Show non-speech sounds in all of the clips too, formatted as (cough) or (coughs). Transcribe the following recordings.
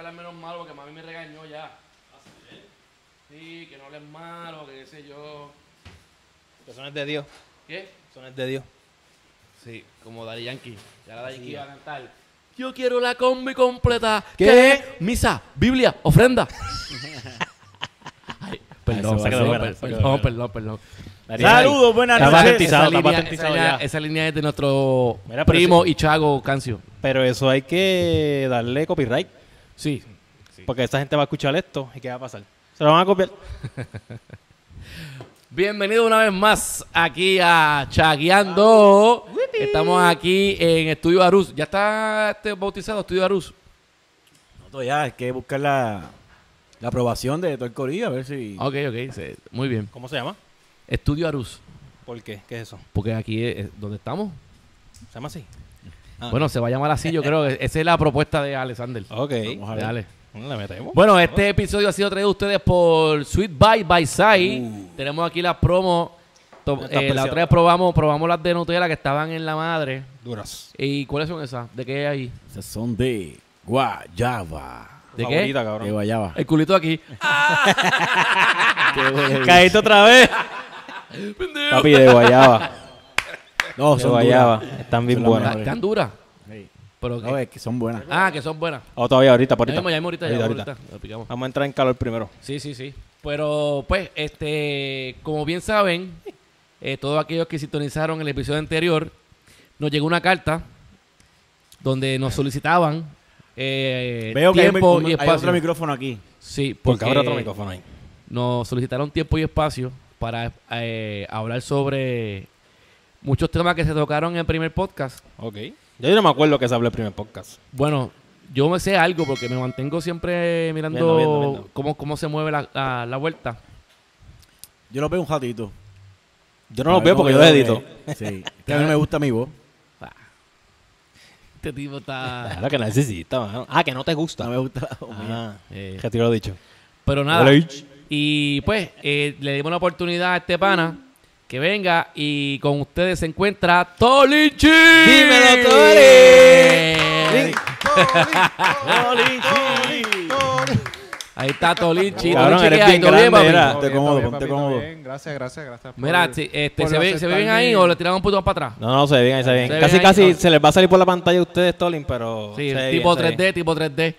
¿Qué? Que hablar menos malo porque mami me regañó ya. Sí, que no hables malo, que qué sé yo. Que son es de Dios. ¿Qué? Son es de Dios. Sí, como Daddy Yankee. Ya la Daddy Yankee iba a cantar. Yo quiero la combi completa. ¿Qué? Misa, Biblia, ofrenda. (laughs) Ay, perdón, Eso va a perdón, buena, perdón, buena. perdón, perdón. Saludos, buenas Esa- noches. esa, Patentizado, está línea, patentizado esa, línea, ya. esa línea es de nuestro Mira, primo si- y Chago Cancio. Pero eso hay que darle copyright. Sí. Porque esta gente va a escuchar esto. ¿Y qué va a pasar? Se lo van a copiar. (laughs) Bienvenido una vez más aquí a Chagueando. Estamos aquí en Estudio Arús. ¿Ya está este bautizado Estudio Arús? No, ya, hay que buscar la, la aprobación de todo el corillo, a ver si... Ok, ok, sí, muy bien. ¿Cómo se llama? Estudio Arús. ¿Por qué? ¿Qué es eso? Porque aquí es es donde estamos. ¿Se llama así? Ah. Bueno, se va a llamar así, yo creo. que Esa es la propuesta de Alexander. Ok. Vamos a ver. Ale. Le metemos. Bueno, este episodio ha sido traído a ustedes por Sweet Bite by Sai. Tenemos aquí las promos. Eh, la otra vez probamos, probamos las de Nutella que estaban en la madre. Duras. ¿Y cuáles son esas? ¿De qué hay ahí? Esas son de guayaba. ¿De qué? Favorita, De cabrón. guayaba. El culito aquí. (laughs) Qué bueno. Caíste otra vez. Papi, de guayaba. No, son guayaba. Están bien Son las buenas. mejores. ¿Están duras? Pero No, que- es que son buenas. Ah, que son buenas. O todavía ahorita, por Ya ahorita. mismo, ya mismo ahorita, ya Ahorita, mismo ahorita. ahorita. Lo picamos. Vamos a entrar en calor primero. Sí, sí, sí. Pero, pues, este, como bien saben, eh, todos aquellos que sintonizaron el episodio anterior, nos llegó una carta donde nos solicitaban eh, Veo que hay, tiempo un- y hay espacio. otro micrófono aquí. Sí, Porque porque habrá otro micrófono ahí. nos solicitaron tiempo y espacio para eh, hablar sobre muchos temas que se tocaron en el primer podcast. Ok. Yo no me acuerdo que se habló el primer podcast. Bueno, yo me sé algo porque me mantengo siempre mirando Viendo, viendo, viendo. Cómo, cómo se mueve la, la- la vuelta. Yo lo veo un ratito. Yo no lo veo porque yo lo edito. Sí. (laughs) Que a mí me gusta mi voz. Este tipo está... (laughs) Claro que necesita, mano. Ah, que no te gusta. No me gusta. Ah, Eh, retiro lo dicho. Pero nada. Y pues eh, le dimos la oportunidad a este pana que venga y con ustedes se encuentra Tolichi. Dímelo, Toli. Ahí está Tolichi. Cabrón, Tolichi, eres bien ¿Todo bien, grande, Todo bien, cómodo, todo cómodo. Gracias, gracias, gracias. por- Mira, si, este, ¿se, ven, ¿se ven ahí o le tiramos un poquito más para atrás? No, no, se ve bien, ahí se ve bien. Se ve Casi, casi ahí. se les va a salir por la pantalla a ustedes, Tolin, pero. Sí, tipo bien, se 3D, tipo 3D.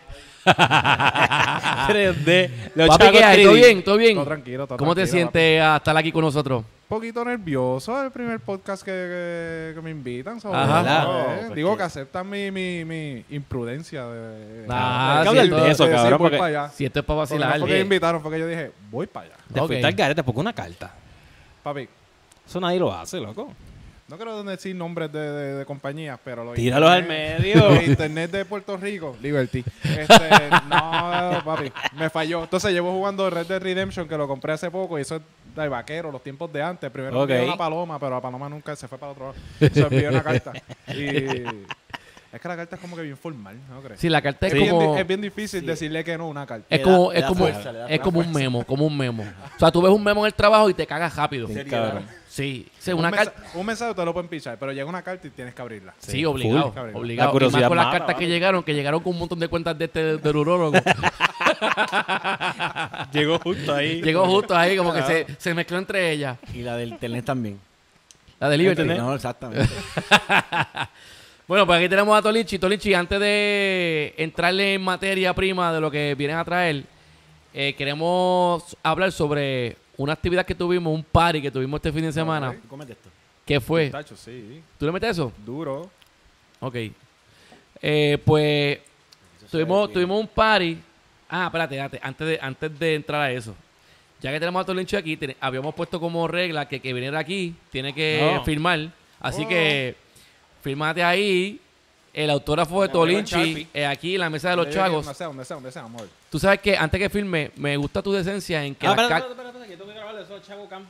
(laughs) ve. 3D. Los Papi, ¿qué hay? ¿Todo 3D. bien? ¿Todo bien? Todo tranquilo, todo ¿Cómo te tranquilo, sientes a estar aquí con nosotros? Un poquito nervioso el primer podcast que, que, que me invitan. sobre Ajá. todo, eh. pues Digo que- que aceptan mi, mi, mi imprudencia. De, Ah, Hay que hablar sí, de eso, cabrón, voy porque para allá. Si esto es para Porque no vacilar. fue que me eh. invitaron, fue que yo dije, voy para allá. te Ok. fuiste al garete porque una carta. Papi, Eso nadie lo hace, loco. No quiero decir nombres de, de, de compañías, pero los Tíralos al internet- medio. internet de Puerto Rico, Liberty. Este, no, (laughs) papi, me falló. Entonces llevo jugando Red Dead Redemption, que lo compré hace poco, y eso es de vaquero, los tiempos de antes. Primero Ok. envié una paloma, pero la paloma nunca se fue para otro lado. Se envió una carta. Y es que la carta es como que bien formal, ¿no crees? Sí, la carta es es, bien, como... di- es bien difícil decirle que no a una carta. Es como, es como, fuerza, es como un memo, como un memo. O sea, tú ves un memo en el trabajo y te cagas rápido. Sí, sí, un, una mensa- carta. un mensaje te lo pueden pichar, pero llega una carta y tienes que abrirla. Sí, obligado, Full. obligado. La curiosidad y más con las cartas que llegaron, que llegaron con un montón de cuentas de este del urólogo. (laughs) Llegó justo ahí. Llegó justo ahí, como que se, se mezcló entre ellas. Y la del internet también. La de Liberty. No, exactamente. (laughs) Bueno, pues aquí tenemos a Tolichi. Tolichi, antes de entrarle en materia prima de lo que vienes a traer, eh, queremos hablar sobre una actividad que tuvimos, un party que tuvimos este fin de semana. Ok. Cómete esto. ¿Qué fue? Tacho, sí. ¿Tú le metes eso? Duro. Ok. Eh, pues tuvimos, tuvimos un party. Ah, espérate, espérate, antes de, antes de entrar a eso. Ya que tenemos a Tolincho aquí, ten- habíamos puesto como regla que que viniera aquí tiene que No. firmar. Así Oh. que firmate ahí. El autógrafo de Tolinchi eh, aquí en la mesa de los Donde chagos. sea, donde sea, donde sea, amor. Tú sabes que antes que firme, me gusta tu decencia en que Ah, las espera, espera, espera, que tengo que grabarle eso, Chavo Cam.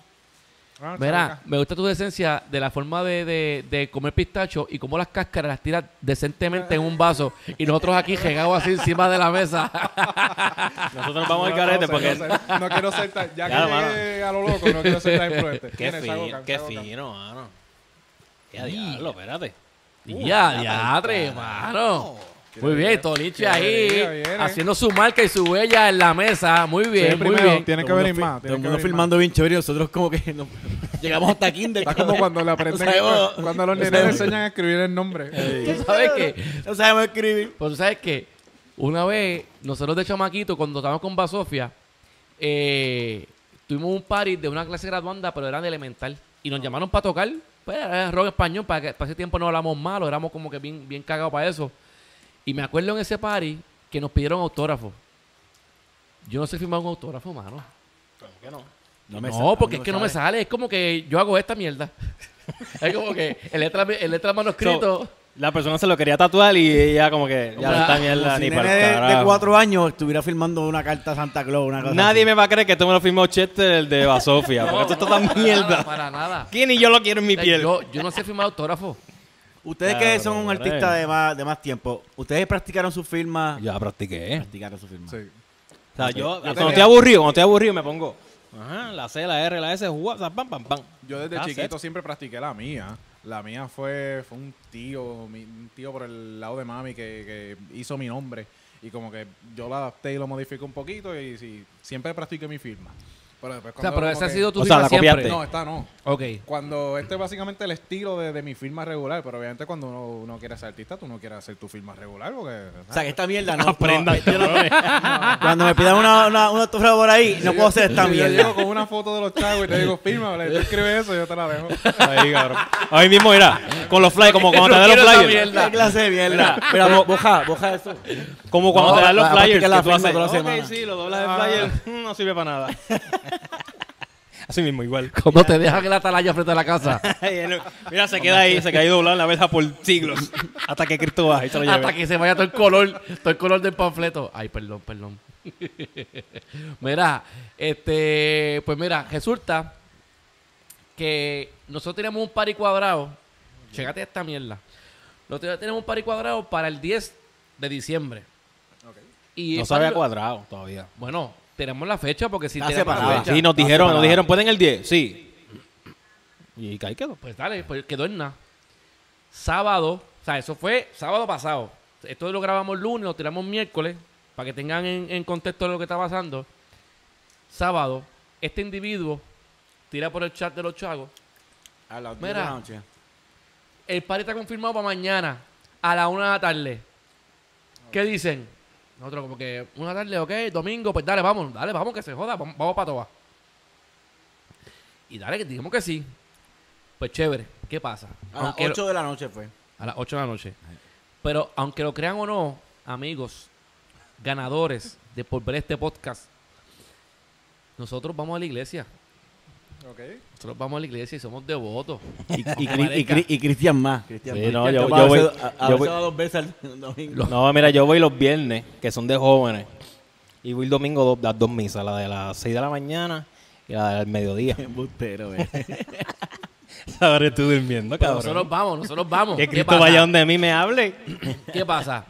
Ah, Mira, chaval, me gusta tu decencia de la forma de, de, de comer pistacho y cómo las cáscaras las tiras decentemente en un vaso y nosotros aquí regados así encima de la mesa. (laughs) Nosotros nos vamos al No, garete no, porque. No, no quiero ser tan. Ya Claro, que mano. llegué a lo loco, no quiero ser tan (laughs) influente. Qué Sagocan, qué fino, mano. Qué diablo, espérate. Ya, diatre, mano. Muy bien, Tolichi ahí Viene, viene. haciendo su marca y su huella en la mesa. Muy bien, Sí, muy primero, bien. Tienen que venir más. Todo el mundo filmando bien chévere y nosotros como que no- (laughs) llegamos hasta kinder. Está como cuando le aprenden, No sabemos- cuando los no nenes enseñan a escribir el nombre. ¿Tú sabes qué? No sabemos escribir. Pues tú sabes que una vez, nosotros de chamaquito, cuando estábamos con Basofia, eh, tuvimos un party de una clase graduanda, pero era de elemental. Y nos llamaron para tocar, pues era rock español, para, que, para ese tiempo no hablamos malo, éramos como que bien, bien cagados para eso. Y me acuerdo en ese party que nos pidieron autógrafos. Yo no sé firmar un autógrafo, mano. No, me No, sale, porque es que no me sale. sale. Es como que yo hago esta mierda. (laughs) es como que el letra, el letra manuscrito. La persona se lo quería tatuar y ella como que ya si- mierda si ni para de, de cuatro años estuviera filmando una carta a Santa Claus. Una cosa Nadie así. me va a creer que esto me lo firmó Chester, el de Basofia, (laughs) porque esto está tan Para mierda. nada, para nada. ¿Quién y yo lo quiero en mi O sea, piel? Yo, yo no sé firmar autógrafo. Ustedes que son un artista de más, de más tiempo, ¿ustedes practicaron su firma? Ya practiqué. Practicaron su firma. Sí. O sea, yo, cuando estoy aburrido, cuando estoy aburrido me pongo, ajá, la C, la R, la S, pam, pam, pam. Yo desde Ah, chiquito set. siempre practiqué la mía. La mía fue, fue un tío, un tío por el lado de mami que, hizo mi nombre. Y como que yo lo adapté y lo modifiqué un poquito y sí, siempre practiqué mi firma. Pero después O sea, cuando pero esa ha que- sido tu O sea, firma la siempre. copiaste. No, esta no. Ok. Cuando este es básicamente el estilo de, de mi firma regular, pero obviamente cuando uno, uno quiere ser artista, tú no quieres hacer tu firma regular porque... O sea, que esta mierda no. (laughs) Aprendan, no, yo no- cuando me pidan una, una, un autógrafo por ahí, no puedo hacer esta Si Yo llego mierda. con una foto de los chavos y te digo, firma, tú escribes eso, yo te la dejo. Ahí, cabrón. Ahí mismo, mira, con los flyers, como cuando te dan los esa flyers. mierda. ¿Qué clase de mierda? Mira, bo- boja, boja eso. Como cuando No, te dan los flyers. practicar la que tú firma haces, toda la ok, semana". sí, lo doblas Ah. el flyer, mm, no sirve para nada. (laughs) Así mismo, igual. (laughs) Cuando te dejan en la atalaya frente a la casa. (laughs) Mira, se queda ahí, se queda ahí doblado en la verja por siglos. Hasta que Cristo baja y se lo lleve. hasta que se vaya todo el color, todo el color del panfleto. Ay, perdón, perdón. (laughs) mira, este, pues mira, resulta que nosotros tenemos un party cuadrado. Chécate esta mierda. Nosotros tenemos un party cuadrado para el 10 de diciembre. Y No el party- cuadrado todavía. Bueno, tenemos la fecha porque si Está tenemos la separada. fecha. Sí, nos dijeron, nos dijeron, ¿pueden el 10? Sí. Y ahí quedó. Pues dale, pues quedó en nada. Sábado, o sea, eso fue sábado pasado. Esto lo grabamos lunes, lo tiramos miércoles, para que tengan en, en contexto lo que está pasando. Sábado, este individuo tira por el chat de los chavos. A las 10 Mira. de la noche. El party está confirmado para mañana, a la una de la tarde. ¿Qué dicen? Nosotros como que, una tarde, ok, domingo, pues dale, vamos, dale, vamos, que se joda, vamos, vamos para todas. Y dale, que digamos que sí. Pues chévere, ¿qué pasa? A las Aunque- 8 de la noche fue. a las 8 de la noche. Pero aunque lo crean o no, amigos, ganadores de por ver este podcast, nosotros vamos a la iglesia. Ok. Nosotros vamos a la iglesia y somos devotos. Y, y, Cristian más. Cristian Sí, más. no, yo- va yo a voy- veces- a- a yo veces voy- va dos veces al (laughs) domingo. No, mira, yo voy los viernes, que son de jóvenes. Y voy el domingo dos, las dos misas, la de las 6 de la mañana y la del mediodía. (laughs) Embustero, eh. (laughs) Ahora estoy durmiendo, Pero cabrón. nosotros vamos, nosotros vamos. que ¿Qué Cristo pasa? vaya donde a mí me hable. (clears throat) ¿Qué pasa?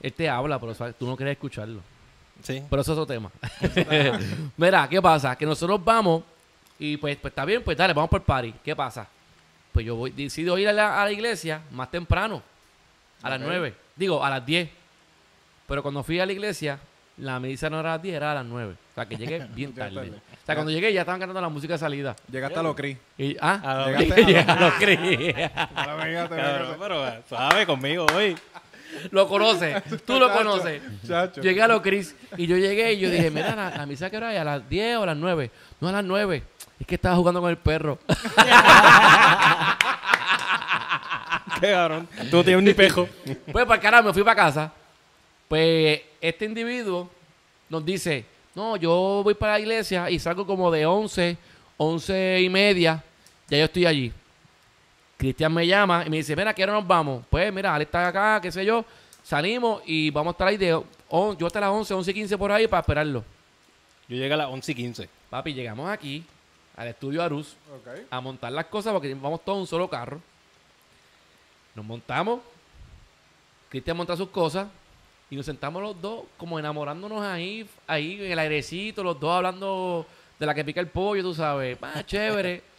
Él te habla, pero tú no quieres escucharlo. Sí. Pero eso es otro tema. Mira, ¿qué pasa? Que nosotros vamos y pues, pues está bien, pues dale, vamos por el party. ¿Qué pasa? Pues yo voy, decido ir a la, a la iglesia más temprano, a las Ok. 9. Digo, a las 10. Pero cuando fui a la iglesia, la misa no era a las 10, era a las 9. O sea, que llegué (laughs) bien tarde. tarde. O sea, cuando llegué ya estaban cantando la música de salida. Llegaste a los CRI. Y, ah, Llegaste a los (laughs) fíjate. pero (laughs) suave conmigo hoy. lo conoces, tú lo conoces. chacho. Llegué a los Cris y yo llegué y yo dije, mira, la, la misa que hora es, a las 10 o a las 9. No a las 9. Es que estaba jugando con el perro. (laughs) Qué cabrón. Tú no tienes ni pejo. Pues para el carajo, me fui para casa. Pues este individuo nos dice, no, yo voy para la iglesia y salgo como de 11, 11 y media. Ya yo estoy allí. Cristian me llama y me dice, mira, ¿a qué hora nos vamos? Pues mira, Ale está acá, qué sé yo. Salimos y vamos a estar ahí de... on- yo hasta las 11, 11 y 15 por ahí para esperarlo. Yo llegué a las 11 y 15. Papi, llegamos aquí, al estudio Arus, Ok. a montar las cosas porque vamos todos en un solo carro. Nos montamos, Cristian monta sus cosas y nos sentamos los dos como enamorándonos ahí, ahí en el airecito, los dos hablando de la que pica el pollo, tú sabes. Ah, chévere. (laughs)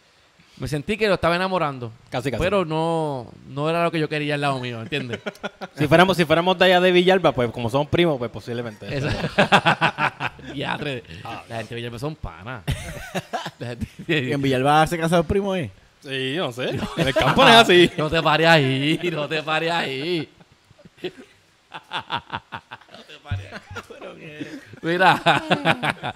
Me sentí que lo estaba enamorando. Casi, casi. Pero no, no era lo que yo quería al lado mío, ¿entiendes? (laughs) Si fuéramos, si fuéramos de allá de Villalba, pues como somos primos, pues posiblemente. Esa- (laughs) Diatre. La gente de Villalba son panas. (laughs) En Villalba se casado el primo, ¿eh? Sí, yo no sé. En el campo no es así. No te pares ahí, no te pares ahí. No te pares ahí. Mira.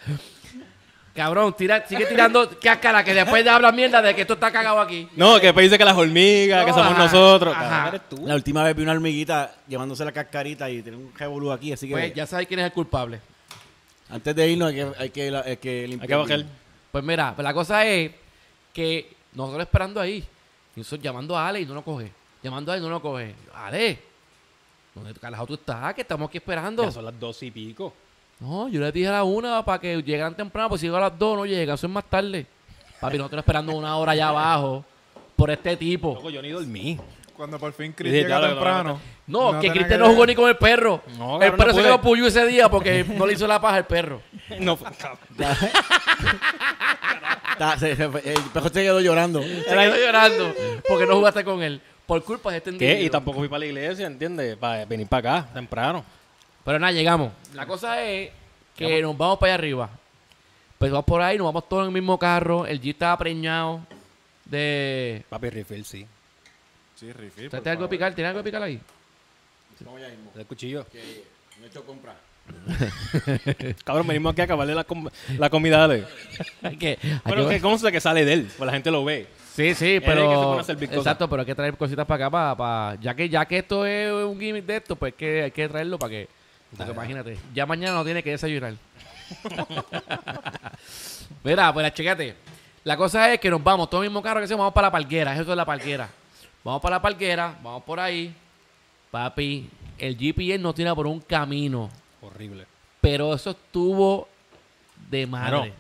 Cabrón, tira, sigue tirando cáscara que después ya hablas mierda de que esto está cagado aquí. No, que después dice que las hormigas, que somos ajá, nosotros. ajá. Cabrón, eres tú. La última vez vi una hormiguita llevándose la cascarita y tiene un revolú aquí, así que Pues ya sabes quién es el culpable. antes de irnos hay que, hay que, hay que limpiar. Hay que bajar. Pues mira, pues la cosa es que nosotros esperando ahí, y nosotros llamando a Ale y no lo coge. Llamando a Ale y no lo coge. Ale, ¿dónde carajo tú estás? Que estamos aquí esperando. Ya son las dos y pico. No, yo le dije a la una para que llegaran temprano, pues si llego a las dos no llegan, son más tarde. Papi, nosotros esperando una hora allá abajo por este tipo. Loco, yo ni dormí. Cuando por fin Chris dije, llega claro, temprano. No, que Cristian no jugó ni con el perro. No, el cabrón, perro no se quedó puyú ese día porque (laughs) no le hizo la paja al perro. No. (laughs) Está- se- se fue- el perro se quedó llorando. Se quedó llorando porque no jugaste con él. Por culpa de este ¿Qué? Y individuo. tampoco fui para la iglesia, ¿entiendes? Para venir para acá, temprano. Pero nada, llegamos. La cosa es que nos vamos para allá arriba. Pues vamos por ahí, nos vamos todos en el mismo carro. El G estaba preñado de... Papi refill, sí. Sí, refill. ¿Tienes por algo de favor. picar? ¿Tienes algo de picar ahí? El cuchillo. Que no he hecho compra. (laughs) Cabrón, venimos aquí a acabarle la, com- la comida de él. (laughs) Hay que... hay Pero que- que consta que sale de él, pues la gente lo ve. Sí, sí, es el pero... que se pone a servir cosas. Exacto, pero hay que traer cositas para acá, para, ya que ya que esto es un gimmick de esto, pues que hay que traerlo para que... Porque imagínate, ya mañana no tiene que desayunar. (laughs) Mira, pues chécate. La cosa es que nos vamos, todo el mismo carro que hacemos, vamos para la parguera. Eso es la parguera. Vamos para la parguera, vamos por ahí. Papi, el GPS no tira por un camino, Horrible. pero eso estuvo de madre.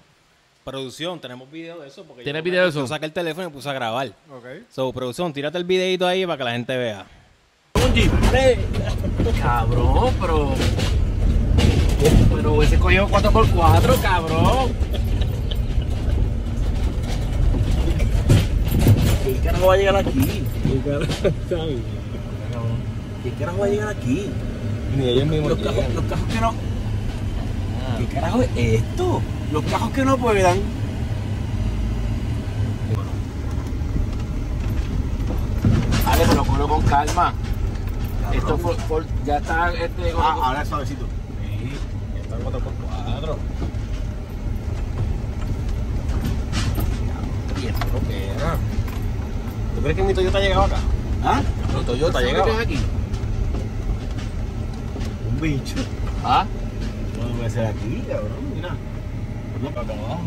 Producción, tenemos video de eso. Porque ¿Tienes yo- video de eso? Yo saqué el teléfono y me puse a grabar. Ok. So, producción, tírate el videito ahí para que la gente vea. Cabrón, pero. Pero ese cogió 4x4, cabrón. ¿Qué carajo va a llegar aquí? ¿Qué carajo va a llegar aquí? Ni ellos mismos Los cajos, los cajos que no. ¿Qué carajo es esto? Los cajos que no puedan. Dale, pero cógelo con calma. Esto por- ya está este. Ah, ahora es suavecito. Sí, está el 4x4. ¿Y esto lo que era? ¿Tú crees que mi Toyota ha llegado acá? ¿Ah? Mi Toyota ha ¿Sabes llegado. aquí? Un bicho. Ah, No puede ser aquí, cabrón. Mira. No, para abajo.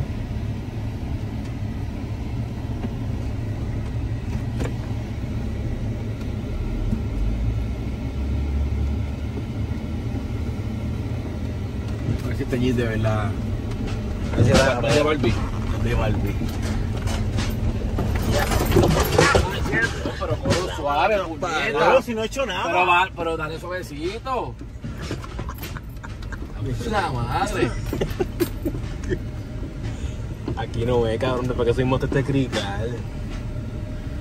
A ver si este jeep de verdad. de Barbie. De Barbie. Pero cógelo suave, puñeta. Claro, si no he hecho nada. Pero, va, pero dale suavecito. La madre. Aquí no ve, cabrón, después que subimos este crical.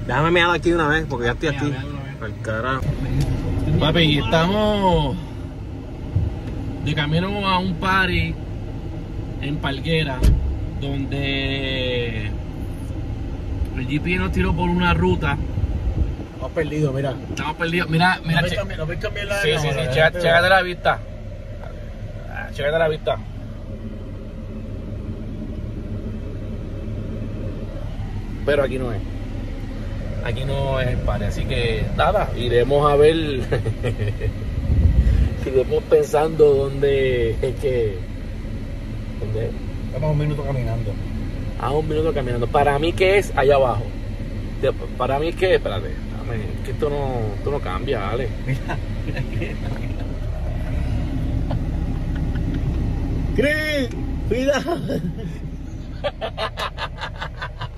Déjame mirar aquí una vez, porque ya estoy aquí. Mira, mira, mira. Al carajo. Papi, estamos de camino a un party en Palguera, donde el GPS nos tiró por una ruta. Hemos perdido, mira. Estamos perdidos. Mira, mira, ¿No cambiar la sí, sí, sí, che- chécate la vista. Ah, Chécate la vista. Pero aquí no es. Aquí no es el party, así que nada, iremos a ver. (laughs) iremos pensando dónde es que. ¿Dónde es? Estamos un minuto caminando. a un minuto caminando. Para mí que es allá abajo. De- para mí que, espérate, dame, que esto no, esto no cambia, Ale. ¡Cris! ¡Cuidado!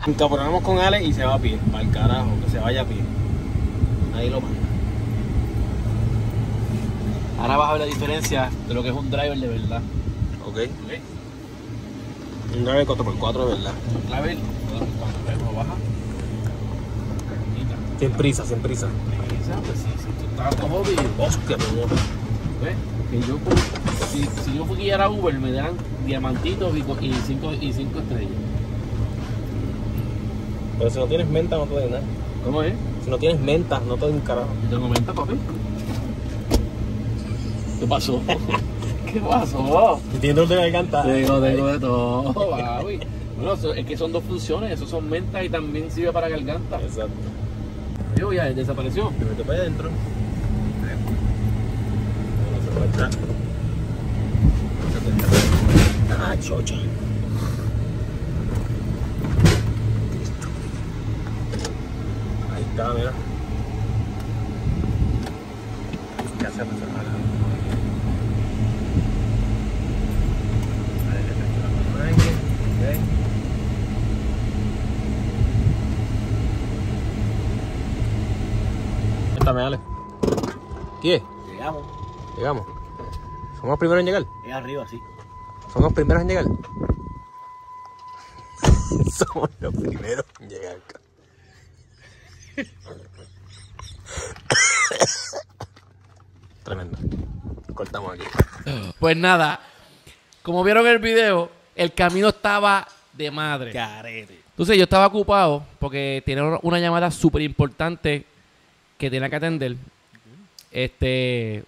Encabronamos con Ale y se va a pie. Para el carajo, que se vaya a pie. Ahí lo manda. Ahora vas a ver la diferencia de lo que es un driver de verdad. Ok. Un drive 4x4 de verdad. Un driver, lo baja. Sin prisa, sin prisa. Pues sí, sí, tú estabas todo jodido. Hostia, mi amor. ¿Ves? Que yo, si, si yo fuera Uber, me dan diamantitos y, y, cinco, y cinco estrellas. Pero si no tienes menta, no te doy nada. ¿Cómo es? Si no tienes menta, no te doy un carajo. Yo tengo menta, papi. ¿Qué pasó? (laughs) ¿Qué pasó? Tienes dolor de garganta. Tengo, tengo de todo, papi. (laughs) Bueno, es que son dos funciones, eso son mentas y también sirve para garganta. Exacto. Yo ya desapareció. Te meto para adentro. Ah, chocha. Ahí está, mira. ¿Qué hacemos, hermano? Ahí le meto la mano ahí, ¿ves? Cuéntame, Ale. ¿Qué? Llegamos. Llegamos. (laughs) ¿Somos los primeros en llegar? Es arriba, sí. ¿Somos los primeros en llegar? Somos los primeros en llegar. Tremendo. Cortamos aquí. Pues nada, como vieron el video, el camino estaba de madre. Carete. Entonces yo estaba ocupado porque tenía una llamada súper importante que tenía que atender. Este.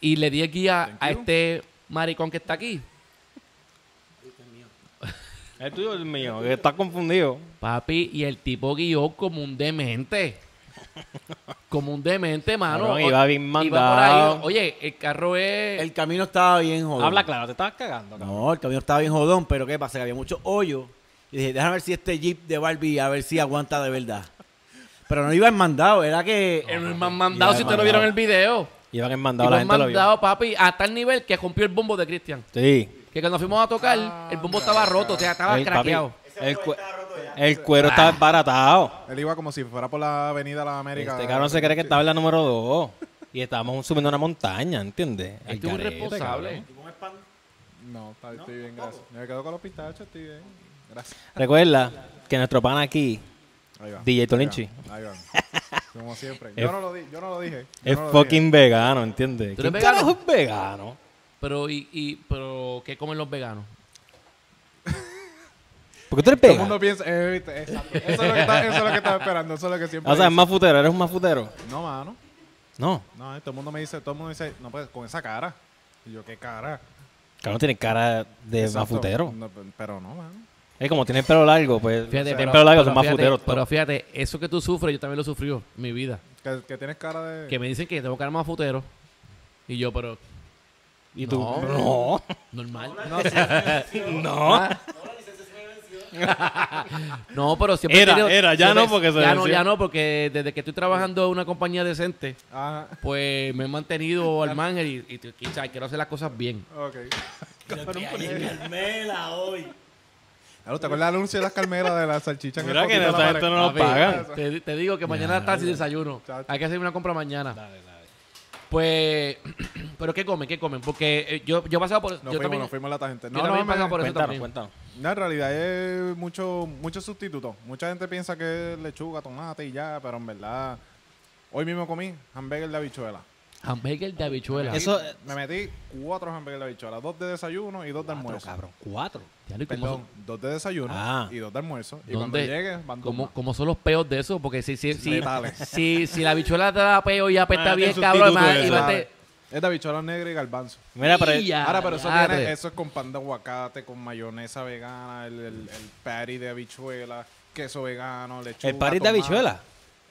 Y le di guía a este maricón que está aquí. El tuyo o el mío, que está confundido. Papi, y el tipo guió como un demente. Como un demente, mano. Cabrón, iba bien por ahí. mandado. Oye, el carro es. El camino estaba bien jodón. Habla claro, te estabas cagando. cabrón. No, el camino estaba bien jodón, pero ¿qué pasa? Que había muchos hoyos. Y dije, déjame ver si este Jeep de Barbie, a ver si aguanta de verdad. Pero no iba en mandado, era que... el más mandado, si ustedes lo vieron el video. Iban en mandado, la gente lo vio. mandado, papi, a tal nivel que rompió el bombo de Cristian. Sí. Que cuando fuimos a tocar, el bombo estaba roto, o sea, estaba El, papi, craqueado. el, cu- el cuero está baratado. Él iba como si fuera por la avenida de la América. Este cabrón se cree que estaba en la número 2. Y estábamos subiendo una montaña, ¿entiendes? Este es un Al garete, responsable. cabrón. No, está- estoy bien, gracias. Me quedo con los pistachos, estoy bien. Gracias. Recuerda que nuestro pan aquí. DJ Tolinchi. Ahí va. (laughs) Como siempre. Es- Yo no lo, di- yo no lo dije. yo es no lo fucking vegano, ¿entiendes? ¿Tú eres ¿Quién vegano? carajo es vegano? Pero, y, y, pero, ¿qué comen los veganos? (laughs) ¿Por qué tú eres Todo el vegano? mundo piensa, eh, viste, exacto. Eso es, lo que está- eso es lo que estaba esperando, eso es lo que siempre O sea, es dice. más futero, eres un más futero. No, mano. No, No, eh, todo el mundo me dice, todo el mundo dice, no pues con esa cara. Y yo, ¿qué cara? cabrón tiene cara de Exacto. más futero. No, pero no, mano. Es como tiene el pelo largo, pues. Fíjate, tiene pero, pelo largo, pero son más fíjate, futeros. pero fíjate, eso que tú sufres, yo también lo sufrió en mi vida. Que, que tienes cara de... Que me dicen que tengo cara más futero. Y yo, pero, ¿Y tú? No. No. normal. (laughs) No, sí. No. (laughs) No, pero siempre Era, tenido- era, ya siempre- no, porque se Ya no, ya no, porque desde que estoy trabajando en una compañía decente, Ajá. pues me he mantenido al margen y, y, quiero hacer las cosas bien. Ok. Carmela hoy. Claro, ¿Te acuerdas del anuncio de las calmeras de la salchicha el Mira que esa gente pared? no nos pagan. Te, te digo que mañana está sin desayuno. Chacho. Hay que hacer una compra mañana. Pues, (clears throat) ¿pero qué comen? ¿Qué comen? Porque eh, yo, yo he pasado por Nos yo fuimos, también, nos fuimos la gente. yo No, también no, he pasado me- por eso Cuéntanos, también. cuéntanos. No, en realidad es mucho, mucho sustituto. Mucha gente piensa que es lechuga, tomate y ya, pero en verdad, hoy mismo comí hamburger de habichuela. Hamburger de habichuela. Eso- Me metí cuatro hamburgues de habichuela, dos de desayuno y dos de almuerzo. cabrón. Cuatro. Ya, ¿y cómo Perdón, son- dos de desayuno Ah. y dos de almuerzo. Y ¿Dónde? cuando llegue, van dos ¿Cómo, cómo son los peos de eso? Porque si, si, si, (laughs) si, si la habichuela te da peo y apesta Ah, bien, el cabrón, Es de habichuela negra y garbanzo. Mira, pero Y ya, Ahora, pero eso, viene, eso es con pan de aguacate, con mayonesa vegana, el, el, el patty de habichuela, queso vegano, lechuga, el party de habichuela.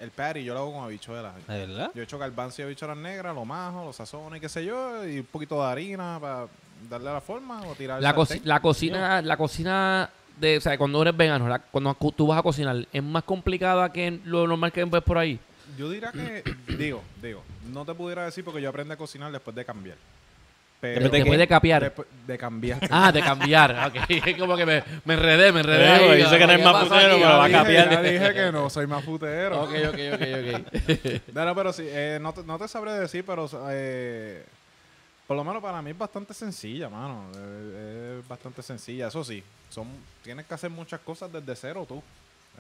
El patty yo lo hago con habichuela. ¿De verdad? Yo he hecho garbanzo y habichuelas negras, lo majo, lo sazono y qué sé yo, y un poquito de harina para darle la forma o tirar la, co- la cocina, la cocina de, o sea, cuando eres vegano, la- cuando cu- tú vas a cocinar, es más complicada que lo normal que ves por ahí. Yo diría que, (coughs) digo, digo, no te pudiera decir porque yo aprendí a cocinar después de cambiar. Pero ¿Después de qué? de capiar. después de cambiar. (laughs) Ah, de cambiar. Ok, (laughs) como que me, me enredé, me enredé. Dice que no es ¿qué más putero, pero va a capiar. ya dije que no, soy más futero. Ok, ok, ok, ok. (laughs) No, no, pero sí, eh, no, te, no te sabré decir, pero eh, por lo menos para mí es bastante sencilla, mano. Eh, es bastante sencilla. Eso sí, son tienes que hacer muchas cosas desde cero tú.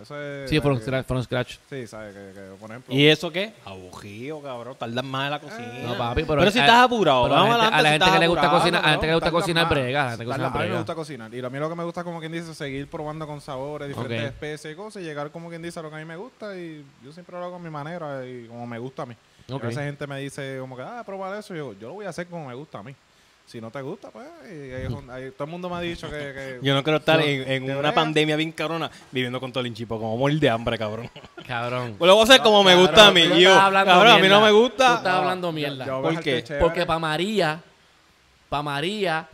Eso es... Sí, from scratch. From scratch. Sí, ¿sabes? Que, que, por ejemplo... ¿Y eso qué? Aburrido, cabrón. Tardas más en la cocina. No, papi, pero... si estás apurado, pero a vamos la a la gente que le gusta cocinar, a la gente que le gusta cocinar brega, a la gente que me gusta cocinar. Y a mí lo que me gusta, como quien dice, seguir probando con sabores, diferentes especies y cosas, y llegar, como quien dice, a lo que a mí me gusta. Y yo siempre lo hago a mi manera y como me gusta a mí. Y Ok. A veces gente me dice, como que, ah, probar eso. Y yo, yo lo voy a hacer como me gusta a mí. Si no te gusta, pues, y todo el mundo me ha dicho que... que (laughs) Yo no quiero estar en, una pandemia bien cabrona viviendo con todo el hinchipo, como morir de hambre, cabrón. Cabrón. Pues lo voy a hacer como me Cabrón, gusta a mí. tú Y yo, estás hablando cabrón, a mí mierda. no me Tú gusta. estás hablando mierda. yo voy a ¿Por dejarte qué? chévere. Porque para María, para María,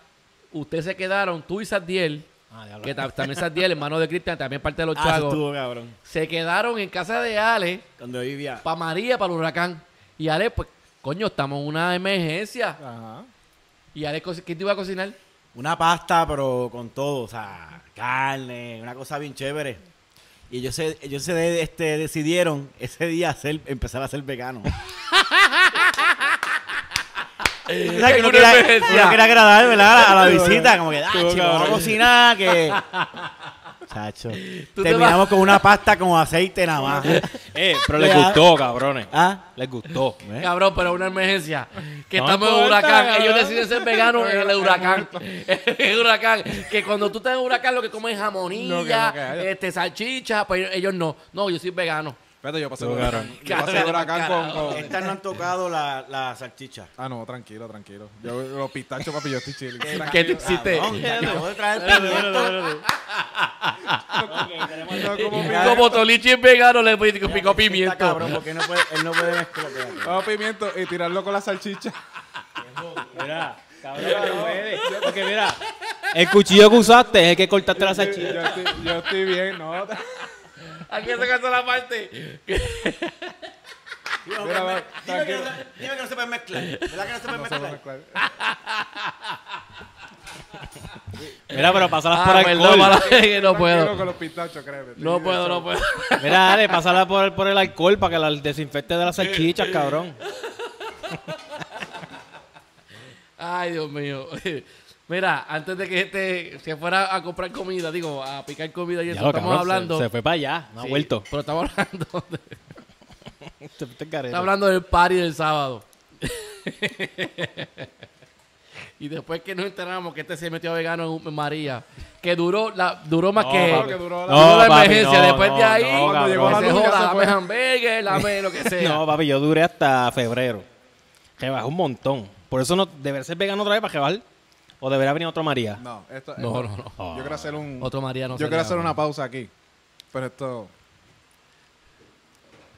ustedes se quedaron, tú y Sadiel, Ah, diablo. que ta- también Sadiel, hermano de Cristian, también parte de los Ah, eso chagos, estuvo cabrón. se quedaron en casa de Ale, Cuando vivía. para María, para el huracán. Y Ale, pues, coño, estamos en una emergencia. Ajá. Y Ale, ¿qué te iba a cocinar? Una pasta, pero con todo, o sea, carne, una cosa bien chévere. Y ellos se, ellos se de- este, decidieron ese día hacer, empezar a ser veganos. (laughs) O sea, que uno Una quería, uno quería agradar, ¿verdad? A la, a la visita, como que, ah, chico, vamos a cocinar, que... Chacho. (laughs) Terminamos con una pasta con aceite nada más. (laughs) Eh, pero les gustó, cabrones. ¿Ah? Les gustó. ¿Eh? Cabrón, pero una emergencia. Que No estamos en huracán. cabrón. Ellos deciden ser veganos en el huracán. (laughs) En el huracán. Que cuando tú estás en un huracán lo que comen es jamonilla, que- que este, salchicha, pues ellos no. No, yo soy vegano. Espérate, yo pasé Tú, huracán. pasé con... con- Estas no han tocado la, la salchicha. Ah, no, tranquilo, tranquilo. Yo los pistachos, papi, yo estoy hiciste. Cabrón, te acabo de traer como Tolichi es vegano, le picó pimiento. cabrón, porque no puede, él no puede mezclar. Vamos pimiento y tirarlo con la salchicha. Mira, cabrón, no puede. Porque mira, el cuchillo que usaste es el que cortaste la Yo salchicha. yo estoy bien, ¿no? Aquí se cansa la parte. Dime, Mira, va, dime que no se- dime que no se puede mezclar. ¿Verdad que no se puede No se puede mezclar? mezclar. Mira, pero por Ah, alcohol. perdón, no puedo. con los pistachos, créeme. No puedo, no puedo. Mira, dale, pásala por, por el alcohol para que la desinfecte de las salchichas, cabrón. Ay, Dios mío. Mira, antes de que este se fuera a comprar comida, digo, a picar comida y Ya eso, estamos cabrón, hablando. Se, fue para allá, no ha vuelto. Pero estamos hablando, de- (laughs) está hablando del party del sábado. (laughs) y después que nos enteramos que este se metió vegano en María, que duró la duró más No, que papi. que duró la- duró No, la papi, emergencia. no, después de no, ahí, no, cuando llegó la se dame fue. hamburgues, dame lo que sea. (laughs) No, papi, yo duré hasta febrero. Que bajó un montón. Por eso no debería ser vegano otra vez para que bajar. O debería venir otro María. No, esto, No, esto- no, no. Yo quiero hacer un... Otro María no Yo sería, quiero hacer no. una pausa aquí. Pero esto...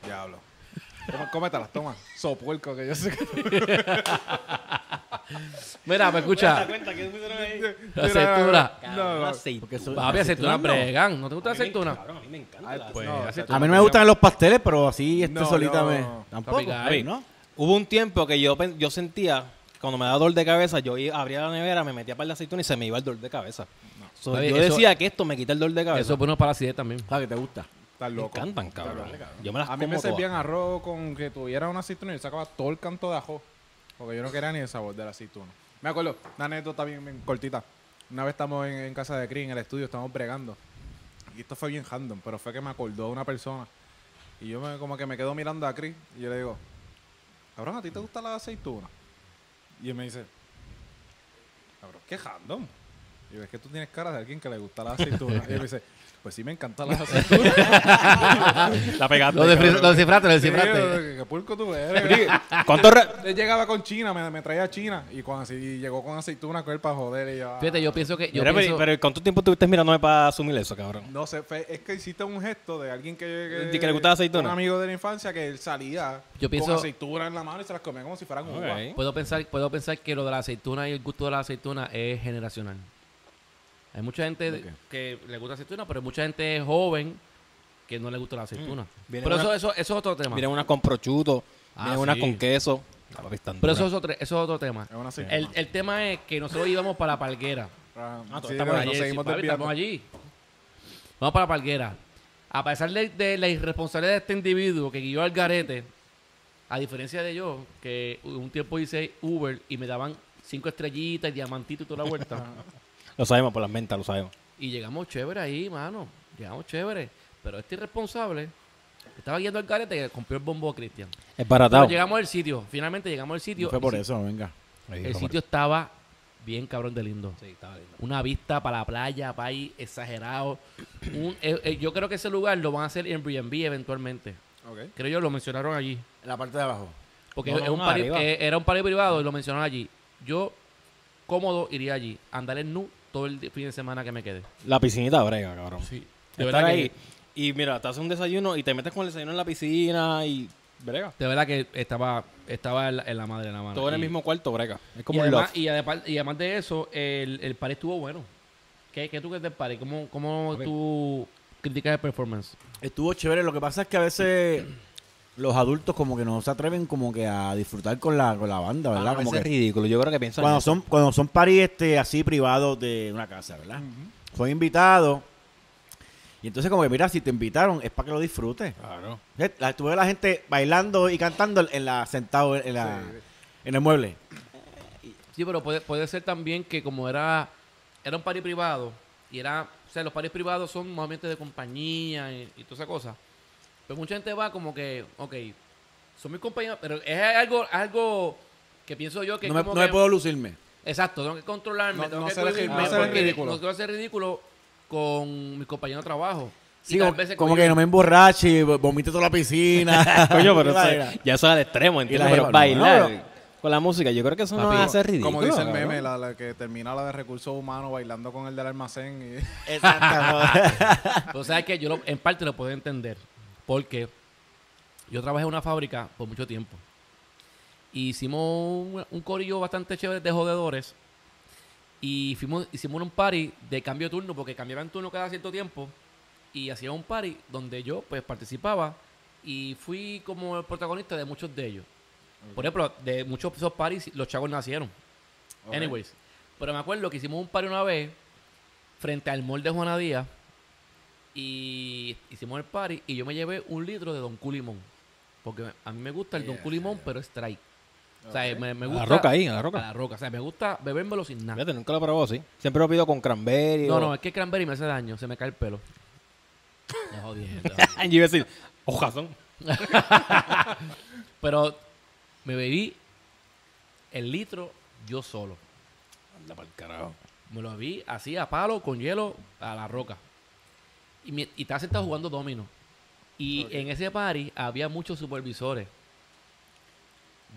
Diablo. Toma, cómetelas, toma. Sopuerco, que yo sé que... (laughs) Mira, me escucha. La aceituna. No, no. Porque eso- Papi, aceituna no. bregan. ¿No te gusta la aceituna? Cabrón, a mí me encanta. Ay, la- pues, no, no, aceituna. A mí no me gustan los pasteles, pero así este No, solita yo- me... Tampoco. Papi, Gaby. ¿no? Hubo un tiempo que yo, pen- yo sentía, cuando me daba dolor de cabeza, yo abría la nevera, me metía para la aceituna y se me iba el dolor de cabeza. So, Oye, yo eso- decía que esto me quita el dolor de cabeza. Eso es bueno para la acidez también. ¿Sabes que te gusta? Estás me loco. encantan, cabrón. Loco. Yo me las A mí me todas. servían arroz con que tuviera una aceituna y yo sacaba todo el canto de ajo. Porque yo no quería ni el sabor de la aceituna. Me acuerdo, una anécdota bien, bien cortita. Una vez estamos en, en casa de Cris, en el estudio, estamos bregando. Y esto fue bien random, pero fue que me acordó una persona. Y yo me, como que me quedo mirando a Chris y yo le digo, cabrón, ¿a ti te gusta la aceituna? Y él me dice, cabrón, qué random. Y yo, es que tú tienes cara de alguien que le gusta la aceituna. y él me dice, pues sí me encanta la (laughs) aceituna. La pegaste. Lo, cabrón. lo descifraste, lo Sí, descifraste. qué pulco tú eres. ¿Cuánto re- Él llegaba con China, me, me traía China. Y cuando así, y llegó con aceituna con él para joder. Y yo, ah, Fíjate, yo pienso que. Yo pero- pienso, pero ¿cuánto tiempo estuviste mirándome para asumir eso, cabrón? No sé, fue- es que hiciste un gesto de alguien que, ¿De que le gustaba aceituna? Un amigo de la infancia que él salía Yo pienso- con aceituna en la mano y se las comía como si fueran Ok. uvas. puedo, pensar, puedo pensar que lo de la aceituna y el gusto de la aceituna es generacional. Hay mucha gente que le gusta la aceituna, pero hay mucha gente joven que no le gusta la aceituna. Viene Pero una- eso, eso, eso es otro tema. Miren unas con prosciutto, Ah, miren unas sí. con queso. Pero eso es, otro, eso es otro tema. Es una. El, el tema es que nosotros íbamos para la palguera. Ah, Ah, sí, papi, estamos allí. Vamos para la palguera. A pesar de, de la irresponsabilidad de este individuo que guió al garete, a diferencia de yo, que un tiempo hice Uber y me daban cinco estrellitas, diamantito y toda la vuelta. (laughs) Lo sabemos por las mentas, lo sabemos. y llegamos chévere ahí, mano. Llegamos chévere. Pero este irresponsable estaba guiando al carete que compró el bombo a Cristian. Es Pero llegamos al sitio, finalmente llegamos al sitio. No fue y por eso, venga. El sitio estaba bien cabrón de lindo. Sí, estaba lindo. Una vista para la playa, para ahí, exagerado. (clears throat) Un- eh, eh, yo creo que ese lugar lo van a hacer en Airbnb eventualmente. Creo yo lo mencionaron allí. En la parte de abajo. Porque No, es un no, eh, era un party privado y lo mencionaron allí. Yo, cómodo, iría allí. Andar en nu todo el fin de semana que me quede. La piscinita brega, cabrón. Sí. De Estar verdad, ahí. que, Y mira, te haces un desayuno y te metes con el desayuno en la piscina y brega. de verdad que estaba, estaba en, la, en la madre de la mano. Todo en el mismo cuarto, brega. Es como y además, y, además, y además de eso, el, el party estuvo bueno. ¿Qué, qué tú crees del party? ¿Cómo, cómo tú criticas el performance? Estuvo chévere. Lo que pasa es que a veces los adultos como que no se atreven como que a disfrutar con la, con la banda, ¿verdad? Ah, como ese es que ridículo. Yo creo que piensan cuando son cuando son parties este, así privados de una casa, ¿verdad? Son invitados. Y entonces como que mira, si te invitaron es para que lo disfrutes. Claro. La- Tuve la gente bailando y cantando en la sentado en la en el mueble. Sí, pero puede, puede ser también que como era era un party privado y era, o sea, los parties privados son momentos de compañía y, y toda esa cosa. Pero mucha gente va como que, ok, son mis compañeros, pero es algo algo que pienso yo que No me, como no me que- puedo lucirme. Exacto, tengo que controlarme, No- tengo no que cohibirme no ridículo. No quiero hacer ridículo con mis compañeros de trabajo. Sí, como, que no me emborrache vomite toda la piscina. (laughs) Coño, pero (laughs) eso- ya eso es al extremo, ¿entiendes? Pero jeva, no, bailar no, con la música, yo creo que eso no Papi, va a ser ridículo. Como dice el meme, la, la que termina la de recursos humanos bailando con el del almacén. Y... Exacto. (laughs) Pero sabes que yo lo- en parte lo puedo entender. Porque yo trabajé en una fábrica por mucho tiempo. Y hicimos un, un corillo bastante chévere de jodedores. Y fuimos, hicimos un party de cambio de turno, porque cambiaban turno cada cierto tiempo. Y hacía un party donde yo pues participaba. Y fui como el protagonista de muchos de ellos. Por ejemplo, de muchos de esos parties los chavos nacieron. Anyways. Pero me acuerdo que hicimos un party una vez frente al mall de Juana Díaz. Y hicimos el party y yo me llevé un litro de Don Q Limón. Porque a mí me gusta el Don Q Limón, pero strike. O sea, me, me A gusta... la roca ahí, a la A roca. la roca. O sea, me gusta bebérmelo sin nada. Fíjate, nunca lo probó así. Siempre lo pido con cranberry. No, o- no, es que el cranberry me hace daño. Se me cae el pelo. No, jodiendo. (laughs) Yo iba a decir, hojazón. (laughs) Pero me bebí el litro yo solo. Anda pa'l carajo. Me lo vi así a palo, con hielo, a la roca. Y, mi- y estaba sentado jugando domino. Y en ese party había muchos supervisores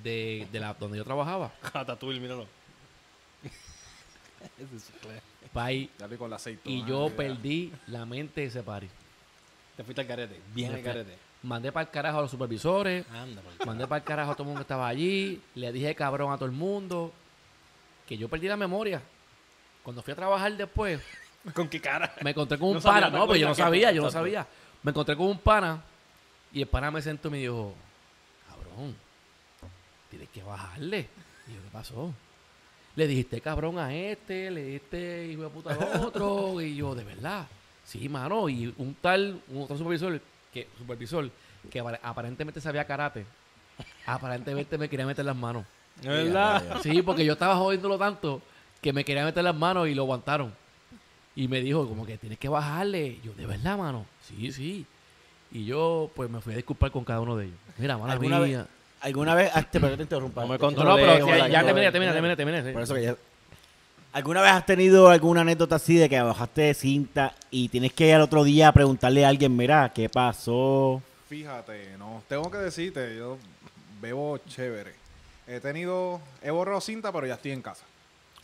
de, de la, donde yo trabajaba. (laughs) Ratatouille, míralo. (laughs) Ahí. Dale con aceite. y yo perdí la mente de ese party. Te fuiste al carete. Bien al carete. Mandé para el carajo a los supervisores. Anda Mandé para el carajo a todo el mundo que estaba allí. Le dije cabrón a todo el mundo. Que yo perdí la memoria. Cuando fui a trabajar después, (laughs) ¿Con qué cara? me encontré con un No pana. no pero yo no sabía, yo no sabía. Me encontré con un pana. Y el pana me sentó y me dijo, cabrón, tienes que bajarle. Y yo, ¿qué pasó? Le dijiste cabrón a este, le dijiste hijo de puta al otro. (laughs) y yo, de verdad. Sí, mano. Y un tal, un otro supervisor, que, supervisor, que apar- aparentemente sabía karate, aparentemente me quería meter las manos. ¿Es verdad? Sí, porque yo estaba jodiéndolo tanto que me quería meter las manos y lo aguantaron. Y me dijo, como que tienes que bajarle. Yo, ¿de verdad, mano? Sí, sí. Y yo, pues, me fui a disculpar con cada uno de ellos. Mira, mala ¿Alguna mía. vez, ¿Alguna vez, ah, te, pero te interrumpa. No me No, controlé, pero ya, terminé, terminé, terminé, terminé. sí. Por eso que ya- ¿Alguna vez has tenido alguna anécdota así de que bajaste de cinta y tienes que ir al otro día a preguntarle a alguien, mira, ¿qué pasó? Fíjate, no, tengo que decirte, yo bebo chévere. He tenido, he borrado cinta, pero ya estoy en casa.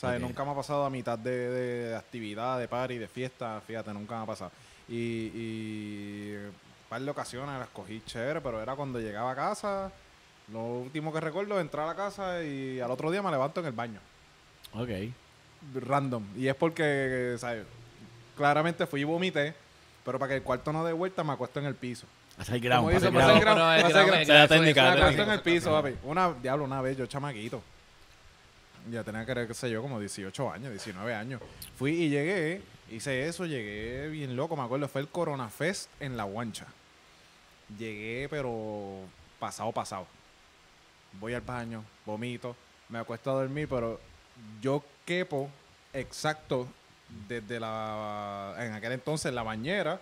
O sea, nunca me ha pasado a mitad de, de- de actividad, de party, de fiesta, fíjate, nunca me ha pasado. Y, y un par de ocasiones las cogí chévere, pero era cuando llegaba a casa, lo último que recuerdo es entrar a la casa y al otro día me levanto en el baño. Ok. Random. Y es porque, ¿sabes? Claramente fui y vomité, pero para que el cuarto no dé vuelta me acuesto en el piso. Hacer el ground. Como dice, hacer el pasa el ground. El pasa me acuesto en el piso, papi. Una, diablo, una vez yo chamaquito. Ya tenía que, qué sé yo, como 18 años, 19 años. Fui y llegué, hice eso, llegué bien loco, me acuerdo, fue el Corona Fest en La Guancha. Llegué, pero pasado, pasado. Voy al baño, vomito, me acuesto a dormir, pero yo quepo exacto desde la, en aquel entonces, la bañera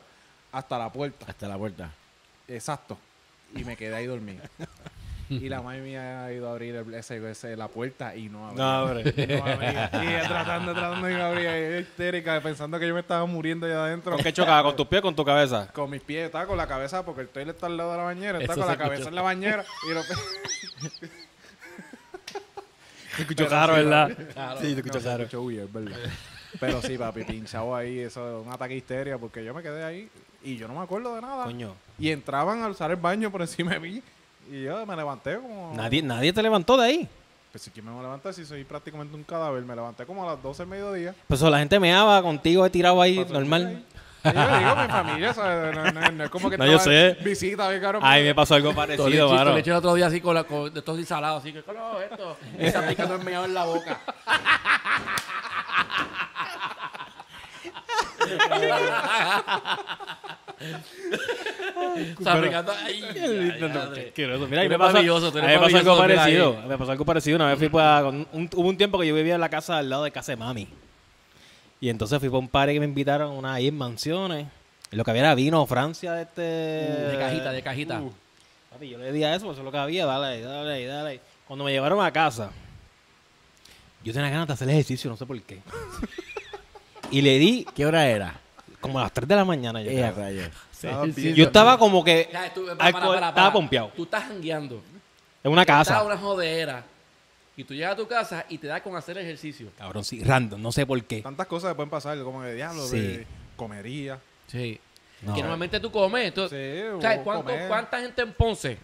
hasta la puerta. Hasta la puerta. Exacto. Y me quedé ahí dormido. (laughs) y la madre mía ha ido a abrir el- ese, ese- la puerta y no abría. No, abre. Y no abría. Y ella tratando, tratando y no abría. Y ella histérica, pensando que yo me estaba muriendo allá adentro. ¿Con qué chocaba? ¿Con tus pies o con tu cabeza? Con mis pies, estaba con la cabeza, porque el toilet está al lado de la bañera, está Eso con la escuchó. cabeza en la bañera. Y lo... Se escuchó Pero raro, sí, ¿verdad? Claro. Sí, se escuchó No, se raro. escuchó ¿verdad? Pero sí, papi, pinchado ahí, eso es un ataque de histeria, porque yo me quedé ahí y yo no me acuerdo de nada. Coño. Y entraban a usar el baño por encima de mí. Y yo me levanté como. Nadie, nadie te levantó de ahí. Pues si que me voy a levantar si soy prácticamente un cadáver. Me levanté como a las 12 del mediodía. Pues eso, la gente meaba contigo, he tirado ahí, Pasó normal. ahí. Y yo digo, mi familia, ¿sabes? No, no- no es como que (laughs) No, yo sé. Visita, bien caro. Ay, me pasó algo parecido, mano. Tolichi el otro día así con, la, con de estos insalados, así que, ¿qué es esto? Está picando el meado en la boca. (laughs) No, no, madre. asqueroso. Mira, me pasó, me pasó algo parecido. ahí. Me pasó algo parecido. Una vez fui para... un- hubo un tiempo que yo vivía en la casa al lado de casa de mami. Y entonces fui para un party que me invitaron una ahí en mansiones. Y lo que había era vino Francia de este... De cajita, de cajita. Uh, papi, yo le di a eso, eso es lo que había. Dale, dale, dale. Cuando me llevaron a casa, yo tenía ganas de hacer ejercicio, no sé por qué. (laughs) y le di ¿Qué hora era? Como a las 3 de la mañana. Yo, Eh, creo. rayos. Estaba bien. Yo estaba como que Ya, tú- para, alcohol- para, para, estaba para. pompeado. Tú estás jangueando. en una Estás casa. en una jodera. Y tú llegas a tu casa y te da con hacer ejercicio. Cabrón, sí, random, no sé por qué. Tantas cosas que pueden pasar, como de diablo, Sí. de comería. Sí. No. Que normalmente tú comes. Tú, Sí, ¿sabes o cuánto- comer. ¿Cuánta gente en Ponce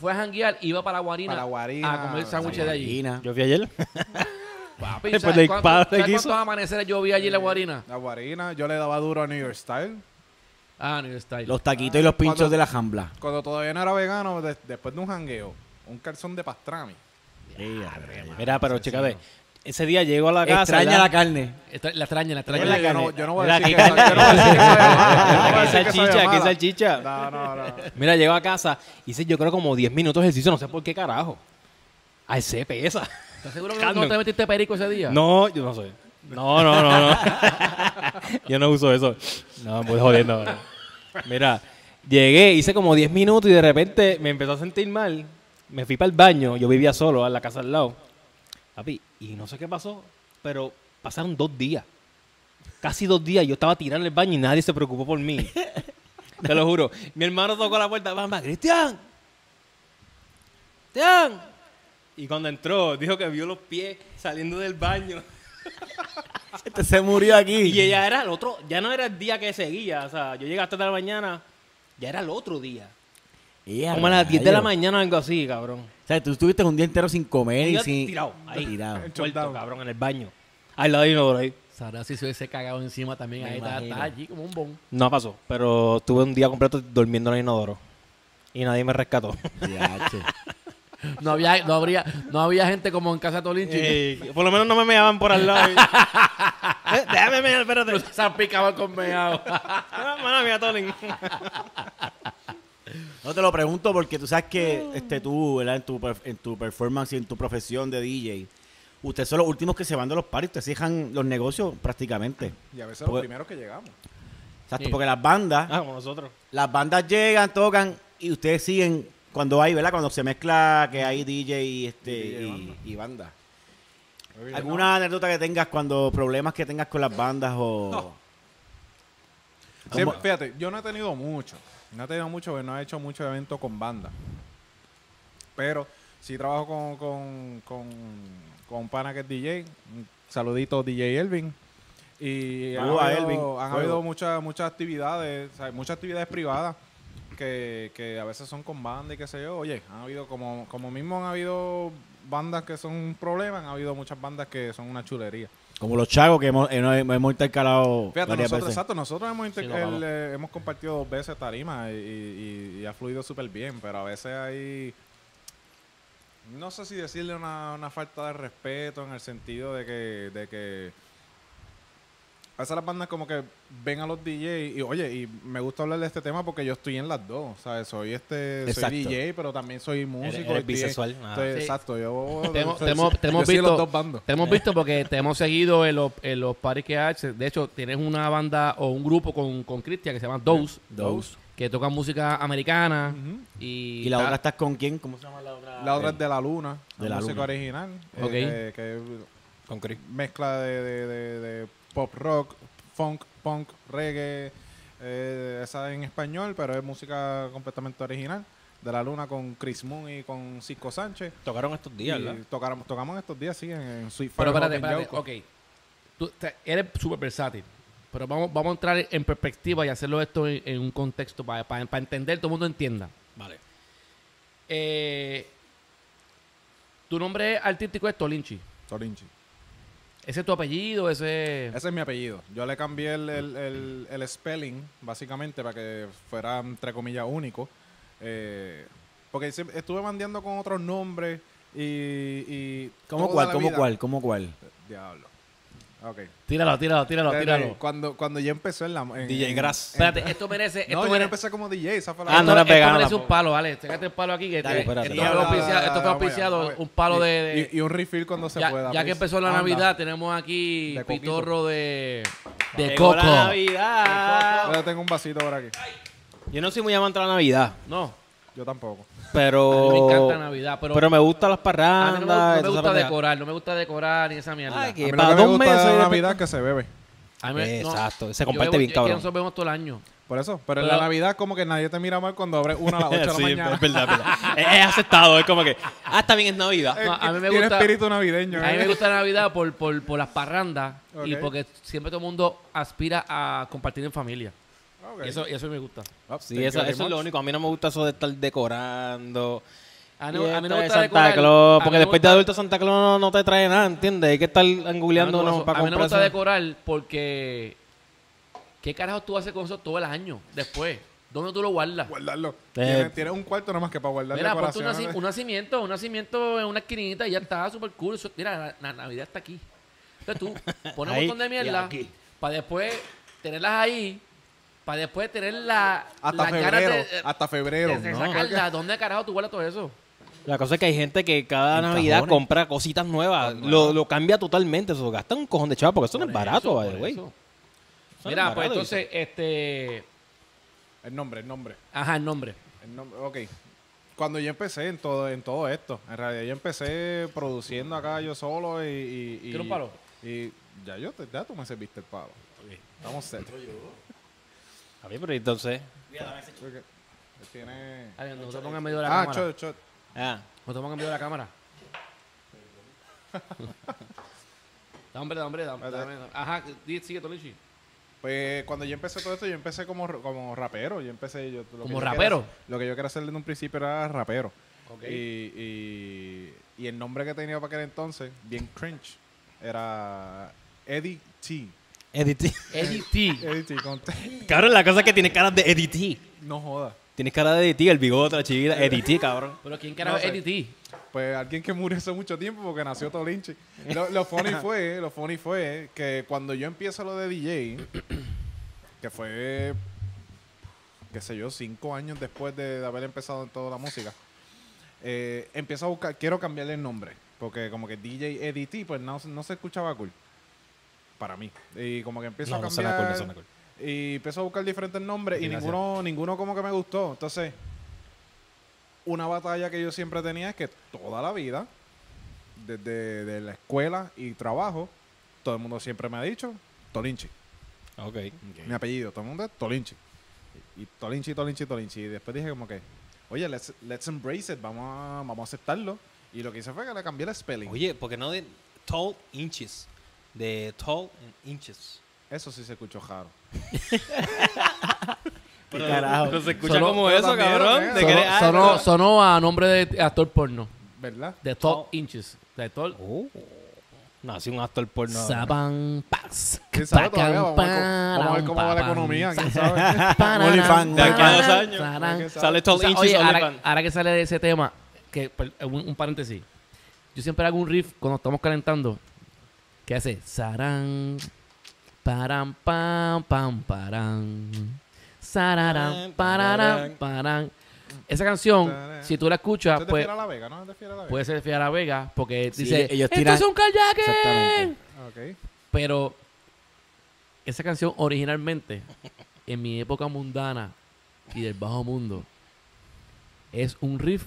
fue a janguear y iba para la guarina, Para la guarina, a comer sándwiches de allí? Guarina. Yo fui ayer. (laughs) Papi, Después ¿sabes del cuánto- padre ¿sabes cuántos hizo? amaneceres yo vi allí en la guarina? La guarina, yo le daba duro a New York Style. Ah, New Style. Los taquitos y los pinchos Cuando- de la jambla. Cuando todavía no era vegano, de- después de un jangueo, un calzón de pastrami. Mira, pero chécate. Ese día llego a la casa. Extraña ¿verdad? la carne. Esta- la extraña, la extraña. Oye, la yo, no, carne. yo no voy Mira, a decir que yo no voy a decir que esa- (laughs) yo no voy a Aquí decir que esa salchicha, aquí llamada. salchicha. No, no, no. Mira, llego a casa, hice yo creo como 10 minutos de ejercicio, no sé por qué carajo. Ay, se pesa. ¿Estás seguro que no te metiste perico ese día? No, yo no sé. No, no, no, no. (laughs) yo no uso eso. No, me voy jodiendo. ahora. Mira, llegué, hice como 10 minutos y de repente me empezó a sentir mal. Me fui para el baño, yo vivía solo en la casa al lado. Papi, y no sé qué pasó, pero pasaron dos días. Casi dos días. Yo estaba tirando el baño y nadie se preocupó por mí. Te lo juro. Mi hermano tocó la puerta. Mamá, Cristian. Cristian. Y cuando entró, dijo que vio los pies saliendo del baño. (laughs) Este se murió aquí. Y ella era el otro, ya no era el día que seguía. O sea, yo llegué hasta la mañana, ya era el otro día. A Como a las 10 de la mañana, algo así, cabrón. O sea, tú estuviste un día entero sin comer y Yo sin... tirado, ahí. Tirado. Shutdown. cabrón, en el baño. Al lado de inodoro ahí. Sabrá si se hubiese cagado encima también. Me Ahí está, está allí como un bon. No pasó, pero tuve un día completo durmiendo en el inodoro. Y nadie me rescató. (laughs) No había, no habría, no había gente como en casa de Tolinchi. Eh, por lo menos no me meaban por al lado. (laughs) Eh, Déjame mear, espérate. Se han picado con meado. Mala mía, Tolin. No te lo pregunto porque tú sabes que este, tú, ¿verdad? En tu, perf- en tu performance y en tu profesión de DJ, ustedes son los últimos que se van de los paris, ustedes dejan los negocios prácticamente. Y a veces los primeros que llegamos. Exacto, Sí. porque las bandas, Ah, como nosotros. las bandas llegan, tocan y ustedes siguen cuando hay, ¿verdad? Cuando se mezcla que hay DJ y este DJ y y, banda. ¿Alguna anécdota que tengas cuando problemas que tengas con las bandas o No. Siempre- fíjate, yo no he tenido mucho. No he tenido mucho porque no he hecho mucho evento con banda. Pero sí trabajo con, con, con, con un pana que es DJ. Un saludito DJ Elvin. Y han habido, Elvin. han habido muchas, muchas actividades, o sea, muchas actividades privadas que, que a veces son con banda y qué sé yo. Oye, han habido como, como mismo han habido bandas que son un problema, han habido muchas bandas que son una chulería. como los chagos que hemos, no- hemos intercalado Fíjate, varias nosotros, veces? exacto, nosotros hemos, inter- Sí, el, eh, hemos compartido dos veces tarima y, y- y ha fluido súper bien, pero a veces hay, no sé si decirle una, una falta de respeto en el sentido de que, de que A veces las bandas como que ven a los DJs y oye, y me gusta hablar de este tema porque yo estoy en las dos, ¿sabes? Soy este, Exacto. soy DJ, pero también soy músico. eres bisexual. Ah. Sí. Exacto, yo Te hemos- soy- te hemos- te hemos (laughs) yo soy de visto- los dos bandos. Te hemos visto (laughs) porque te hemos seguido en los, en los parties que haces. De hecho, tienes una banda o un grupo con, con Cristian que se llama Dose, Dose. que toca música americana. Y, ¿Y la otra estás con quién? ¿Cómo se llama la otra? La otra Eh, es de La Luna, De la música Luna. original, eh, Ok. que, que Con Chris. mezcla de, de- de- de pop rock, funk, punk, reggae, eh, esa en español, pero es música completamente original. De La Luna con Chris Moon y con Cisco Sánchez. Tocaron estos días, ¿verdad? tocáramos- tocamos estos días, sí, en, en Sweet Pero espérate, espérate. Ok. Tú te- eres súper versátil. Pero vamos, vamos a entrar en perspectiva y hacerlo esto en, en un contexto para, para, para entender, todo el mundo entienda. Vale. Eh, tu nombre artístico es Tolinchi. Tolinchi. Ese es tu apellido, ese... Ese es mi apellido. Yo le cambié el, el- el- el spelling, básicamente, para que fuera, entre comillas, único. Eh, porque estuve mandeando con otros nombres y... y ¿Cómo cuál? ¿Cómo vida- cuál? ¿Cómo cuál? Diablo. Tíralo, tíralo, tíralo, tíralo. Cuando, cuando yo empecé en la... en- DJ Grass. en- Espérate, esto merece... (laughs) Esto no, yo no merece, empecé como DJ, esa fue la... Ah, esto, no esto vegano merece un palo, vale. Sácate el palo aquí. Que Dale, te- esto, fue auspiciado, esto un palo y, de... de- y- y un refill cuando se ya, pueda. ya que empezó la Anda. Navidad, tenemos aquí De pitorro de, de Llegó coco. la Navidad. Yo tengo un vasito por aquí. Yo no soy muy amante de la Navidad, No, Yo tampoco. Pero... a mí me encanta Navidad, pero, Pero me gustan las a mí parrandas. no me, no gusta decorar, no me gusta decorar ni esa mierda. Ay, A que mí lo para que me dos gusta meses de Navidad que se bebe. A mí me- no, Exacto, se comparte bebo- bien, es que cabrón. nosotros vemos todo el año. Por eso. Pero en la Navidad como que nadie te mira mal cuando abres una a las (laughs) 8 de la Sí, mañana. es verdad, es verdad. es, es aceptado, es como que, ah, está bien, es Navidad. No, a mí me Tiene gusta- espíritu navideño. A mí ¿eh? me gusta la Navidad por, por, por las parrandas y porque siempre todo el mundo aspira a compartir en familia. Y, eso, y eso me gusta. Oh, Sí, thank you eso, es lo much. único. A mí no me gusta eso de estar decorando. A mí, no- a mí esto no me gusta Santa decorar. Claus, porque después de adulto Santa Claus no, no te trae nada, ¿entiendes? Hay que estar a mí no para a mí no me comprar gusta eso. decorar porque... ¿Qué carajo tú haces con eso todo el año después? ¿Dónde tú lo guardas? Guardarlo. Eh, Tienes, tienes un cuarto nada más que para guardar Mira, ponte un, naci- un nacimiento, un nacimiento en una esquinita y ya está súper cool. Eso- mira, la, la Navidad está aquí. Entonces tú pones un (laughs) montón de mierda para después tenerlas ahí, para después tener la, Hasta febrero. de, eh, hasta febrero. de ¿no? sacarla. ¿Dónde carajo tú guardas todo eso? La cosa es que hay gente que cada En Navidad cajones. compra cositas nuevas. Lo, lo cambia totalmente. Eso gasta un cojón de chavo porque eso no es barato, no es Mira, pues entonces, este... El nombre, el nombre. Ajá, el nombre. El nombre, ok. Cuando yo empecé en todo, en todo esto, en realidad yo empecé produciendo acá yo solo y... y, y ¿Quieres un palo? Y ya yo, te- ya tú me serviste el palo. Estamos set. A ver, pero entonces... Porque Tiene... A ver, nosotros pongan en medio de la Ah, cámara. shot, shot. Ah, Nosotros pongan en medio de la cámara. Da, hombre, da, hombre, da, dame- Ajá, di- sigue Tolichi. Pues cuando yo empecé todo esto, yo empecé como, como rapero. Yo empecé. Yo, lo que ¿Como yo quería rapero? hacer- lo que yo quería hacer en un principio era rapero. Ok. Y, y, y el nombre que tenía para aquel entonces, bien cringe, era Eddie T. Eddie Eddie T. Eddie T. con T. Cabrón, la cosa es que tiene cara de Eddie T. No joda. Tienes cara de Eddie T, el bigote, la chivita. Eddie T, cabrón. Pero ¿quién carajo No es sé. Eddie T? Pues alguien que murió hace mucho tiempo porque nació Tolinchi. Lo, lo funny (laughs) fue, lo funny fue que cuando yo empiezo lo de DJ, que fue, qué sé yo, cinco años después de, de haber empezado en toda la música, eh, empiezo a buscar, quiero cambiarle el nombre, porque como que DJ Eddie T, pues no, no se escuchaba cool. Para mí. Y como que empiezo No, a no cambiar. suena cool, no suena cool. Y empiezo a buscar diferentes nombres y ninguno, ninguno como que me gustó. Entonces, una batalla que yo siempre tenía es que toda la vida, desde de la escuela y trabajo, todo el mundo siempre me ha dicho Tolinchi. Ok. Mi apellido, todo el mundo es Tolinchi. Y Tolinchi, Tolinchi, Tolinchi. Y después dije como que, oye, let's, let's embrace it, vamos a, vamos a aceptarlo. Y lo que hice fue que le cambié el spelling. Oye, ¿por qué no de tall inches? De tall and inches. Eso sí se escuchó raro. (laughs) ¿Qué carajo? No se escucha como pero eso, también, cabrón. De Sonó, ah, sonó, no. sonó a nombre de actor porno. ¿Verdad? De Oh. Inches. De Top... Oh. Nació un actor porno. Saban Paz. ¿Quién sabe todavía? Vamos a ver cómo, vamos a ver cómo va la economía. ¿Quién (laughs) sabe? OnlyFans. De aquí a dos años. Sale tall O sea, inches oye, ahora, OnlyFans. ahora que sale de ese tema, que per- un, un paréntesis. Yo siempre hago un riff cuando estamos calentando que hace Sarán, Param, pam, pam, param. Sararam, pararam, param. Esa canción, si tú la escuchas, Esto es de pues Fiera La Vega, ¿no? Es de Fiera La Vega. puede ser de Fiera Vega, porque Sí, dice, ellos esto tiran- es un kayaking. Exactamente. Ok. Pero esa canción originalmente, en mi época mundana y del bajo mundo, es un riff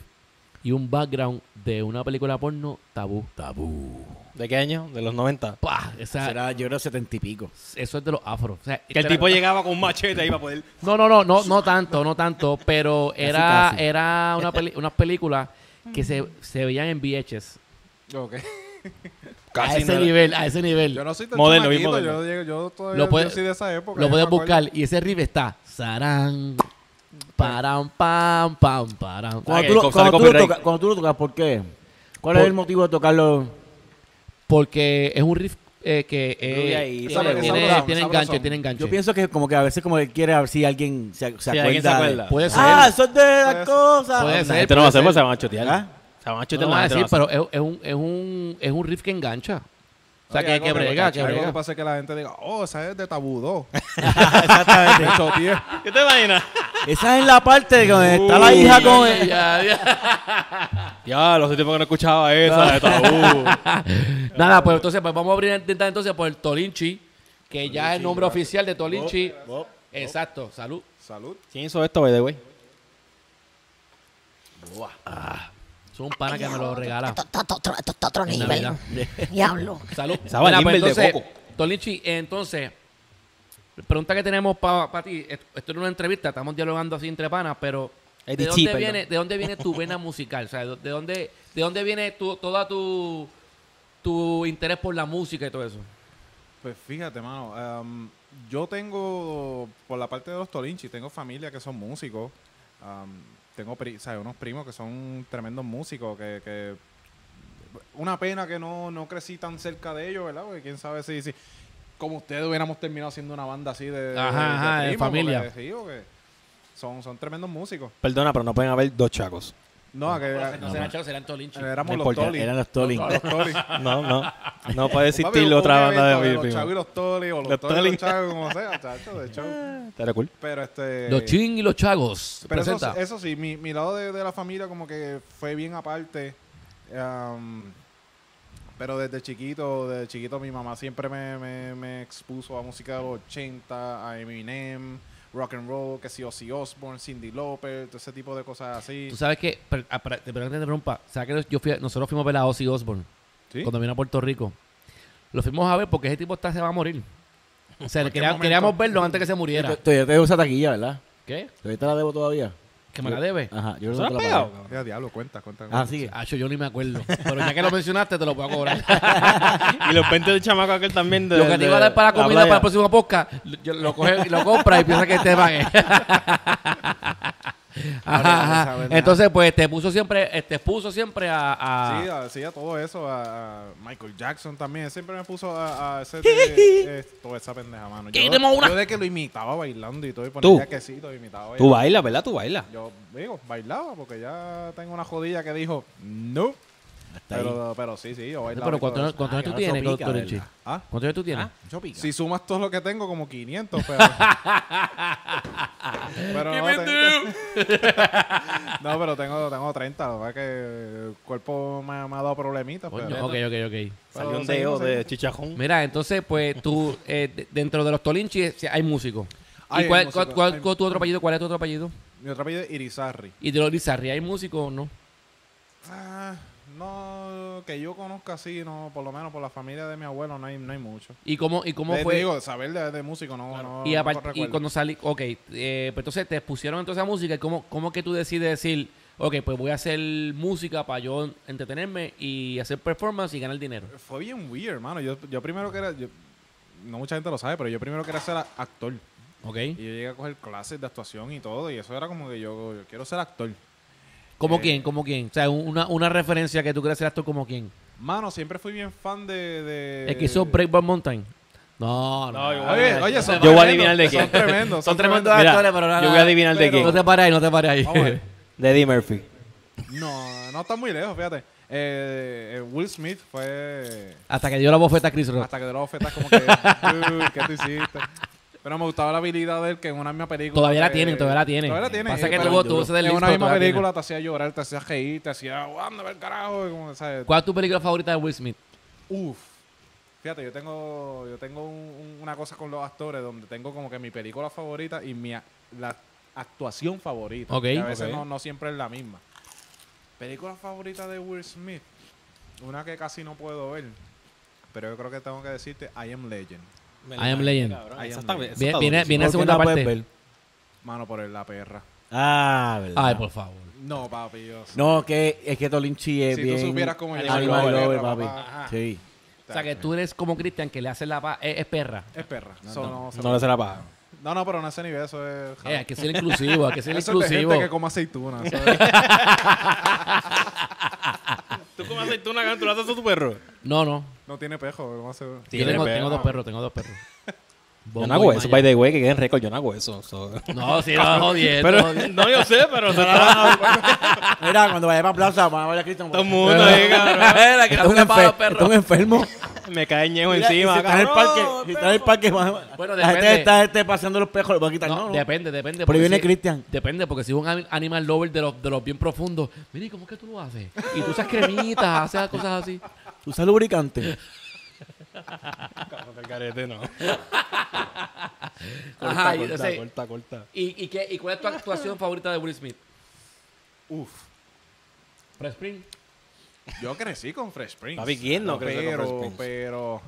y un background de una película porno tabú. Tabú. ¿De qué año? De los 90. ¡Pah! Esa- Será, yo creo, setenta y pico. eso es de los afros. O sea, Que el tipo era- llegaba con un machete ahí para poder... No, no, no, no, no tanto, no tanto, pero (laughs) era, casi. era una peli- unas películas que se, se veían en VHS. Ok. (laughs) a ese no- nivel, a ese nivel. Yo no soy tan bien chamaquito, moderno. Yo, llego- yo todavía Lo yo puedes- soy de esa época. Lo yo puedes me acuerdo. buscar y ese riff está. Sarán, param, pam, pam, param. Cuando, tú, lo- sale cuando, tú lo copyright. tocas, cuando tú lo tocas, ¿por qué? ¿Cuál Por- es el motivo de tocarlo? Porque es un riff eh, que eh, y tiene, sabrosón, tiene, sabrosón, tiene sabrosón. enganche, tiene enganche. Yo pienso que como que a veces como que quiere a ver si alguien se, se Si acuerda. alguien se de- acuerda. Puede ser. Ah, eso es de las cosas. Puede La ser, gente no va a hacer, pues se van a chotear. ¿Ah? Se van a No chotear lo la van a gente decir, no va a pero es, es un, es, un, es un riff que engancha. O sea, Oye, que, que brega, que algo brega. que pasa es que la gente diga, oh, esa es de Tabudó. (laughs) Exactamente. ¿Qué te imaginas? Esa es la parte de donde está la hija con Ya, ya, ya. Ya, los tiempos que no escuchaba esa de tabú. (laughs) Nada, pues entonces pues vamos a abrir intentar entonces por el Tolinchi, que ya es el nombre oficial de Tolinchi. Exacto, salud. Salud. ¿Quién hizo esto, by the way? Es un pana que me lo regala. Esto está otro, nivel. (laughs) Diablo. Salud. Mira, pues, entonces, coco. Tolinchi, entonces, pregunta que tenemos para ti. Esto es una entrevista, estamos dialogando así entre panas, pero ¿de dónde, viene, ¿de dónde viene tu vena (laughs) musical? O sea, ¿de dónde, de dónde viene tu, toda tu, tu interés por la música y todo eso? Pues fíjate, mano. em, yo tengo, por la parte de los Tolinchi, tengo familia que son músicos. em, tengo pri- ¿sabes? unos primos que son tremendos músicos. Que, que- una pena que no, no crecí tan cerca de ellos, ¿verdad? Porque quién sabe si, si como ustedes hubiéramos terminado siendo una banda así de, de- Ajá, ajá, de primos, familia. porque sí, porque son, son tremendos músicos. Perdona, pero no pueden haber dos chacos. No, que No serán chavos, serán Tolinchi. éramos No los importa, Toli. Eran los Toli. Los Toli. (laughs) No, no. No puede existir Papi, un otra banda de Los. Chavos y los Toli, o los, Los Toli y Toli. los Chavos, como sea, chacho, de show. (laughs) Estaría cool. Pero este... Los Chin y los Chagos. Pero eso, presenta. eso sí, mi, mi lado de, de la familia como que fue bien aparte. am, pero desde chiquito, desde chiquito mi mamá siempre me, me, me expuso a música de los 80, a Eminem, rock and roll, que si Ozzy Osbourne, Cindy Lauper, todo ese tipo de cosas así. Tú sabes que, per- ah, que te interrumpa, ¿sabes que yo fui a- nosotros fuimos a ver a Ozzy Osbourne ¿Sí? cuando vino a Puerto Rico? Lo fuimos a ver porque ese tipo está, se va a morir. O sea, (laughs) queríamos verlo antes que se muriera. Todavía te debo esa taquilla, ¿verdad? ¿Qué? Todavía te la debo todavía. ¿Que me la debe? Ajá, yo ¿Eso no te la pagué. Ya, diablo, cuenta, cuenta. Ah, sigue. Ah, yo ni me acuerdo. Pero ya que lo mencionaste, te lo puedo cobrar. (laughs) Y los 20 del chamaco aquel también de. lo que te iba a dar para la comida playa. para el próximo podcast, lo- coge y lo compra y piensa que te pague. (laughs) Ajá, ajá. saben, Entonces, pues te puso siempre, eh, te expuso siempre a, a- Sí, a, sí, a todo eso, a, a Michael Jackson también. Siempre me puso a, a ese (laughs) de, eh, toda esa pendeja, mano. Yo, Quíteme una. yo de que lo imitaba bailando y todo, y Tú. ponía quesito, imitaba. Tú bailando. bailas, ¿verdad? Tú bailas. Yo digo, bailaba porque ya tengo una jodilla que dijo, no. Hasta ahí. Pero, pero sí, sí, yo bailaba. Pero y todo ¿cuántos eso. cuántos Ah, años tú no tienes, eso pica, Torinchi? ¿verdad? Ah, ¿Cuántos años tú tienes? Yo pica. si sumas todo lo que tengo, como 500, pero. (laughs) pero no, (laughs) no, pero tengo, tengo 30. Lo que pasa es que el cuerpo me, me ha dado problemitas. Coño, pero, ok, ok, ok. Salió un dedo de chichajón. Mira, entonces, pues tú, eh, de- dentro de los Tolinchi eh, hay músicos. Hay ¿Y cuál, músicos, cuál, cuál- hay- cuál tu otro apellido? ¿Cuál es tu otro apellido? Mi otro apellido es Irizarry. Y de los Lizarri, ¿hay músicos o no? Ah, no, que yo conozca así, no, por lo menos por la familia de mi abuelo no hay, no hay mucho. ¿Y cómo, y cómo Te fue? digo, saber de, de músico no, no y, no aparte- y recuerdo. cuando salí, ok, eh, pues entonces te pusieron entonces a música, ¿y ¿cómo, ¿cómo que tú decides decir, ok, pues voy a hacer música para yo entretenerme y hacer performance y ganar dinero? Fue bien weird, hermano. Yo, yo primero quería, yo- no mucha gente lo sabe, pero yo primero quería ser actor. ¿Ok? Y yo llegué a coger clases de actuación y todo, y eso era como que yo, yo quiero ser actor. ¿Como Eh, quién? ¿Como quién? O sea, una, una referencia que tú quieras ser actor como quién. Mano, siempre fui bien fan de... de ¿El que hizo Breakball Mountain? No, no. No, Oye, oye, son yo voy a tremendos, adivinar de Son quién. tremendos. Son tremendos actores, pero nada. yo voy a adivinar de quién. No te pares ahí, no te pares ahí. Vamos a ver. (laughs) De Eddie Murphy. No, no está muy lejos, fíjate. Eh, eh, Will Smith fue... Hasta que dio la bofeta a Chris Rock. Hasta que de la oferta como que... (laughs) "Dude, ¿Qué tú hiciste? Pero me gustaba la habilidad de él que en una misma película... Todavía la te- tiene, todavía la tiene. Todavía la tiene. Pasa que pero tuvo, tuvo ese En desliz, una pero misma todavía película te hacía llorar, te hacía reír, te hacía... ¡Anda, ver carajo! y como, ¿sabes? ¿Cuál es tu película favorita de Will Smith? Uf. Fíjate, yo tengo, yo tengo un- un- una cosa con los actores donde tengo como que mi película favorita y mi a- la actuación favorita. Ok. que a veces Ok. no, no siempre es la misma. Película favorita de Will Smith. Una que casi no puedo ver. Pero yo creo que tengo que decirte I Am Legend. I am Legend. Esa está- esa Viene, está viene, durísima. viene ¿Por qué segunda no la parte. ver? Mano, por el- la perra. Ah, ¿verdad? Ay, por favor. No, papi. No, que es que Tolinchi es Si bien... tú supieras cómo yo Animal la lover, papi. papá. Sí. O sea, que tú eres como Cristian, que le hace la paz. Es, es perra. Es perra. No, So, no. se No le será paja. no, no, pero no ese nivel, eso es... Eh, hay que ser inclusivo, hay que ser (laughs) Eso es de inclusivo. gente que come aceitunas. ¿sabes? (laughs) (laughs) ¿Tú cómo aceituna tú lo haces a tu perro? No, no. No tiene pejo. ¿cómo hace? Yo Tiene tengo, perro. tengo dos perros, tengo dos perros. (laughs) Yo no hago y eso, Maya. by the way, que quede en récord, yo no hago eso. so. No, sí, no, (laughs) jodiendo. Pero, jodiendo. no, yo sé, pero (laughs) se Mira, cuando vaya para plaza, van a ver a Cristian. todo el mundo ahí, cabrón. Era que Esto es no un, le paga a los enfer- esto es perros. un enfermo. Me cae ñejo Mira, y encima, si está en el cabrón. parque, si está en el parque, Bueno, la gente depende. está este, paseando los pejos, le va a quitar. No, No, no. depende, depende. Pero porque viene si- Cristian. Depende, porque si es un ani- animal lover de los, de los bien profundos, mire, ¿cómo es que tú lo haces? Y tú usas cremitas, haces cosas así. Usa lubricante. (laughs) Cabrón, el garete, no. Ajá, y, corta, ese- corta, corta. ¿y, y, qué, ¿Y cuál es tu actuación favorita de Will Smith? Uf. Fresh Spring. Yo crecí con Fresh Prince. Papi, ¿quién no creció con pero, Fresh Prince? Pero,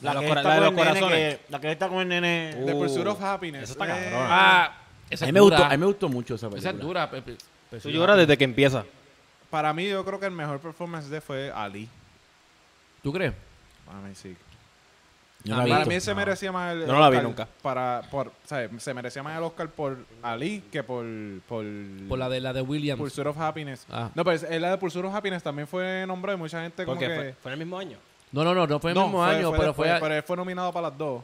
La de los que cora- está la de con los el nene corazones. que- La que está con el nene. Uh, The Pursuit of Happiness. esa está eh, cabrona. Ah, esa a, mí me dura. gustó, a mí me gustó mucho esa Esa película. es dura. pe- pe- pe- Tú lloras desde que empieza. Para mí, yo creo que el mejor performance de fue Ali. ¿Tú crees? Para mí, sí. Yo Para visto. mí se merecía más el Yo no la vi Oscar nunca. Para, por, ¿sabes? Se merecía más el Oscar por Ali que por... Por, Por la de, la de Williams. Pursuit of Happiness. Ah. No, pero es- la de Pursuit of Happiness también fue nombrado y mucha gente como Porque que... fue, fue en el mismo año. No, no, no, no fue el No, mismo año, pero después, fue... pero él fue nominado para las dos.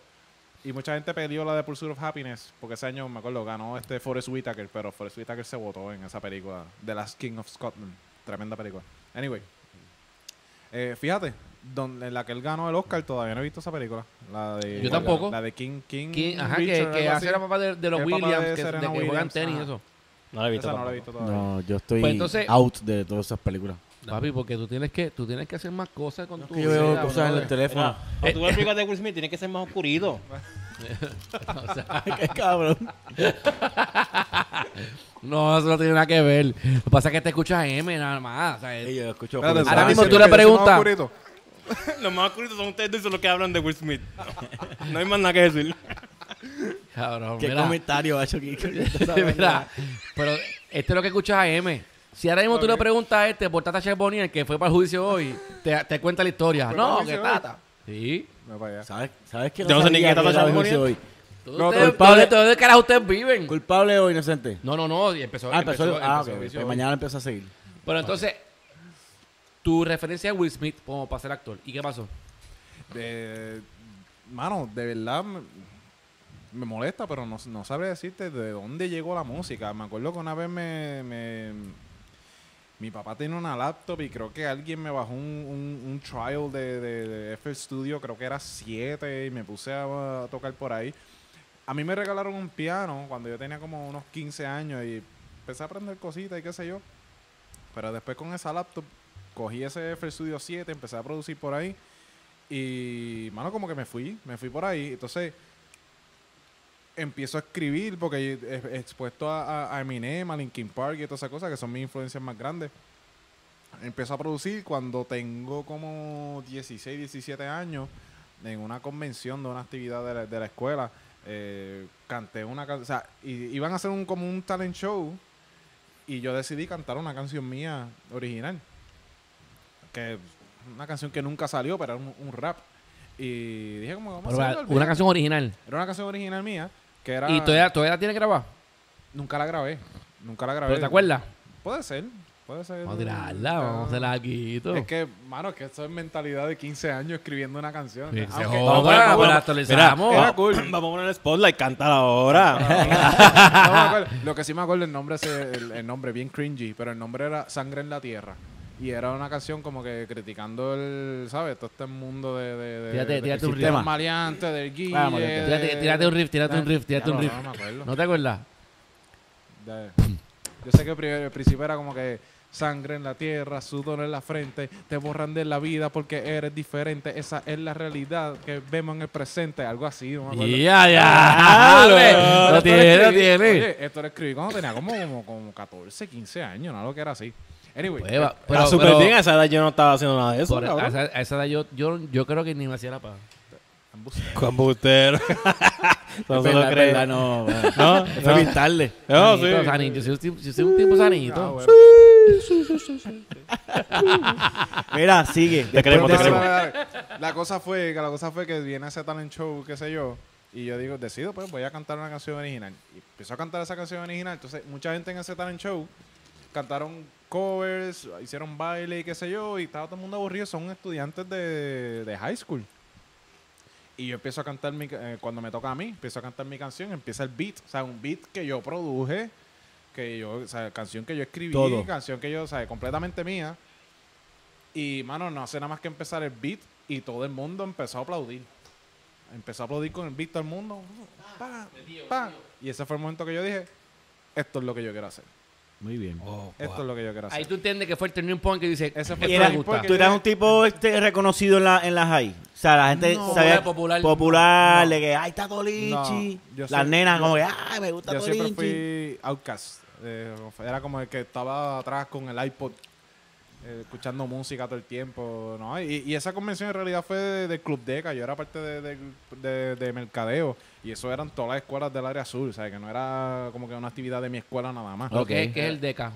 Y mucha gente pidió la de Pursuit of Happiness, porque ese año, me acuerdo, ganó este Forrest Whitaker, pero Forrest Whitaker se votó en esa película, The Last King of Scotland. Tremenda película. Anyway, eh, fíjate, donde, en la que él ganó el Oscar, todavía no he visto esa película. La de, Yo tampoco. La de King, King. Ajá, que, Richard, que hace así. la papá de, de los Williams, de que, de que juegan Williams, tenis y ajá. eso. No la he visto Esa no la he visto todavía. No, yo estoy Pues entonces- out de todas esas películas. Papi, porque tú tienes que, tú tienes que hacer más cosas con tu Que yo veo vida, cosas en el teléfono. Cuando tú ves películas de Will Smith, tiene que ser más oscurito. (laughs) O sea, (laughs) Qué cabrón. (laughs) no, eso no tiene nada que ver. Lo que pasa es que te escuchas M nada más. o sea, Ey, yo escucho Espérate. Ahora ¿estás mismo tú le que preguntas- oscurito? (laughs) los más oscuritos son ustedes dos los que hablan de Will Smith. No hay más nada que decir. (laughs) Cabrón, Qué mira. comentario ha hecho aquí. Mira, (laughs) pero este es lo que escuchas a M. Si ahora mismo tú le preguntas a este por Tata Chef Bonnier, que fue para el juicio hoy, te, te cuenta la historia. ¿Fue No, para el que juicio hoy? Tata. Sí. No, para allá. ¿Sabes, ¿Sabes qué? Yo no sé ni sabía qué está que era pasando juicio hoy. ¿Tú- No, ustedes- culpable- ¿Dónde, dónde carajo ustedes viven? ¿Culpable o inocente? No, no, no. y Empezó, Ah, empezó. ah, empezó ok. el juicio Pues hoy. mañana empieza a seguir. Pero entonces, tu referencia a Will Smith como para ser actor. ¿Y qué pasó? De, mano, de verdad me, me molesta, pero no, no sabré decirte de dónde llegó la música. Me acuerdo que una vez me, me- mi papá tenía una laptop y creo que alguien me bajó un, un- un trial de, de, de FL Studio, creo que era 7 y me puse a, a tocar por ahí. A mí me regalaron un piano cuando yo tenía como unos 15 años y empecé a aprender cositas y qué sé yo. Pero después con esa laptop cogí ese FL Studio 7, empecé a producir por ahí. Y, mano, como que me fui, me fui por ahí. Entonces, empiezo a escribir porque expuesto a, a- Eminem, a Linkin Park y todas esas cosas que son mis influencias más grandes. Empiezo a producir cuando tengo como 16, 17 años en una convención de una actividad de la escuela. Eh, canté una canción, o sea, y- iban a hacer un, como un talent show y yo decidí cantar una canción mía original. Que una canción que nunca salió, pero era un, un rap. Y dije como, vamos a una canción original. Era una canción original mía que era... ¿Y todavía, todavía la tienes grabada? Nunca la grabé. Nunca la grabé. ¿Pero te acuerdas? Puede ser. Puede ser. Vamos a tirarla, vamos a hacerla aquí. Es que, mano, es que eso es mentalidad de 15 años escribiendo una canción. Sí, se joda, Vamos a poner- pero bueno, actualizamos. mira, Era cool. Vamos a poner el spotlight, cántala ahora. No me acuerdo. Lo que sí me acuerdo el nombre es el, el nombre bien cringy, pero el nombre era Sangre en la Tierra. Y era una canción como que criticando el, ¿sabes? Todo este mundo de, de, de, Tírate- de- tírate del un sistema riff. maleante, del guille. Vamos, de- Tírate, tírate un riff, tírate un riff, tírate un no, riff. No, me acuerdo. ¿No te acuerdas? De- yo sé que el principio era como que sangre en la tierra, sudor en la frente, te borran de la vida porque eres diferente. Esa es la realidad que vemos en el presente. Algo así, no me acuerdo. Ya, ya. Dale. Lo esto tiene, lo tiene. Oye, esto lo escribí cuando tenía como, como, como 14, 15 años, no lo que era así. Anyway, Pues, eh, pero- bien, a esa edad yo no estaba haciendo nada de eso. Por- a esa, a esa edad yo, yo, yo creo que ni me hacía la paga. Computero. (laughs) no Es se lo verdad, es cree. verdad, no. No, Fue no. bien tarde. No, sí. Sanito, sanito. Yo soy un tipo- yo soy un tipo sanito. ah, bueno. (laughs) Mira, sigue. Te queremos, te dale. (laughs) La cosa fue que la cosa fue que viene ese talent show, qué sé yo, y yo digo, decido, pues voy a cantar una canción original. Y empezó a cantar esa canción original. Entonces, mucha gente en ese talent show cantaron covers, hicieron baile y qué sé yo, y estaba todo el mundo aburrido. Son estudiantes de, de high school. Y yo empiezo a cantar mi, eh, cuando me toca a mí, empiezo a cantar mi canción, empieza el beat, o sea, un beat que yo produje, que yo, o sea, canción que yo escribí, Todo. canción que yo, o sea, completamente mía. Y, mano, no hace nada más que empezar el beat y todo el mundo empezó a aplaudir. Empezó a aplaudir con el beat todo el mundo. Pa, pa. Y ese fue el momento que yo dije, esto es lo que yo quiero hacer. Muy bien. Esto es lo que yo quiero hacer. Ahí tú entiendes que fue el turning point que dice, Ese fue el tú eras un tipo este reconocido en la, en la high. O sea, la gente No. sabía Popular, popular. popular, No. de que, ay, está Tolichi. No, Las nenas yo- como que, ay, me gusta Yo siempre Tolichi. fui outcast. Eh, era como el que estaba atrás con el iPod eh, escuchando música todo el tiempo. ¿no? Y, y esa convención en realidad fue de- del Club Deca. Yo era parte de, de- de- de mercadeo. Y eso eran todas las escuelas del área sur. O sea, que no era como que una actividad de mi escuela nada más. Ok, que es el DECA.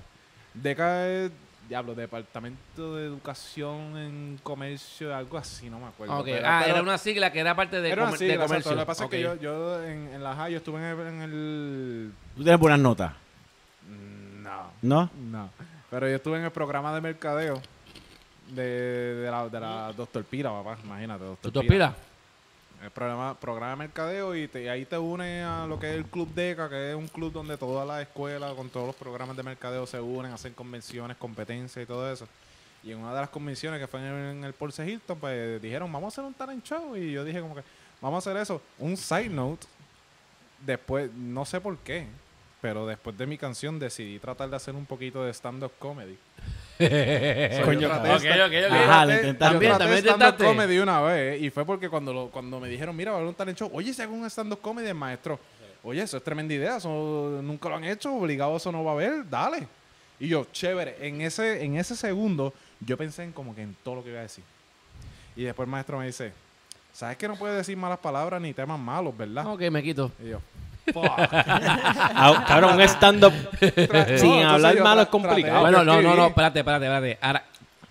Deca es, diablo, Departamento de Educación en Comercio, algo así, no me acuerdo. Ok, Pero- Ah, pero- era una sigla que era parte de, era una comer- sigla, de exacto. Lo que pasa es que yo, yo en, en la high yo estuve en el, en el- Tú tienes buenas notas, No, ¿no? Pero yo estuve en el programa de mercadeo de, de la, de la Doctor Pira, papá. Imagínate, Doctor ¿Tú te Pira. aspiras? El programa, programa de mercadeo y, te- y ahí te une a lo que es el Club DECA, que es un club donde todas las escuelas con todos los programas de mercadeo se unen, hacen convenciones, competencias y todo eso. Y en una de las convenciones que fue en el, en el Pulse Hilton, pues dijeron, vamos a hacer un talent show. Y yo dije como que, vamos a hacer eso. Un side note, después, no sé por qué, pero después de mi canción decidí tratar de hacer un poquito de stand-up comedy. (laughs) So, yo traté ok, esta- ok, ok. yo Ajá, traté- yo También, traté stand-up comedy una vez y fue porque cuando lo, cuando me dijeron, mira, va a haber un talent show, oye, si hago un stand-up comedy, maestro, oye, eso es tremenda idea, eso nunca lo han hecho, obligado eso no va a haber, dale. Y yo, chévere, en ese, en ese segundo, yo pensé en como que en todo lo que iba a decir. Y después el maestro me dice, ¿sabes que no puedes decir malas palabras ni temas malos, verdad? Ok, me quito. Y yo, cabrón, un stand-up sin hablar malo es complicado. bueno, no, no, no, espérate, espérate, espérate. Ahora,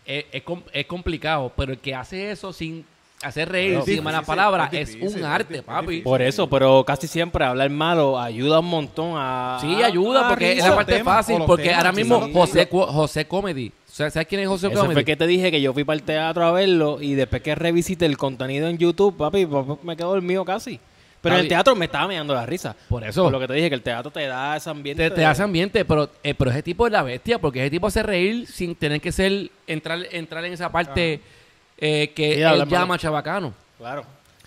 es, es com- es complicado, pero el que hace eso sin hacer reír, Es sin difícil, malas palabras, es es, difícil, un es arte, es papi. Por eso, pero casi siempre hablar malo ayuda un montón a. Sí, ayuda, a porque es la parte temas, fácil. Porque temas, ahora sí, mismo sí. José, José Comedy. O sea, ¿Sabes quién es José Eso Comedy? fue que te dije que yo fui para el teatro a verlo y después que revisité el contenido en YouTube, papi, papi, me quedo dormido casi. Pero en el teatro me estaba mirando la risa. Por eso. Por lo que te dije, que el teatro te da ese ambiente. te, te de- hace ambiente, pero, eh, pero ese tipo es la bestia, porque ese tipo hace reír sin tener que ser, entrar, entrar en esa parte eh, que Sí, él llama chabacano. Claro.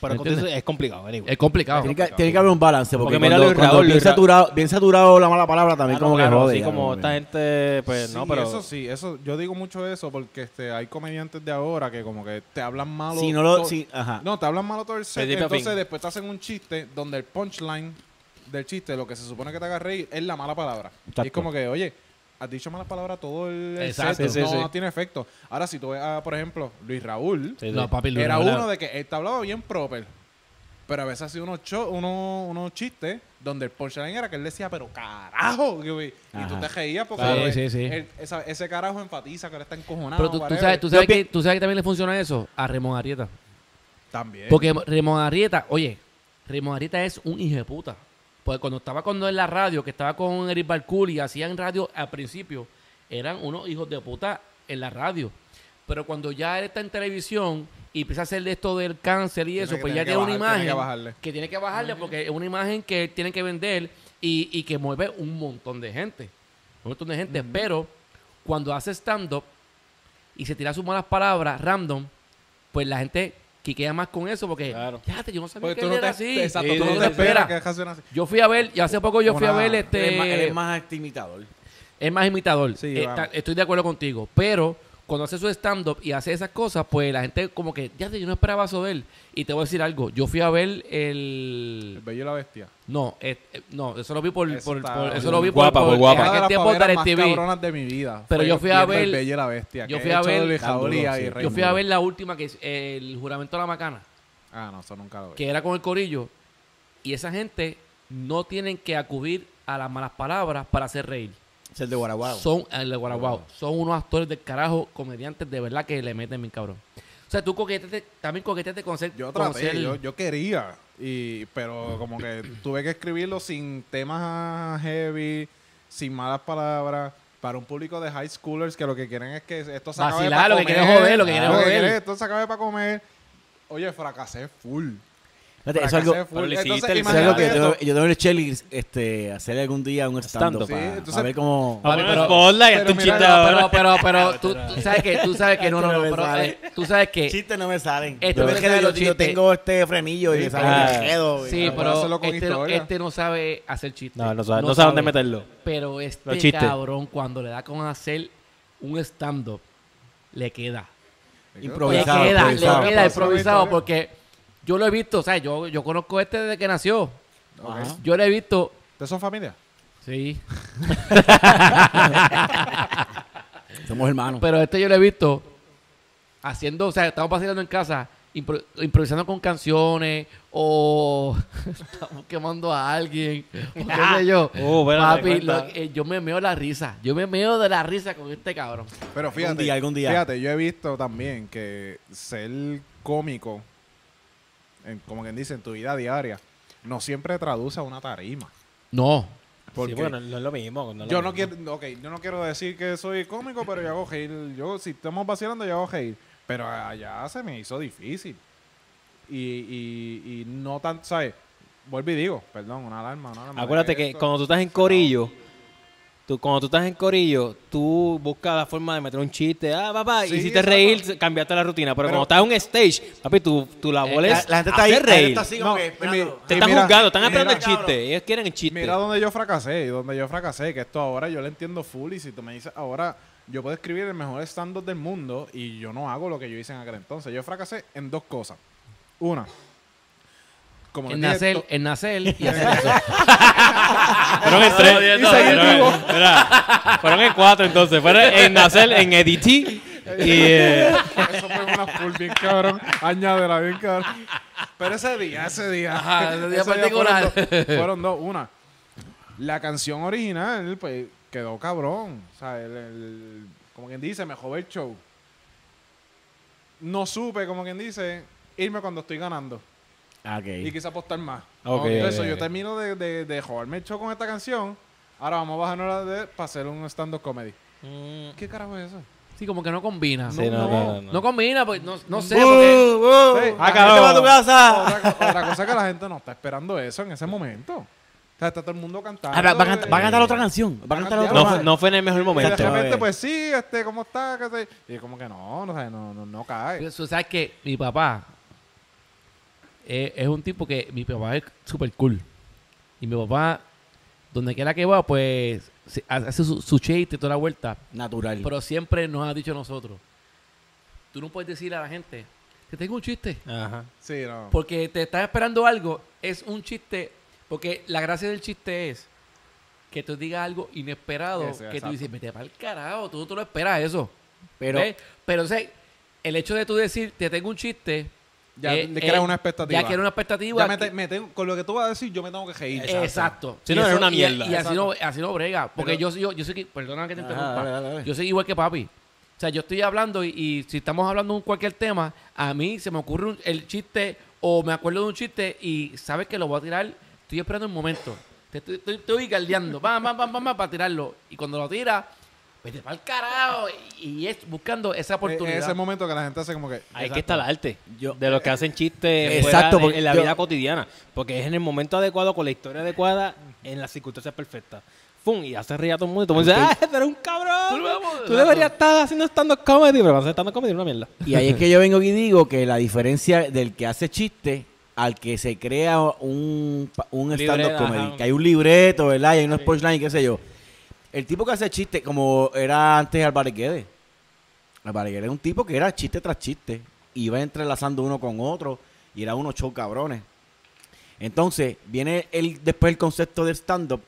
Pero es complicado, anyway. Es complicado. Tiene que, tiene que haber un balance, porque, Porque mira cuando, Luis cuando Raúl, bien, Luis saturado, bien saturado la mala palabra también Ah, como que jode. sí, como esta gente, pues no, pero. eso sí, eso yo digo mucho eso porque este hay comediantes de ahora que como que te hablan malo. Si no lo... todo- Si, ajá. No, te hablan malo todo el set, entonces después te hacen un chiste donde el punchline del chiste, lo que se supone que te haga reír, es la mala palabra. Y es como que, oye, has dicho malas palabras todo el, Exacto. set, Sí, sí, no, sí. no tiene efecto. Ahora, si tú ves, a, por ejemplo, Luis Raúl, Sí, sí. No, papi, Luis era Raúl, uno de que él te hablaba bien proper. Pero a veces hacía unos, cho- unos, unos chistes donde el punchline era que él decía, pero carajo. Y, tú te reías porque Claro. él- Sí, sí, sí. él- esa- ese carajo enfatiza que él está encojonado. Pero tú, sabes, tú, sabes que, tú sabes que también le funciona eso a Ramón Arieta. También. Porque Ramón Arieta, oye, Ramón Arieta es un hijo de puta. Porque cuando estaba cuando en la radio, que estaba con Eric Balcour y hacían radio al principio, eran unos hijos de puta en la radio. Pero cuando ya él está en televisión y empieza a hacer esto del cáncer y Tiene eso, que- pues ya tiene una tiene imagen que tiene que bajarle porque es una imagen que tiene que vender y, y que mueve un montón de gente. Un montón de gente. Pero cuando hace stand-up y se tira sus malas palabras random, pues la gente quiquea más con eso porque, Claro. fíjate, yo no sabía Porque que tú él no era te, así. exacto, Sí, tú no te sí. esperas Espera. que así. Yo fui a ver, y hace poco yo fui a ver Él es más, él este... es más imitador. Es más imitador. Sí, Eh, ta- estoy de acuerdo contigo. Pero cuando hace su stand-up y hace esas cosas, pues la gente como que, ya yo no esperaba eso de él. Y te voy a decir algo. Yo fui a ver El el... bello y la bestia. No, eh, eh, no, eso lo vi por... Eso por- está por- eso lo vi Guapa, por, por guapa. en aquel tiempo de más cabronas de mi vida. Pero yo fui a ver- El bello y la bestia. yo fui a ver- Yo fui a ver la última, que es el juramento de la macana, Ah, no, eso nunca lo vi. que era con el corillo. Y esa gente no tienen que acudir a las malas palabras para hacer reír. Es el de Guaraguao. Son, el de Guaraguao. Son unos actores del carajo, comediantes de verdad que le meten bien cabrón. O sea, tú coqueteaste, también coqueteaste con ser... Yo traté, ser- yo, yo quería, y, pero como que (clears throat) tuve que escribirlo sin temas heavy, sin malas palabras, para un público de high schoolers que lo que quieren es que esto se acabe Vacilar, para lo que quieren joder, lo que quieren Lo que joder. quieren es esto se acabe para comer. Oye, fracasé full. Fíjate, eso es algo, full. Entonces, es algo que imagínate yo, tengo el Shelly este, hacer algún día un stand-up entonces- ver cómo... Pero- a pero Pero, ahora. pero, pero, (laughs) tú, tú sabes que, tú sabes que no, no, no, eh, tú sabes que... Chistes no me salen. Este Yo, tengo este frenillo y me sale Ah. el quedo. Sí, pero este no, este no sabe hacer chistes. No, no sabe, no sabe dónde meterlo. Pero este cabrón, cuando le da con hacer un stand-up, le queda. Improvisado, le queda, improvisado. le queda Pero improvisado historia. porque yo lo he visto, o sea, yo, yo conozco este desde que nació. Ajá. Yo lo he visto, ¿Ustedes son familia? sí, (laughs) Somos hermanos. pero este yo lo he visto haciendo, o sea, estamos paseando en casa, impro- improvisando con canciones o (laughs) estamos quemando a alguien, o qué sé yo. Oh, (laughs) espérate, Papi, lo- eh, yo me meo la risa, yo me meo de la risa con este cabrón. Pero fíjate, día, algún día. fíjate, yo he visto también que ser cómico, en- como quien dice, en tu vida diaria, no siempre traduce a una tarima. No, Porque Sí, bueno, no es lo mismo. no es lo yo no mismo. quiero, ok, yo no quiero decir que soy cómico, pero yo hago reír. Yo, si estamos vacilando, yo hago reír. Pero allá se me hizo difícil. Y, y, y no tanto, ¿sabes? Vuelvo y digo, perdón, una alarma, una alarma. Acuérdate de que esto- cuando tú estás en corillo, tú, cuando tú estás en corillo, tú buscas la forma de meter un chiste. Ah, papá, Sí, hiciste exacto. reír, cambiaste la rutina. Pero, Pero- cuando estás en un stage, papi, tu, tu labor Eh, es la, la gente está ahí, la gente reír. está así como No, que mi- Te están mira, juzgando, están esperando el chiste. Ellos quieren el chiste. Mira donde yo fracasé y donde yo fracasé, que esto ahora yo lo entiendo full y si tú me dices ahora yo puedo escribir el mejor stand-up del mundo y yo no hago lo que yo hice en aquel entonces. Yo fracasé en dos cosas. Una, como en nacer, en nacer y (laughs) hacer eso. Fueron en tres. jodiendo, Fueron en- mira, fueron en cuatro entonces. Fueron en nacer, en edití. Y eh, Eso fue una full bien cabrón. Añádela bien cabrón. Pero ese día, ese día. Ajá, ese día fueron particular. dos- (laughs) Fueron dos. Una, la canción original, pues, quedó cabrón. O sea, el, el- como quien dice, me el show. No supe, como quien dice, irme cuando estoy ganando. Ah. Y quise apostar más. Ok, Entonces, ok, yo termino de, de, de joderme el show con esta canción. Ahora vamos a bajarnos la de para hacer un stand-up comedy. ¿Qué carajo es eso? Sí, como que no combina. Sí, no, no, no, No no. combina, pues no, no sé. ¡Uh, porque- uh! Sí, ¡La ah, gente cabrón. va a tu casa! Otra, otra cosa es que la gente no está esperando eso en ese momento. O sea, está todo el mundo cantando. Ah, va, a cantar, va a cantar otra canción. Va a cantar No otra no, fue, no fue en el mejor Y de momento. repente, ver. pues sí, este, ¿cómo está? ¿Qué sé? Y como que no, no, sé, no, no, no cae. Tú sabes que mi papá eh, es un tipo que mi papá es súper cool. Y mi papá, donde quiera que va, pues se- hace su, su chiste y toda la vuelta. Natural. Pero siempre nos ha dicho a nosotros: Tú no puedes decir a la gente que tengo un chiste. Ajá. Sí, no. Porque te estás esperando algo, es un chiste. Porque la gracia del chiste es que tú digas algo inesperado, Eso, que tú dices, vete para el carajo, tú no te lo esperas eso. Pero, ¿Ves? Pero o sea, el hecho de tú decir, te tengo un chiste. Ya eh, le creas eh, una expectativa. Ya que era una expectativa. Ya me que- te- me tengo- con lo que tú vas a decir, yo me tengo que reír. Exacto. Si no, eso- era una mierda. Y, así, no, así no brega. Porque Pero- yo, yo, yo soy, que- perdona que te interrumpa. dale, dale, dale. Yo soy igual que papi. O sea, yo estoy hablando y, y si estamos hablando de cualquier tema, a mí se me ocurre un- el chiste o me acuerdo de un chiste y sabes que lo voy a tirar, estoy esperando un momento. Te estoy, estoy, estoy galdeando, pam, pam, pam, pam, para tirarlo. Y cuando lo tira, vete para el carajo. Y, es buscando esa Es oportunidad. ese momento que la gente hace como que. Hay Exacto. que estar arte Yo- de los que hacen chistes Exacto, fuera de- porque en la yo- vida cotidiana. Porque es en el momento adecuado, con la historia adecuada, en las circunstancias perfectas. ¡Fum! Y hace reír a todo el mundo. Y todo el mundo dice, ¡ah, pero un cabrón! Tú lo vamos- Tú deberías estar haciendo stand-up comedy, pero hacer stand-up comedy una mierda. Y ahí es que yo vengo y digo que la diferencia del que hace chiste al que se crea un, pa- un stand-up comedy, ajá. que hay un libreto, ¿verdad? Y hay unos punchlines, qué sé yo. El tipo que hace chiste, como era antes Álvarez Guedes. Álvarez Guedes era un tipo que era chiste tras chiste. Iba entrelazando uno con otro y era unos show cabrones. Entonces, viene el, después el concepto del stand-up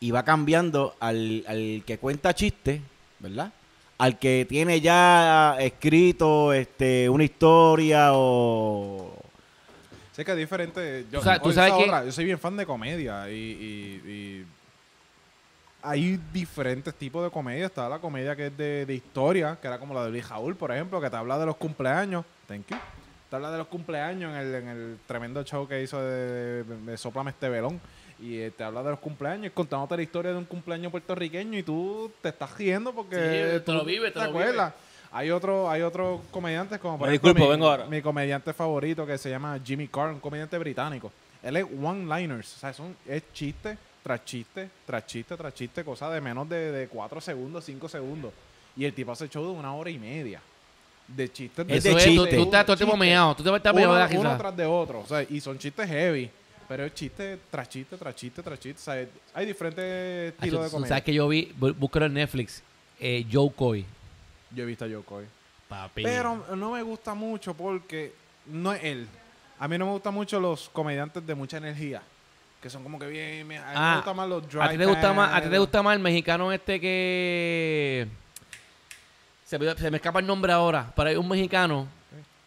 y va cambiando al, al que cuenta chistes, ¿verdad? Al que tiene ya escrito este una historia o... Sé que es diferente. Yo, O sea, tú oye, sabes que- otra, yo soy bien fan de comedia y, y- y hay diferentes tipos de comedia. Está la comedia que es de, de historia, que era como la de Luis Jaúl, por ejemplo, que te habla de los cumpleaños. Thank you. Te habla de los cumpleaños en el, en el tremendo show que hizo de, de, de Sóplame este velón. Y eh, te habla de los cumpleaños, contándote la historia de un cumpleaños puertorriqueño y tú te estás riendo porque Sí, te tú lo vives, te lo acuerdas. Hay otro, hay otros comediantes como por Me ejemplo, disculpo, mi, vengo ahora. mi comediante favorito que se llama Jimmy Carr, un comediante británico. Él es one-liners, o sea, son, es chiste tras chiste, tras chiste, tras chiste, cosa de menos de, de 4 segundos, 5 segundos. Y el tipo hace show de una hora y media. De chistes Es Eso de es, tú, chiste. tú estás todo el tiempo meado. Tú te vas a estar meado uno, de la uno risa. tras de otro. O sea, y son chistes heavy. Pero es chiste tras chiste, tras chiste, tras chiste. O sea, hay diferentes estilos de comedia. ¿Sabes que yo vi? bú- Búscalo en Netflix. Eh, Joe Coy. Yo he visto a Joe Coy. Papi. Pero no me gusta mucho porque no es él. A mí no me gustan mucho los comediantes de mucha energía. Que son como que bien. bien- a mí Ah, me gustan más los dry ¿A ti te gusta más, a ti te gusta más el mexicano este que se me, se me escapa el nombre ahora, pero hay un mexicano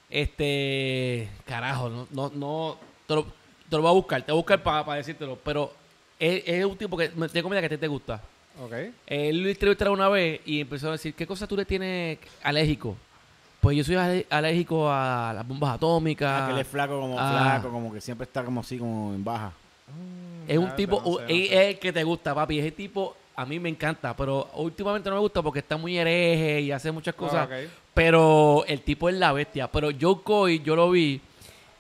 este carajo, no no no te lo, te lo voy a buscar, te voy a buscar para decírtelo, pero es, es un tipo que de comida que a ti te gusta. Ok. Él lo entrevistaron una vez y empezó a decir, ¿qué cosa tú le tienes alérgico? Pues yo soy alérgico a las bombas atómicas. Ah, que él es flaco como Ah. flaco, como que siempre está como así, como en baja. Es un tipo, no sé, no es, sé. es el que te gusta, papi. Ese tipo a mí me encanta, pero últimamente no me gusta porque está muy hereje y hace muchas cosas. Ah, ok. Pero el tipo es la bestia. Pero Joe Coy, yo lo vi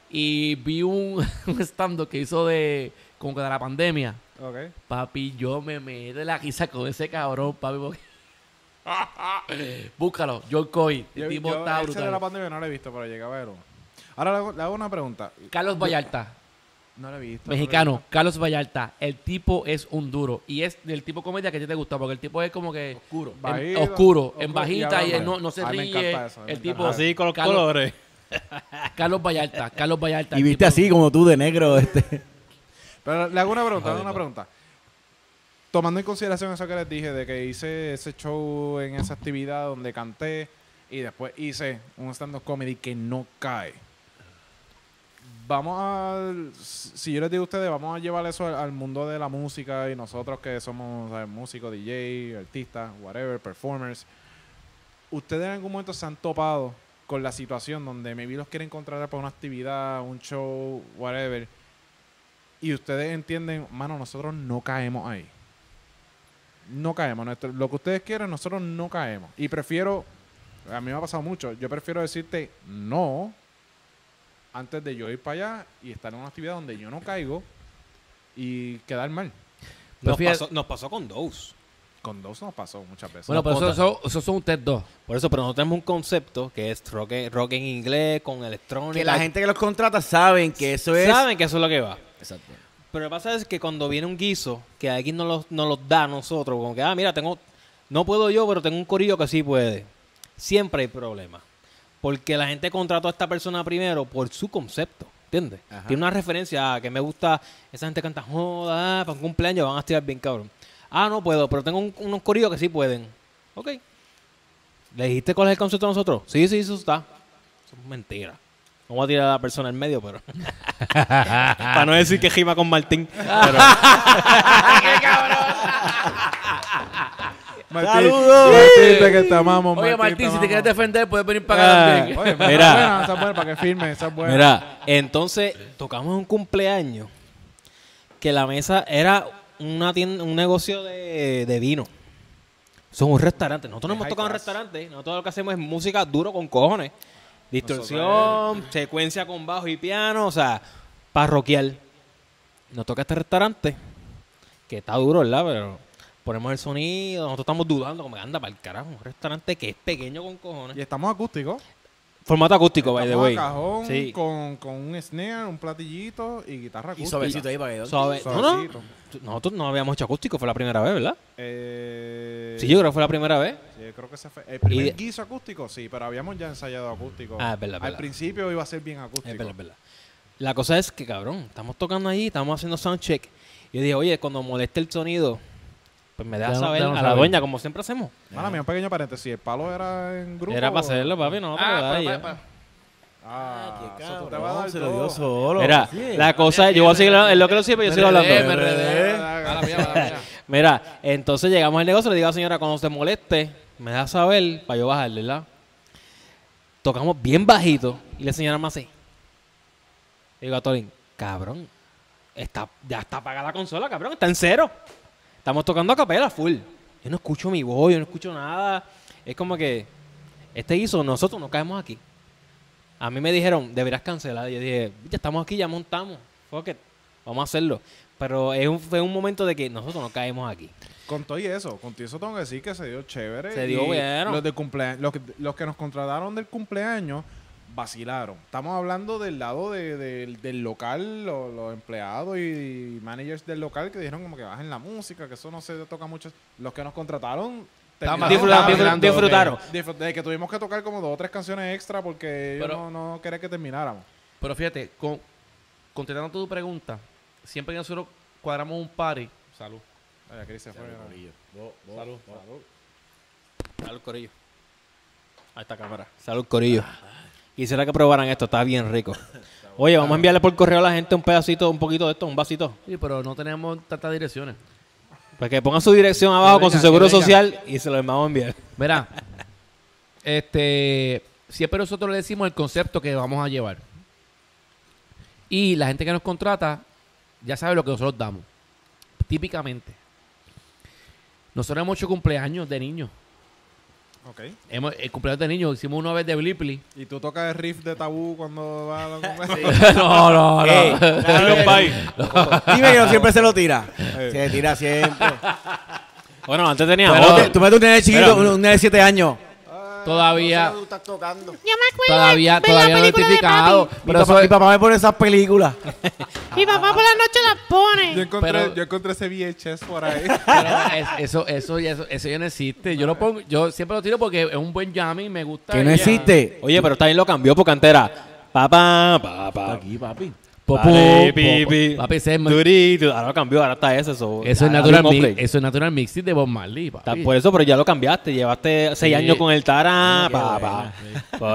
y vi un, (laughs) un stand-up que hizo de como que de la pandemia. Papi, yo me meto de la risa con ese cabrón, papi. porque- (laughs) Búscalo, Joe Coy. El Yo, tipo yo está ese de la brutal. pandemia no lo he visto, pero llegué a ver uno. Ahora le hago, le hago una pregunta. Carlos Vallarta. No lo he visto. no lo he Mexicano, visto. Carlos Vallarta. El tipo es un duro. Y es del tipo comedia que a ti te gusta, porque el tipo es como que Oscuro. en- oscuro, oscuro, en y bajita y, él no, no se Ay, me ríe. encanta eso, me el tipo. Así con los Carlos, colores. (laughs) Carlos Vallarta, Carlos Vallarta. Y viste tipo- así como tú de negro, este. Pero le hago una pregunta, le hago una pregunta. Tomando en consideración eso que les dije, de que hice ese show en esa actividad donde canté y después hice un stand-up comedy que no cae. Vamos a. Si yo les digo a ustedes, vamos a llevar eso al, mundo de la música y nosotros que somos músicos, DJ, artistas, whatever, performers. ¿Ustedes en algún momento se han topado con la situación donde maybe los quieren contratar para una actividad, un show, whatever? y ustedes entienden, mano, nosotros no caemos ahí. No caemos. Lo que ustedes quieren, nosotros no caemos. Y prefiero, a mí me ha pasado mucho, yo prefiero decirte no antes de yo ir para allá y estar en una actividad donde yo no caigo y quedar mal. Nos Prefiero- pasó, nos pasó con dos. Con dos nos pasó muchas veces. Bueno, pero eso, eso son ustedes dos. Por eso, pero nosotros tenemos un concepto que es rock, rock en inglés, con electrónica. Que la gente que los contrata saben que eso es. saben que eso es lo que va. Exacto. Pero lo que pasa es que cuando viene un guiso, que alguien nos los, nos los da a nosotros, como que, ah, mira, tengo, no puedo yo, pero tengo un corillo que sí puede. Siempre hay problemas. Porque la gente contrató a esta persona primero por su concepto, ¿entiendes? Ajá. Tiene una referencia a que me gusta, esa gente canta, joda, para un cumpleaños van a estirar bien cabrón. Ah, no puedo, pero tengo un- unos corillos que sí pueden. Ok. ¿Le dijiste cuál es el concepto de nosotros? Sí, sí, eso está. Eso es mentira. Vamos a tirar a la persona en medio, pero... (laughs) Para no decir que gima con Martín. Pero, (laughs) (laughs) Martín, ¡Saludos! Martín, te que te amamos, Oye, Martín, si te quieres defender, puedes venir para acá Ah. también. Oye, Mira. Buena, esa es buena, para que firme, esa es buena. Mira, entonces tocamos un cumpleaños que la mesa era una tienda, un negocio de, de vino. Son un restaurante. Nosotros no hemos tocado en restaurante. Nosotros lo que hacemos es música duro con cojones. Distorsión, secuencia con bajo y piano, o sea, parroquial. Nos toca este restaurante, que está duro, ¿verdad? Pero ponemos el sonido, nosotros estamos dudando, como que anda para el carajo, un restaurante que es pequeño con cojones. Y estamos acústicos. Formato acústico, by the way. cajón Sí. con, con un snare, un platillito y guitarra Y acústica. suavecito ahí para que Suave. No. Nosotros no habíamos hecho acústico, fue la primera vez, ¿verdad? Eh, Sí, yo creo que fue la primera vez. sí, yo creo que ese fue. El primer Y- guiso acústico, sí, pero habíamos ya ensayado acústico. Ah, es verdad, Al verdad. principio iba a ser bien acústico. Es verdad, es verdad. La cosa es que, cabrón, estamos tocando ahí, estamos haciendo soundcheck. Y yo dije, oye, cuando moleste el sonido, pues me deja Déjanos- saber a la dueña, como siempre hacemos. Mala mía, un pequeño paréntesis. ¿El palo era en grupo? Era para hacerlo, papi, no, Ah, pero pa- ya. pa- pa- Ah, qué te cabrón, vas a dar se lo dio solo. Mira, Sí. la cosa es, yo voy a seguir, en lo que lo sigo, yo sigo hablando. Mira, entonces llegamos al negocio, le digo a la señora, cuando se moleste, me deja saber para yo bajarle, ¿verdad? Tocamos bien bajito y la señora me hace. Le digo a Tolín, cabrón, está, ya está apagada la consola, cabrón, está en cero. Estamos tocando a capela full. Yo no escucho mi voz, yo no escucho nada. Es como que este hizo, nosotros no caemos aquí. A mí me dijeron, deberías cancelar. Y yo dije, ya estamos aquí, ya montamos. Fuck it, vamos a hacerlo. Pero es un- fue un momento de que nosotros no caemos aquí. Con todo y eso, con todo eso tengo que decir que se dio chévere. Se dio y bueno. Los, de los, que, los que nos contrataron del cumpleaños vacilaron. Estamos hablando del lado de- del- del local, lo- los, empleados y, managers del local que dijeron como que bajen la música, que eso no se toca mucho. Los que nos contrataron Disfrutaron, Ah, disfrutaron, disfrutaron. Disfrut- de que tuvimos que tocar como dos o tres canciones extra porque yo Pero- no, no quería que termináramos. Pero fíjate, con, contestando tu pregunta, siempre que nosotros cuadramos un party, salud. Ay, Chris se fue. Salud. Salud, Corillo. A esta cámara. Salud, Corillo. Quisiera que probaran esto, está bien rico. Oye, vamos a enviarle por correo a la gente un pedacito, un poquito de esto, un vasito. Sí, pero no tenemos tantas direcciones. Para que pongan su dirección abajo con su seguro social y se lo vamos a enviar. Verá, este, siempre nosotros le decimos el concepto que vamos a llevar. Y la gente que nos contrata ya sabe lo que nosotros damos. Típicamente. Nosotros hemos hecho cumpleaños de niños. Ok. Hemos, el cumpleaños de niños hicimos una vez de Blipli. ¿Y tú tocas el riff de tabú cuando vas a los (laughs) cumpleaños? (laughs) no, no, no. Ey, Dime que no siempre se lo tira. Se tira siempre. Bueno, antes tenía Pero- otro. Tú metes un nene chiquito, un un nene de 7 años. Todavía, Yo me acuerdo. todavía, todavía no papi. Mi Pero papá, eso mi papá me pone esas películas. Mi papá por la noche las Yo pone. encontré, Pero- yo encontré ese VHS por ahí. Pero es- eso, eso, ya- eso, eso ya no existe. Yo lo pongo, yo siempre lo tiro porque es un buen jamming, me gusta. Que no y- existe. Oye, pero también lo cambió porque antes era papá, papá, Aquí, papi. Popó, Papi, popó. pipi, Papi, ese es- durito. Ahora lo cambió, ahora está ese. Eso, Eso es natural mix, eso es natural mixing de Bob Marley, papi. Está por eso, pero ya lo cambiaste. Llevaste seis Sí. años con el Tara,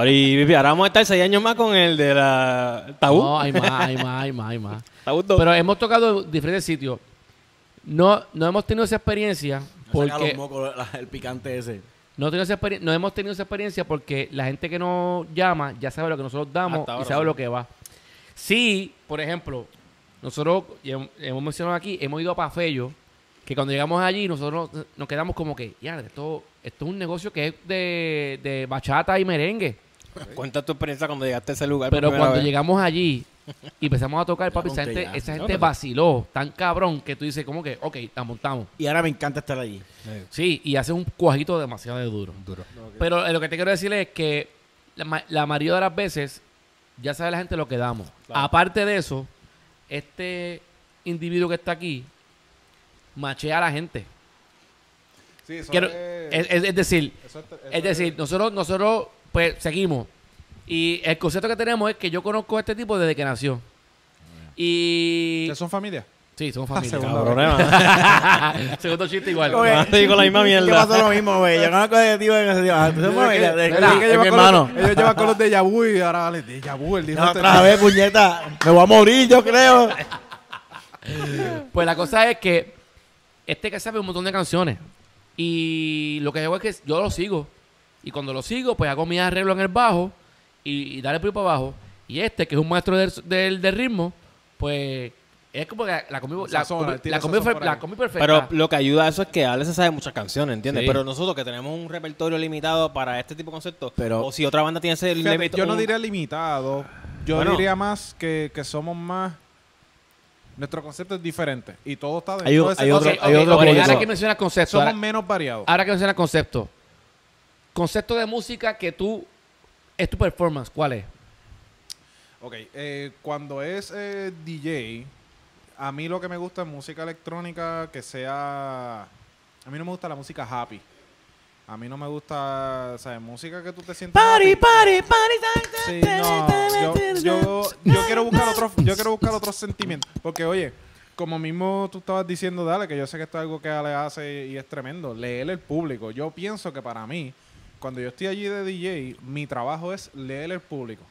qué pipi. Ahora vamos a estar seis años más con el de la el tabú. No, hay más, hay más, hay más, hay más. (laughs) Tabú dos. Pero hemos tocado en diferentes sitios. No, no hemos tenido esa experiencia Saca porque los mocos, la- el picante ese. no, tengo esa experien- no hemos tenido esa experiencia porque la gente que nos llama ya sabe lo que nosotros damos Hasta y ahora sabe sí. lo que va. Sí, por ejemplo, nosotros hemos mencionado aquí, hemos ido a Pafello, que cuando llegamos allí nosotros nos quedamos como que, ya, esto, esto es un negocio que es de, de bachata y merengue. (laughs) Cuenta tu experiencia cuando llegaste a ese lugar. Pero cuando vez. llegamos allí y empezamos a tocar, (laughs) papi, esa gente, esa No, gente pero- vaciló tan cabrón que tú dices, como que, ok, la montamos. Y ahora me encanta estar allí. Sí, y hace un cuajito demasiado de duro. Pero eh, lo que te quiero decir es que la mayoría de las veces ya sabe la gente lo que damos. Claro. Aparte de eso, este individuo que está aquí machea a la gente. Sí, eso Quiero- es- es, es- decir, eso es- eso es decir, nosotros, nosotros pues seguimos. Y el concepto que tenemos es que yo conozco a este tipo desde que nació. Y... ¿Ustedes son familia? Sí, somos familia. segunda Cabrones, (laughs) Segundo chiste igual. Oye. Te (laughs) digo la misma ¿Qué mierda. pasó lo mismo, güey? Yo conozco de tío en ese tío. Ah, tú eres familia. es que mi hermano. los- ellos llevan con los de vu y ahora vale, de vu, el dijo No, este- Otra vez, puñeta. Me voy a morir, yo creo. (laughs) Pues la cosa es que este que sabe un montón de canciones. Y lo que hago es que yo lo sigo. Y cuando lo sigo, pues hago mi arreglo en el bajo y, y darle por ahí para abajo. Y este, que es un maestro del, del, del ritmo, pues Es como que la combi, la, Sazona, la perfecta. Pero lo que ayuda a eso es que Ale se sabe muchas canciones, ¿entiendes? Sí. Pero nosotros que tenemos un repertorio limitado para este tipo de conceptos, Pero- o si otra banda tiene ese yo no un- diría limitado. Yo Bueno. diría más que, que somos más. Nuestro concepto es diferente. Y todo está dentro Hay de ese hay otro- Ok, concepto. hay otro ahora que mencionas concepto, Somos ahora, menos variados. ahora que mencionas concepto, concepto de música que tú es tu performance, ¿cuál es? Ok, eh, cuando es eh, DJ, a mí lo que me gusta es música electrónica que sea... A mí no me gusta la música happy. A mí no me gusta, ¿sabes? Música que tú te sientas Party, happy. party, party. Sí, no, yo, yo, yo quiero buscar otro, yo quiero buscar otros sentimientos. Porque, oye, como mismo tú estabas diciendo, dale, que yo sé que esto es algo que Ale hace y es tremendo. Leer el público. Yo pienso que para mí, cuando yo estoy allí de DJ, mi trabajo es leer el público.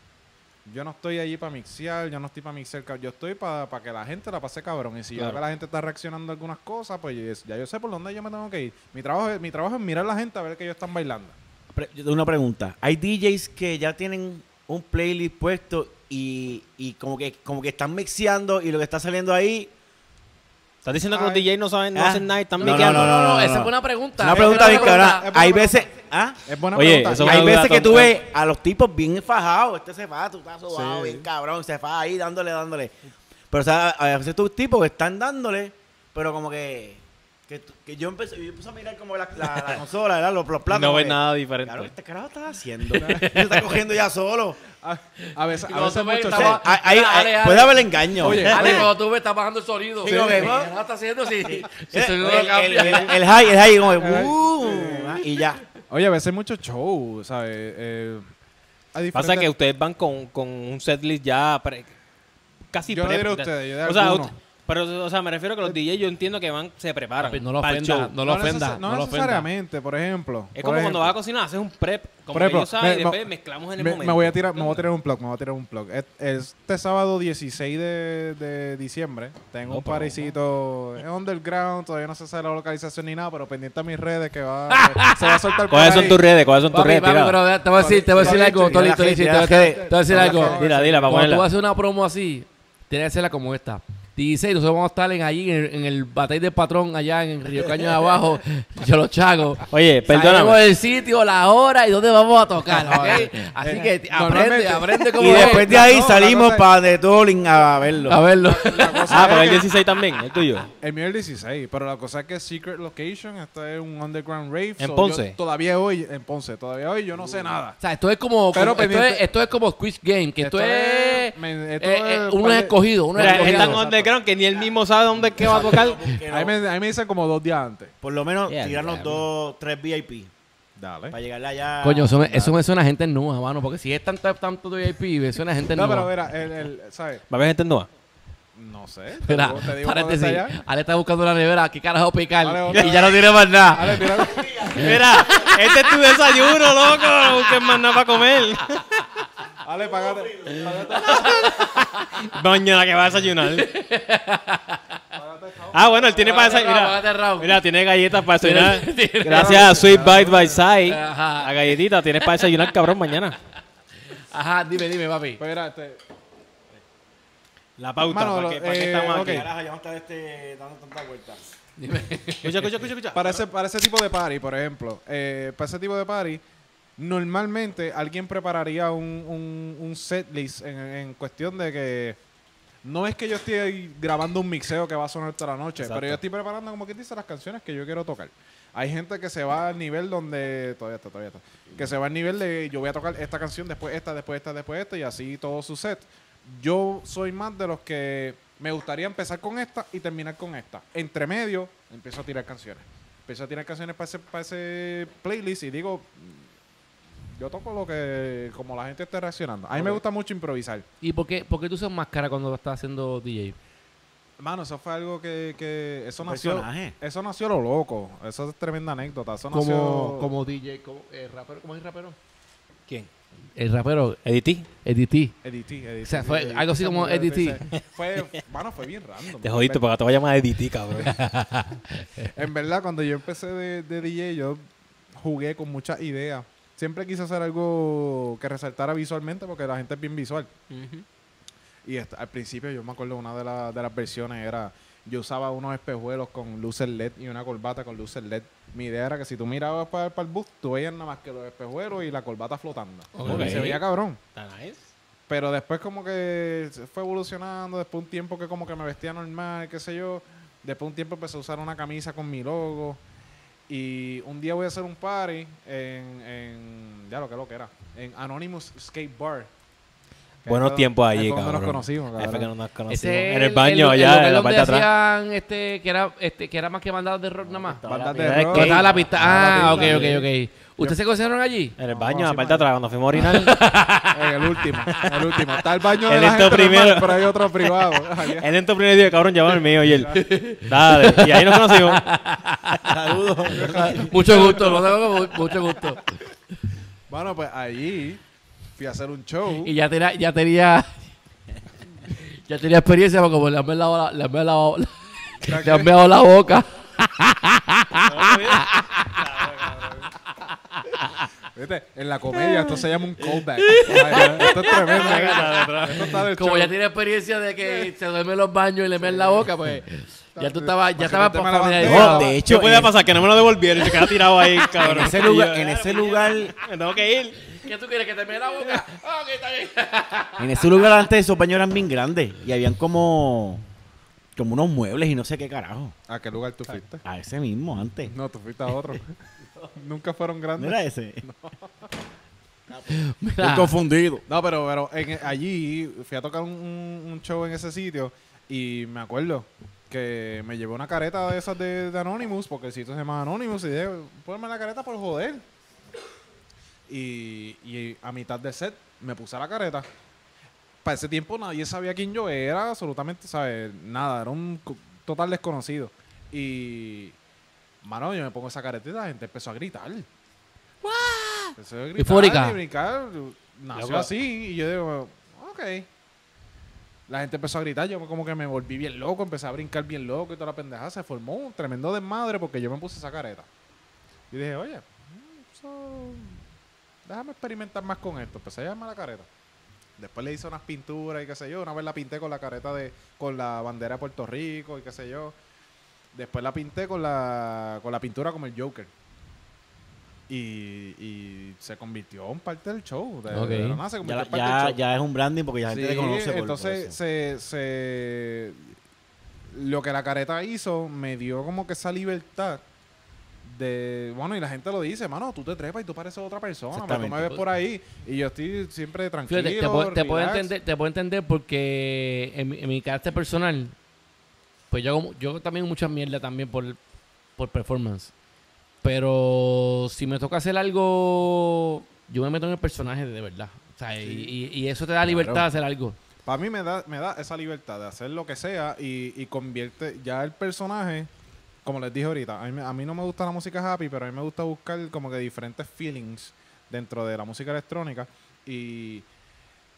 Yo no estoy allí para mixear, yo no estoy para mixear, yo estoy para que la gente la pase cabrón. Y si yo veo que la gente está reaccionando a algunas cosas, pues ya yo sé por dónde yo me tengo que ir. Mi trabajo es, mi trabajo es mirar a la gente a ver que ellos están bailando. Pre- yo tengo una pregunta. Hay DJs que ya tienen un playlist puesto y, y como que como que están mixeando y lo que está saliendo ahí. ¿Estás diciendo que los Ay. DJs no saben, no Ah. hacen nada y están No, no, miqueando? no, no, no, esa no. es buena pregunta. Una Es pregunta bien Hay veces, ¿ah? Es buena Oye, pregunta. eso Y es Hay veces que tú ves a los tipos bien fajados. Este se faja, tú estás sobado, Sí. bien cabrón. Se faja ahí dándole, dándole. Pero o sea, a veces tus tipos que están dándole, pero como que. Que, yo, empecé, yo empecé a mirar como la, la, la (laughs) consola, ¿verdad? Los, los platos. No que, nada diferente. Claro, este carajo está haciendo. (laughs) Se está cogiendo ya solo. A, a veces, a veces mucho estaba- Mira, hay- Ale, Ale. puede haber engaño. Oye, Ale, cuando tú ves, está bajando el sonido. Sí, ¿Qué está haciendo si, si el Eh, el, el- el- el high, el high, como uh, (laughs) y ya. Oye, a veces mucho show, ¿sabes? Eh, hay Pasa diferentes- que ustedes van con, con un setlist ya pre- casi Yo no pre- diré ustedes, yo diré o sea, algunos. Pero o sea, me refiero a que los DJs yo entiendo que van se preparan. Papi, no lo para el ofenda, show. no lo ofenda, no, no necesariamente, por ejemplo. Es por como cuando vas a cocinar, haces un prep, como Por ejemplo, que ellos saben, y me- después me- mezclamos en el me, momento. me voy a tirar, me voy a tirar un plug, me voy a tirar un plug. Es- Este sábado 16 de, de diciembre tengo No, un parisito es underground, todavía no se sabe la localización ni nada, pero pendiente a mis redes que va (laughs) se va a soltar ¿Cuáles son ahí. tus redes? ¿Cuáles son tus redes? papi, Tira. pero te voy a decir, te voy a decir algo, Toli, te voy a- decir algo. Dila, dila, para Cuando tú ponerla. vas a hacer una promo así, tienes que hacerla como esta. 16, nosotros vamos a estar en, allí en, en el batey del patrón, allá en Río Caño de Abajo, yo los chagos. Oye, perdóname. el sitio, la hora y dónde vamos a tocar, (laughs) ¿ok? Así que aprende, aprende cómo Y es. después de ahí no, salimos para The Tolling a verlo. A verlo. Ah, pero el que- 16 también, el tuyo. El mío es el 16, pero la cosa es que Secret Location, esto es un underground rave. ¿En so Ponce? yo todavía hoy, en Ponce, todavía hoy yo no sé nada. O sea, esto es como, Pero como- esto, es, esto es como Squish Game, que esto, Esto es, es- me- esto eh, es eh, uno es de- escogido, uno es Mira, escogido. Underground que ni él mismo sabe dónde es que va a tocar. Ahí, me, ahí me dicen como dos días antes. Por lo menos Yeah, tirarnos yeah. dos, tres VIP. Dale. Para llegarle allá. Coño, eso me, eso me suena a gente nueva, mano, porque si es tanto, tanto de VIP, me suena a gente No, nueva. pero mira, el, el, ¿sabes? ¿Va a haber gente en Noa? No sé. Te Mira, digo, te digo paréntesis, cuando esté allá. Ale está buscando la nevera, ¿qué carajo picar? Ale, otra y ya no tiene más nada. Dale, tira- Mira, este es tu desayuno, loco. No busques más nada para comer. Ale, págate. (laughs) págate. Mañana que va a desayunar. ah, bueno, él tiene para desayunar. Raúl. Mira, tiene galletas para desayunar. (laughs) Gracias a Sweet Bite by Sai. Ajá. La galletita tienes para desayunar, cabrón, mañana. Ajá, dime, dime, papi. Pues mira, este, La pauta, Mano, ¿para qué, para qué eh, estamos ok. aquí? Carajo, ya no está este, dando tantas vueltas. Dime. Escucha, escucha, escucha, escucha. para, ese, para ese tipo de party, por ejemplo, eh, para ese tipo de party, normalmente alguien prepararía un, un, un set list en, en cuestión de que no es que yo esté ahí grabando un mixeo que va a sonar toda la noche, Exacto. pero yo estoy preparando, como que dice, las canciones que yo quiero tocar. Hay gente que se va al nivel donde. Todavía está, todavía está. Que se va al nivel de yo voy a tocar esta canción, después esta, después esta, después esta, y así todo su set. Yo soy más de los que me gustaría empezar con esta y terminar con esta. Entre medio, empiezo a tirar canciones. Empiezo a tirar canciones para ese, para ese playlist y digo. Yo toco lo que. como la gente esté reaccionando. A mí me gusta mucho improvisar. ¿Y por qué, por qué tú usas máscara cuando estás haciendo DJ? Mano, eso fue algo que. que eso nació. personaje. Eso nació lo loco. Eso es tremenda anécdota. Eso Como, nació. como DJ, como, eh, rapero, ¿cómo es el rapero? ¿Quién? El rapero, Edití. EDT, EDT. O sea, fue algo así como EDT. Fue, bueno, fue bien random. Te jodiste porque te voy a llamar Edití, cabrón. (laughs) En verdad, cuando yo empecé de, de DJ, yo jugué con muchas ideas. Siempre quise hacer algo que resaltara visualmente porque la gente es bien visual. Y al principio yo me acuerdo una de, la- de las versiones era, yo usaba unos espejuelos con luces LED y una corbata con luces LED. Mi idea era que si tú mirabas para, el bus, tú veías nada más que los espejuelos y la corbata flotando. Ok. Y se veía cabrón. Nice. Pero después como que fue evolucionando, después un tiempo que como que me vestía normal, qué sé yo. Después un tiempo empecé a usar una camisa con mi logo. Y un día voy a hacer un party en, en ya lo que lo que era, en Anonymous Skate Bar. Buenos tiempos allí, cabrón. nos conocimos, Ahí fue que cabrón. no nos conocimos. Ese En el baño, el- el allá, en la parte de atrás. hacían, este, que era, este, que era más que bandadas de rock nada más. Bandas la de rock. Que estaba la pista. Ah, ok, ok, ok. ¿Ustedes se conocieron allí? En el No, baño, sí, aparte de atrás, cuando fuimos a orinar. (laughs) En el último, el último. Está el baño (laughs) de Él la normal, primero. pero hay otro privado. (laughs) Él entró primero y dijo, cabrón, llama el mío. Y él, dale. Y ahí nos conocimos. Saludos. Mucho gusto, no mucho gusto. Bueno, pues allí fui a hacer un show. Y ya tenía, ya tenía, (laughs) ya tenía experiencia porque como le han lavado la, le han lavado, le han meado la boca. ¿Viste? En la comedia esto se llama un callback. Esto es tremendo. Esto está del Como show. ya tiene experiencia de que se duerme en los baños y le mean la boca, pues ya tú estabas, ya la familiarizado. No, de ¿Qué hecho, podía en, pasar? Que no me lo devolvieron y se queda tirado ahí, en cabrón. ese Y lugar, en ese lugar, Me tengo que ir. ¿Qué tú quieres? ¿Que te la boca? Ah, (laughs) ok, está bien. en ese lugar antes esos baños eran bien grandes y habían como, como unos muebles y no sé qué carajo. ¿A qué lugar tú fuiste? A ese mismo antes. No, tú fuiste a otro. (laughs) Nunca fueron (laughs) ¿No grandes. era ese? Mira, Estoy confundido. No, pero, pero en- allí fui a tocar un, un- un show en ese sitio y me acuerdo que me llevé una careta de esas de, de Anonymous, porque el sitio se llama Anonymous, y dije, ponme la careta por joder. Y, y a mitad del set me puse la careta. Para ese tiempo nadie sabía quién yo era, absolutamente, ¿sabes? Nada, era un total desconocido. Y, mano, yo me pongo esa careta y la gente empezó a gritar. Empezó a gritar Eufórica. y brincar. Nació Loco. así y yo digo, ok. La gente empezó a gritar, yo como que me volví bien loco, empecé a brincar bien loco y toda la pendeja. Se formó un tremendo desmadre porque yo me puse esa careta. Y dije, oye, mm, so- déjame experimentar más con esto. Empecé a llamar la careta. Después le hice unas pinturas y qué sé yo. Una vez la pinté con la careta de, con la bandera de Puerto Rico y qué sé yo. Después la pinté con la, con la pintura como el Joker. Y, y se convirtió en parte del show. De, Ok. de la nada se Ya, convirtió en parte ya, del show. ya es un branding porque ya la gente Sí, te conoce por, por entonces eso. se, se lo que la careta hizo me dio como que esa libertad de bueno y la gente lo dice mano tú te trepas y tú pareces otra persona pero tú me ves por ahí y yo estoy siempre tranquilo Fíjate, te, puedo- te puedo relax. entender, te puedo entender porque en, mi- en mi carácter personal, pues yo, hago yo también mucha mierda también por, por performance. Pero si me toca hacer algo, yo me meto en el personaje de verdad. O sea, y, y- y eso te da libertad de hacer algo. para mí me da me da esa libertad de hacer lo que sea y, y convierte ya el personaje como les dije ahorita a mí, a mí no me gusta la música happy pero a mí me gusta buscar como que diferentes feelings dentro de la música electrónica y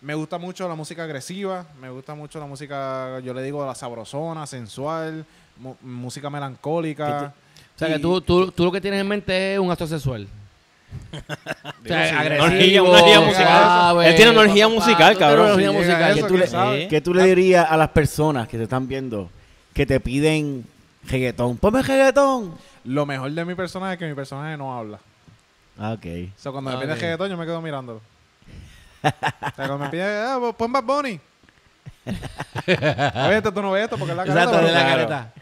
me gusta mucho la música agresiva, me gusta mucho la música, yo le digo la sabrosona, sensual, música melancólica. O sea, que tú, tú, tú lo que tienes en mente es un acto sexual. (laughs) o Digo, sea, sí, agresivo, Orgía, una orgía musical. Él tiene una orgía musical, cabrón. una orgía Si llega musical. eso, ¿Qué tú, ¿quién le, sabe? qué tú le dirías a las personas que te están viendo que te piden reggaetón? Ponme reggaetón. Lo mejor de mi personaje es que mi personaje no habla. Ah, ok. O sea, cuando Ah, me pide ok. reggaetón, yo me quedo mirándolo. o sea, cuando me pide, ah, pues, pon Bad Bunny. (laughs) Oye, esto tú no ves esto porque es la careta. Exacto, de pero la claro. careta.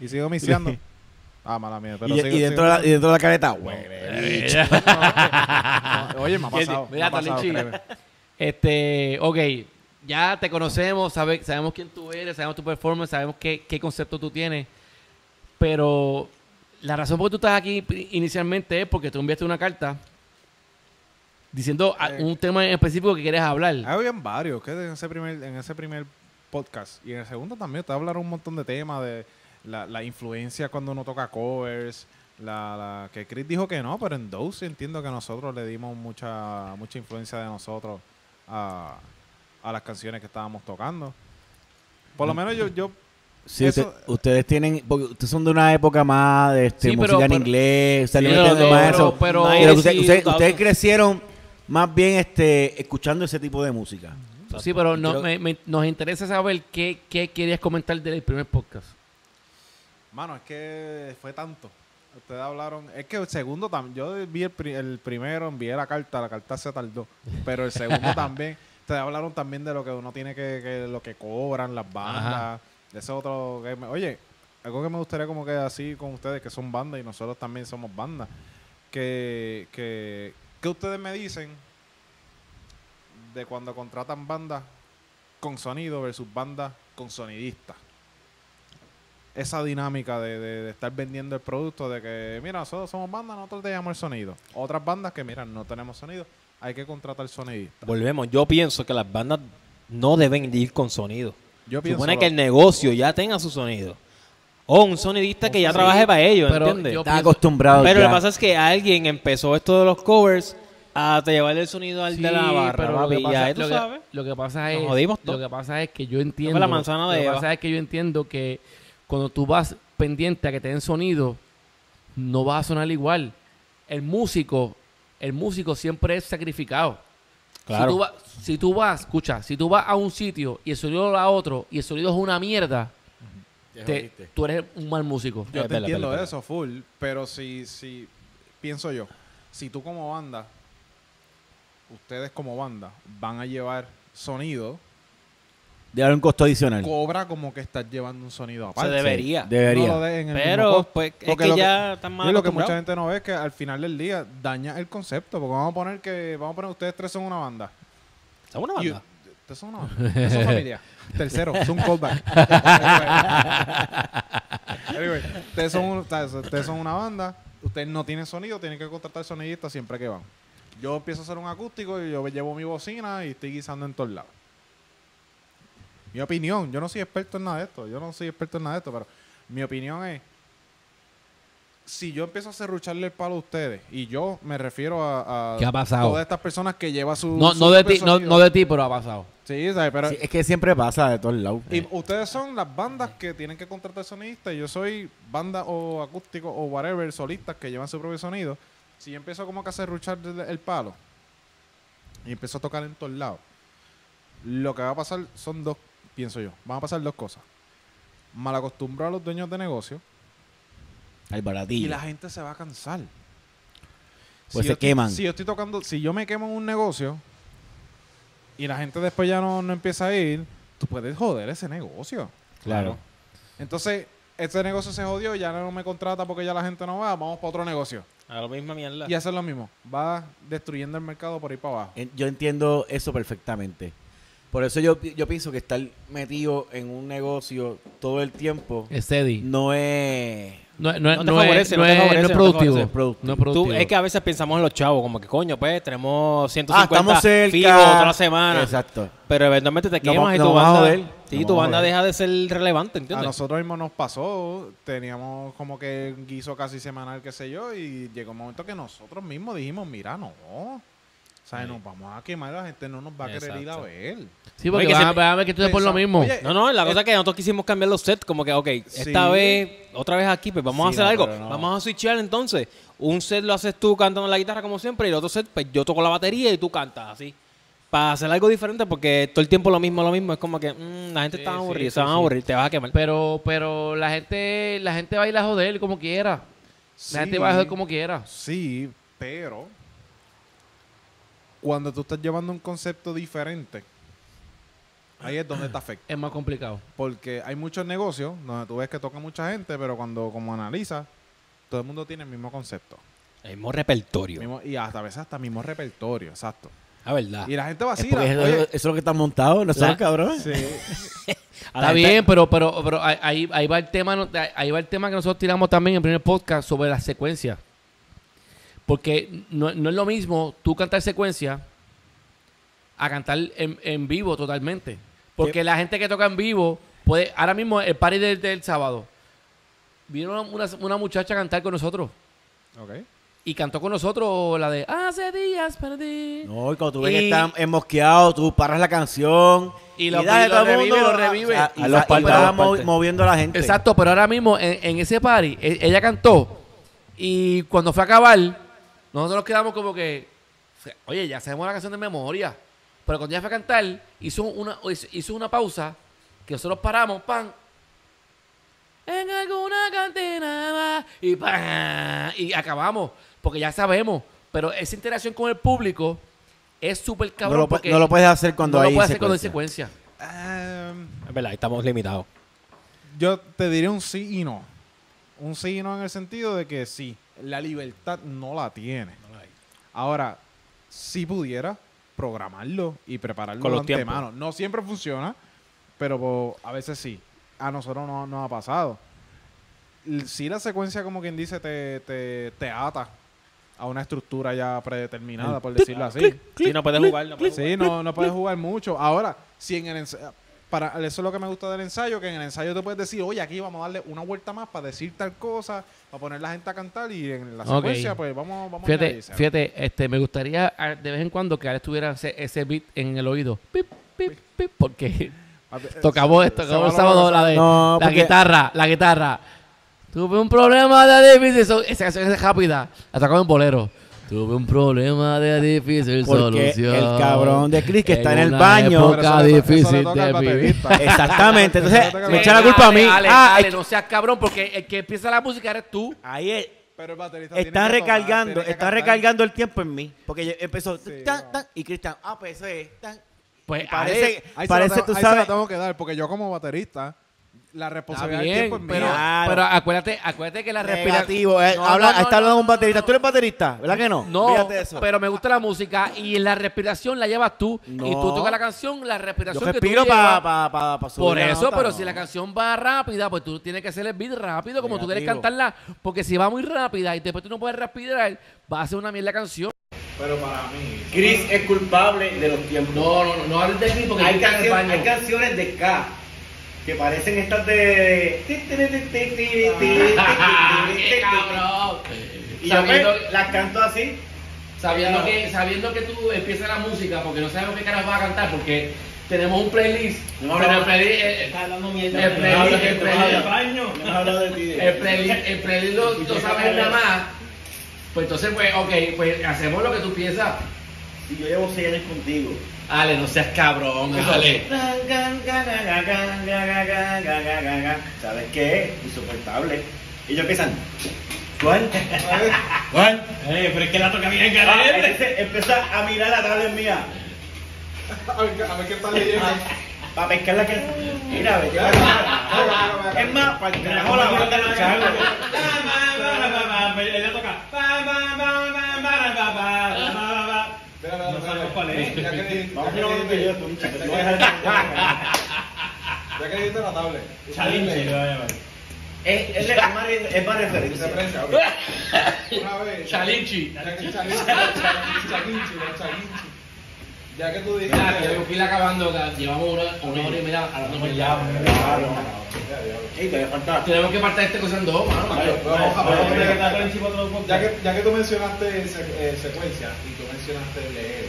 Y sigo misiando. Ah, mala mía. Pero y, sigo- y dentro sigo- de la, y dentro de la careta, huele. No, Oye, me ha (laughs) pasado. Mira, me ha pasado. Este, ok, ya te conocemos, sabe- sabemos quién tú eres, sabemos tu performance, sabemos qué, qué concepto tú tienes, pero la razón por que tú estás aquí inicialmente es porque tú enviaste una carta diciendo Eh. un tema en específico que quieres hablar. Habían varios que en ese primer en ese primer podcast y en el segundo también te hablaron un montón de temas de la, la influencia cuando uno toca covers la, la- que Chris dijo que no pero en Dose entiendo que nosotros le dimos mucha mucha influencia de nosotros a, a las canciones que estábamos tocando por lo menos yo yo Sí, Eso- usted- ustedes tienen, porque ustedes son de una época más de este, Sí, pero- música en pero- inglés, ustedes Sí, pero- más pero- eso. pero- Pero que usted- Sí, ustedes, crecieron más bien este, escuchando ese tipo de música. Sí, pero no, me- me- nos interesa saber qué, qué querías comentar del primer podcast. Mano, es que fue tanto. Ustedes hablaron. Es que el segundo también. Yo vi el, pri- el primero, envié la carta, la carta se tardó. Pero el segundo (laughs) también. Ustedes hablaron también de lo que uno tiene que. que lo que cobran las bandas. Ajá. Ese otro. que oye, algo que me gustaría como que así con ustedes, que son bandas y nosotros también somos bandas. Que. que ¿Qué ustedes me dicen de cuando contratan bandas con sonido versus bandas con sonidistas? esa dinámica de, de- estar vendiendo el producto, de que, mira, nosotros somos bandas, nosotros te llamamos el sonido. Otras bandas que, mira, no tenemos sonido, hay que contratar sonidista. Volvemos. Yo pienso que las bandas no deben ir con sonido. Yo pienso Supone lo- que el negocio ya tenga su sonido. O un sonidista que ya Sí, trabaje para ellos, pero ¿entiendes? Están acostumbrados Pero ya. lo que pasa es que alguien empezó esto de los covers a llevarle el sonido al de la Sí, barra, pero lo papi, que pasa- tú lo que- sabes. Lo que pasa es, jodimos lo que pasa es que yo entiendo, la manzana de lo que Eva. pasa es que yo entiendo que cuando tú vas pendiente a que te den sonido, no vas a sonar igual. El músico, el músico siempre es sacrificado. Claro. Si tú, vas, si tú vas, escucha, si tú vas a un sitio y el sonido a otro y el sonido es una mierda, te- tú eres un mal músico. Yo Eh, te pela, entiendo pela, pela. eso, full, pero si, si, pienso yo, si tú como banda, ustedes como banda, van a llevar sonido, De dar un costo adicional. cobra como que estás llevando un sonido aparte. Se debería. Debería. No lo des en el mismo Pero costo. pues es que lo que- ya están Y mal lo que mucha gente no ve es que al final del día daña el concepto. Porque vamos a poner que, vamos a poner ustedes tres son una banda. Son una Y- banda. Ustedes son una banda. Ustedes son familia. (laughs) Tercero, es un callback. (laughs) Anyway, ustedes, son, un- ustedes son una banda. Ustedes no tienen sonido, tienen que contratar sonidistas siempre que van. Yo empiezo a hacer un acústico y yo llevo mi bocina y estoy guisando en todos lados. Mi opinión, yo no soy experto en nada de esto. Yo no soy experto en nada de esto, pero mi opinión es si yo empiezo a serrucharle el palo a ustedes, y yo me refiero a, a ¿Qué ha pasado? todas estas personas que llevan su. No, su no, de ti, no, no de ti, pero ha pasado. Sí, ¿sabes? Pero. Sí, es que siempre pasa de todos lados. y ustedes son las bandas que tienen que contratar sonistas, y yo soy banda o acústico o whatever, solistas que llevan su propio sonido. Si yo empiezo como que a serruchar el, el palo y empiezo a tocar en todos lados, lo que va a pasar son dos, pienso yo, van a pasar dos cosas. Mal acostumbrar a los dueños de negocio Al y baratillo. la gente se va a cansar. Pues se estoy- queman. si yo estoy tocando, si yo me quemo en un negocio y la gente después ya no, no empieza a ir, tú puedes joder ese negocio. Claro. Entonces, este negocio se jodió, ya no me contrata porque ya la gente no va, vamos para otro negocio. A la misma mierda. Y hacer lo mismo. Va destruyendo el mercado por ahí para abajo. En- Yo entiendo eso perfectamente. Por eso yo, yo pienso que estar metido en un negocio todo el tiempo Es steady. no es... No, no, No te no es, favorece, no es- no es productivo. es productivo. No es productivo. Tú, es que a veces pensamos en los chavos, como que coño, pues tenemos 150 Ah, fijos toda la semana. Exacto. Pero eventualmente te quemas y tu a banda, sí, tu a banda deja de ser relevante, A ¿entiendes? nosotros mismos nos pasó, teníamos como que un guiso casi semanal, qué sé yo, y llegó un momento que nosotros mismos dijimos, mira, no. O sea, nos vamos a quemar, la gente no nos va a querer ir a ver. Sí, porque Oye, que van, a- se- van a ver que tú es por lo mismo. oye, No, no, la cosa es que nosotros quisimos cambiar los sets, como que, ok, esta Sí. vez, otra vez aquí, pues vamos a hacer no, algo. no. Vamos a switchear entonces. Un set lo haces tú cantando la guitarra como siempre, y el otro set, pues yo toco la batería y tú cantas así. Para hacer algo diferente, porque todo el tiempo lo mismo, lo mismo, es como que mm, la gente Sí, está aburrida, sí, se van a sí. aburrir, te vas a quemar. Pero, pero la gente, la gente va a ir a joder como quiera. La gente va a joder como quiera. Sí, pero cuando tú estás llevando un concepto diferente, ahí es donde te afecta. Es más complicado. Porque hay muchos negocios donde tú ves que toca mucha gente, pero cuando como analizas, todo el mundo tiene el mismo concepto. El mismo repertorio. Mismo- y hasta a veces hasta el mismo repertorio, exacto. La verdad. Y la gente Es vacila. porque eso, Oye, eso es lo que están montados, nosotros La- cabrones. sí. (laughs) Está gente- bien, pero, pero, pero ahí- ahí, ahí va el tema, no- ahí va el tema que nosotros tiramos también en el primer podcast sobre las secuencias. Porque no, no es lo mismo tú cantar secuencia a cantar en, en vivo totalmente. Porque la gente que toca en vivo puede, ahora mismo el party del, del sábado, vino una, una- una muchacha a cantar con nosotros. Ok. Y cantó con nosotros la de Hace días perdí. No, y cuando tú ves Y- que están enmosqueados, tú paras la canción Y lo- dale y lo todo el revive, mundo, lo revive. y, A y a los partes. moviendo a la gente. Exacto, pero ahora mismo en, en ese party, e- ella cantó y cuando fue a acabar, nosotros nos quedamos como que, oye, ya sabemos la canción de memoria. Pero cuando ella fue a cantar, hizo una, hizo una pausa que nosotros paramos, pan. En alguna cantina y pan. Y acabamos, porque ya sabemos. Pero esa interacción con el público es súper No cabrón. lo, no lo puedes hacer cuando no lo hay puedes hacer cuando hay secuencia. secuencia. Em, Es verdad, estamos limitados. yo te diría un sí y no. Un sí y no en el sentido de que sí, la libertad no la tiene. Ahora, si pudiera programarlo y prepararlo Con de los tiempos. antemano. No siempre funciona, pero po, a veces sí. A nosotros no nos ha pasado. Sí la secuencia, como quien dice, te, te, te ata a una estructura ya predeterminada, por decirlo así. Sí, no puedes jugar. No puedes Sí, no, no puedes jugar mucho. Ahora, si en el ensayo, para eso es lo que me gusta del ensayo, que en el ensayo te puedes decir, oye, aquí vamos a darle una vuelta más para decir tal cosa, para poner la gente a cantar y en la secuencia, pues vamos, vamos a Fíjate, añadir, fíjate, este, me gustaría ah, de vez en cuando que Alex tuviera ese, ese beat en el oído. Pip, pip, pip, porque ¿sabes? tocamos esto, tocamos el a sábado la de No, la porque- guitarra, la guitarra. Tuve un problema de difícil, esa canción es rápida, la tocamos en bolero. Tuve un problema de difícil Porque solución. el cabrón de Chris que está en el baño- época eso difícil de vivir. (laughs) Exactamente. Entonces, al me echa la culpa a mí. Ale, Ah, no seas cabrón, porque el que empieza la música eres tú. Ahí es- Pero el baterista tiene está recargando, tiene que está recargando el tiempo en mí. Porque yo- empezó Sí, tan, no. tan, y Cristian, ah, pues eso es. tan. Pues Parece, Ahí parece se tú tengo- ahí se la sabes. tengo que dar, porque yo como baterista, la está responsabilidad del bien, tiempo es mía. pero, Claro. pero acuérdate, acuérdate que la respiración... Negativo, eh, habla, está hablando de un baterista. ¿Tú eres baterista? ¿Verdad que no? No, Fíjate eso. pero me gusta la música y la respiración la llevas tú. No. Y tú tocas la canción, la Yo respiración que tú respiro llevas. para pa, pa, pa subir Por la eso, nota, pero no. si la canción va rápida, pues tú tienes que hacer el beat rápido, como tú quieres Negativo. cantarla. Porque si va muy rápida y después tú no puedes respirar, va a ser una mierda canción. Pero para mí... Chris es culpable de los tiempos. No, no, no, no hables de aquí porque hay, baño. hay canciones de K que parecen estas de. ¡Qué cabrón! Las canto así. sabiendo que, sabiendo que tú empiezas la música, porque no sabemos qué caras vas a cantar, porque tenemos un playlist. No, pero el playlist, eh, eh, hablando playlist, el playlist. El playlist, el playlist sabes nada más. Pues entonces, pues, ok, pues hacemos lo que tú piensas. Si yo llevo 6 años contigo. Ale, no seas cabrón, Ale. ¿Sabes qué? Insoportable. Y ellos empiezan. ¿Cuál? ¿Cuál? Eh, pero es que la toca bien, Ah, entonces empieza a mirar la tablet mía. A ver, qué- a ver qué estás leyendo. Para pescar la que. Mira, a la Es más, para el carajo la banda de Charlo. Ella toca. No sabemos cuál es. Ya que Vamos a ya hacer un que- video, tú, un chico, te voy a ya dejar- que dijiste la tablet. Chalinche, lo voy a llamar. Es, es, es más, es más referencia. Referencia, ok. Una vez. Chalinchi. Ya que Chalinchi, Chalinchi, Chalinchi, la Chalinchi. Ya que tú dijiste. Mira, que acabando, que llevamos una, una hora y media hablando por ya. Ey, falta. Tenemos que partir este cosa en dos, mano. Ya que, ya que tú mencionaste eh, secuencia y tú mencionaste leer,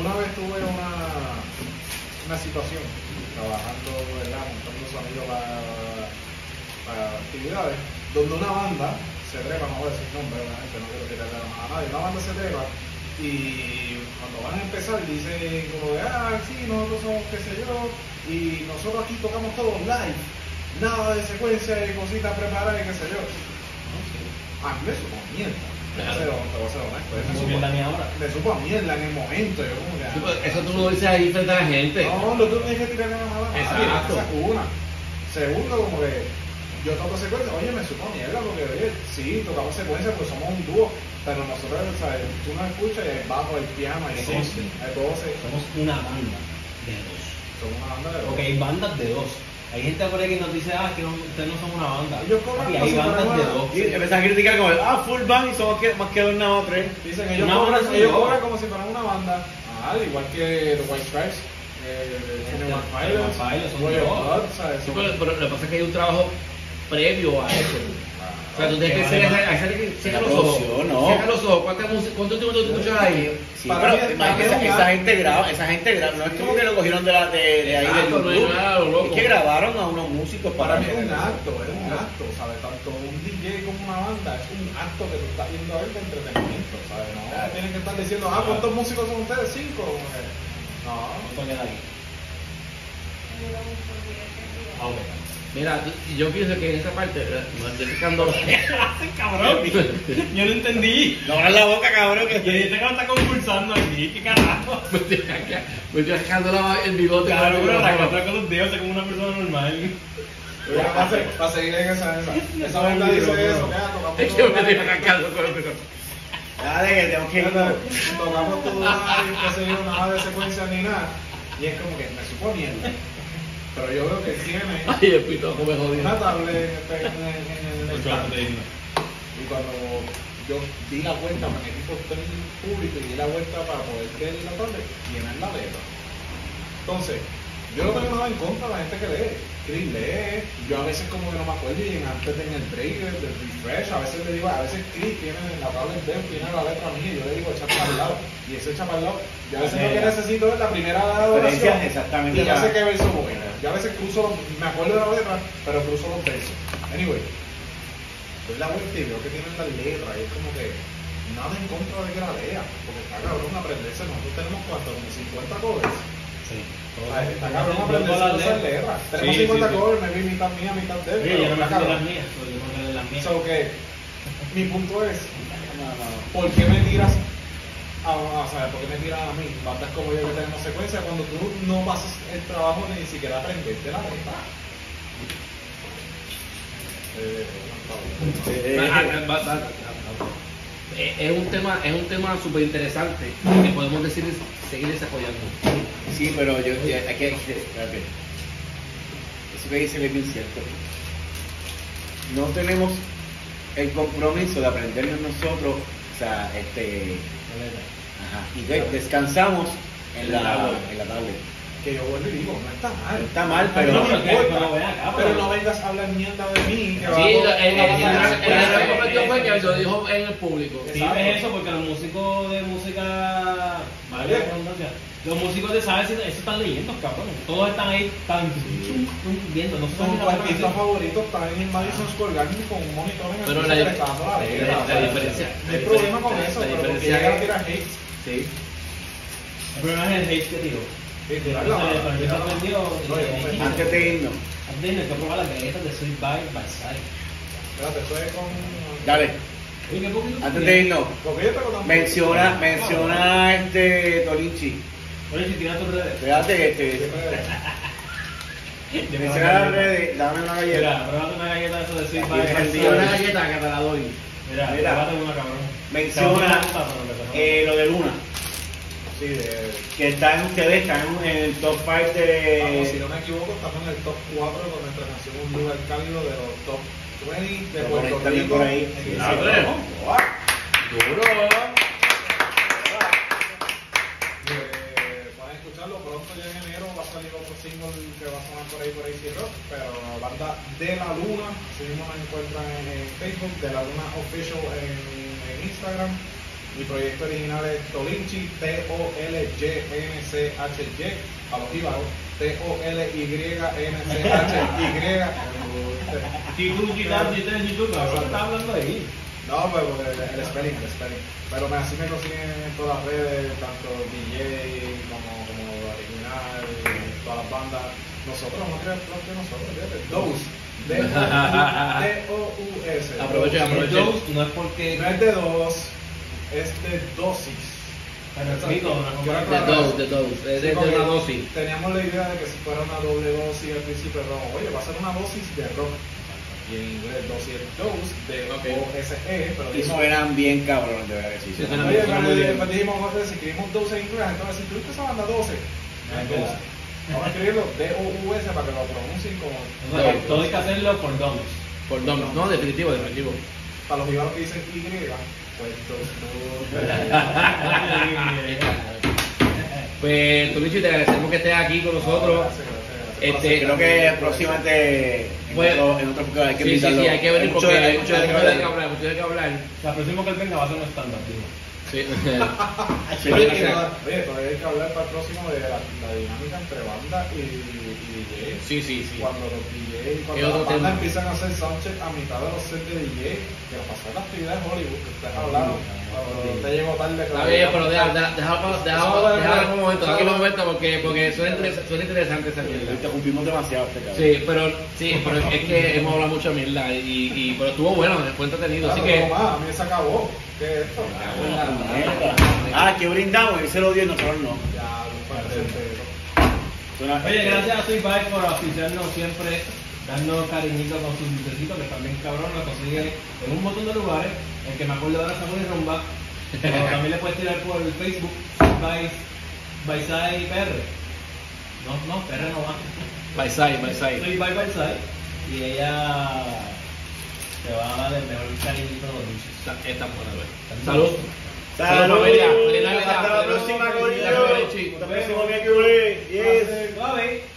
una vez tuve una, una situación trabajando, ¿verdad? montando sonido para, para actividades, donde una banda se trepa, no voy a decir nombre, obviamente, no quiero la mano a nadie, una banda se trepa y cuando van a empezar dicen como de, ah, sí, nosotros somos qué sé yo, y nosotros aquí tocamos todo live, nada de secuencia y cositas preparadas y qué sé yo. A mí me supo a mierda. Me supo, me supo a mierda en el momento. Yo como que, pues, Eso tú lo dices ahí frente a la gente. no, no, tú tienes que tirarle la mano a nadie. Exacto. Esa es una. Segundo, como que yo toco secuencia. Oye, me supo mierda porque, oye, sí, tocamos secuencia porque somos un dúo. Pero nosotros, ¿sabes? Tú nos escuchas y hay bajo, hay piano, sí. hay voces. Somos una banda de dos. Somos una banda de Porque hay bandas de dos. Hay gente por ahí que nos dice, ah, que no, ustedes no son una banda. Ellos cobran como hay bandas de dos. Y empiezan a criticar como, ah, full band y somos que, más que dos nada más tres. Dicen, ellos cobran, ellos dos. cobran como si fueran una banda. Ah, al igual que The White Stripes, eh, Pilots, son dos. Blood, ¿sabes? Sí, Son- pero, pero lo que pasa es que hay un trabajo previo a eso. O sea, tú tienes que Que ser, La los ojos. no. Los ojos. ¿Cuántas música- ¿Cuántos tiempos tú escuchas ahí? Sí, Para pero esa, gente graba, esa gente graba, no es como que lo cogieron de la de, de ahí de no es YouTube. es que grabaron a unos músicos Para mí es un acto, es un acto, ¿sabes? Tanto un DJ como una banda es un acto que tú estás viendo a ver de entretenimiento, ¿sabes? No tienes que estar diciendo, ah, ¿cuántos músicos son ustedes? Cinco. Que, No, ¿cuánto queda aquí? Ah, ok. Mira, yo pienso que en esa parte, no estoy sacando. (laughs) Cabrón, (laughs) yo no entendí. No abras la boca, cabrón, que Que este cabrón está concursando aquí, ¿qué carajo? (laughs) Me estoy sacando la- el bigote. Cabrón, con el pero la con los dedos, es como una persona normal. Para seguir en esa, esa. Esa banda dice eso, Es que me estoy sacando con el micrófono. Dale, que tengo que ir. Tocamos todo sé yo, nada de secuencia ni nada. Y es como que me supo mierda. Pero yo veo que tiene (laughs) Ay, el me jodió. una tablet en, en, en, en el stand. Y cuando yo di la vuelta, me metí por todo el público y di la vuelta para poder ver la tablet, llenar la letra. Entonces, yo no tengo nada en contra de la gente que lee. Chris lee, yo a veces como que no me acuerdo y en- antes de en el break, del refresh, a veces le digo, a veces Chris tiene en la tablet de tiene la letra mía y yo le digo, echa para el lado. Y ese echa para el lado. Yo a veces lo que necesito es la primera oración. Exactamente, Y ya sé qué verso voy. Yo a veces cruzo, me acuerdo de la letra, pero cruzo los versos. Anyway, doy la vuelta y veo que tienen las letras y es como que nada en contra de que la lea, porque está cabrón aprenderse. Nosotros tenemos cuánto, como 50 covers. Sí. Está cabrón aprenderse Todas esas letras. Tenemos Sí, 50 sí, sí. covers, maybe mitad mía, mitad de él. Pero yo me de las mías, de. So que mi punto es, ¿por qué me tiras a, a saber, por qué me tiras a mí? Bandas como yo que tenemos secuencia cuando tú no pasas el trabajo ni siquiera aprenderte la letra. Eh, Eh, Es un tema, es un tema súper interesante que podemos decir seguir desarrollando. Sí, pero yo, yo hay que. Eso que dice es bien cierto. No tenemos el compromiso de aprendernos nosotros, o sea, este, ajá, y de- descansamos en la, en la tablet. Que yo vuelvo y digo, no está mal. No está mal, pero- no me pero pero ven acá, Pero no vengas a hablar mierda de mí. Que Sí, va a- el, que cometió fue que lo dijo en el público. Sí, es eso, porque los músicos de música. Vale, Los músicos de sabes eso están leyendo, cabrón. Todos están ahí, están viendo. No Son la artistas favoritos, están en el Madison Square Garden con un monitor en el Pero la está sea, diferencia- No hay problema con eso, la pero porque diferencia llega a tirar hate. Sí. El problema es el hate que digo. Antes de irnos, Antes de que probar las galletas de Sweet Bite by Side. Espérate, esto es con... dale, antes de irnos, tengo tan- menciona, menciona este Tolinchi. Oye, si tienes tus redes. Fíjate, este, (laughs) menciona las redes, dame una galleta. Mira, pruébate una galleta de eso de Sweet Bite día. una galleta que te la doy. Mira, Mira. pruébate una cabrón. Menciona eh, lo de Luna, Sí, de... que está en ustedes, está en, el top 5 Vamos, si de... no me equivoco, estamos en el top 4 con canción Un lugar cálido de los top 20 de Puerto bien Rico. por ahí. Sí. Wow. Duro. Eh, Pueden escucharlo pronto ya en enero va a salir otro single que va a sonar por ahí por ahí rock pero la banda de la luna así mismo nos encuentran en, en Facebook de la luna official en, en Instagram mi proyecto original es Tolinchi T O L Y N C H Y a los íbaros T O L Y N C H Y Si tú cabrón, ¿qué estás hablando ahí? No, pues porque el, el spelling, el spelling. Pero me, así me consiguen en todas las redes, tanto DJ como, como original, todas las bandas. Nosotros el blog de nosotros. Dose. D-O-U-S. (laughs) Aprovechen. dose no es porque. No es de dos, es de dosis. No como- De aclarar. dos, de de, de dosis. Teníamos la idea de que si fuera una doble dosis al principio, pero oye, va a ser una dosis de rock. Y en inglés dosis es dose, de Ok. O-S-E, pero Y suenan bien cabrones, de verdad sí. Sí, suenan. Oye, pero dijimos, ver, si escribimos 12 en inglés, entonces si tú esa banda 12, Ah, entonces, vamos a escribirlo D-O-U-S para que lo pronuncien como, todo hay que hacerlo por doms. Por domis. No, definitivo, definitivo. para los que dicen Y, pues Pues, Tulichi, te agradecemos que estés aquí con nosotros. Este, Creo que próximamente En, Pues- otro, en otro hay que Sí, sí, sí, hay que venir mucho- porque hay hay mucho de hablar. hablar, mucho de qué hablar. O sea, próximo que él venga va a ser un estándar, digo. Sí. (laughs) Sí, Oye, todavía hay que hablar para el próximo de la, la dinámica entre banda y, y DJ. Sí, sí, sí. Cuando los DJ, cuando las bandas tema. empiezan a hacer soundcheck a mitad de los sets de DJ, que lo pasó en la actividad en Hollywood, que ustedes hablaron, pero te llegó tarde. que Está bien, pero deja- deja- déjalo un momento, un momento, porque, porque suena, interes- suena interesante esa mierda. Interrumpimos demasiado este cabrón. Sí, pero, sí, pero es que hemos hablado mucha mierda y, y, pero estuvo bueno, fue entretenido, así Claro, que... no más, a mí se acabó. ¿Qué es esto? Ah, que brindamos, él se lo dio y nosotros no. Ya, Oye, gracias a Bike por oficiarnos siempre, darnos cariñito con sus dulcecitos, que también cabrón lo consigue en un montón de lugares. El que me acuerdo ahora es Samuel Rumba. Pero (laughs) también le puedes tirar por el Facebook, Baisai PR. No, no, PR no va. Baisai, Baisai. Sweet Bike Baisai. Y ella te va a dar el mejor cariñito de los dulces. Está, está buena, güey. ¡Salud! Hasta la próxima, corillo. Hasta el próximo miércoles. Yes. Bye.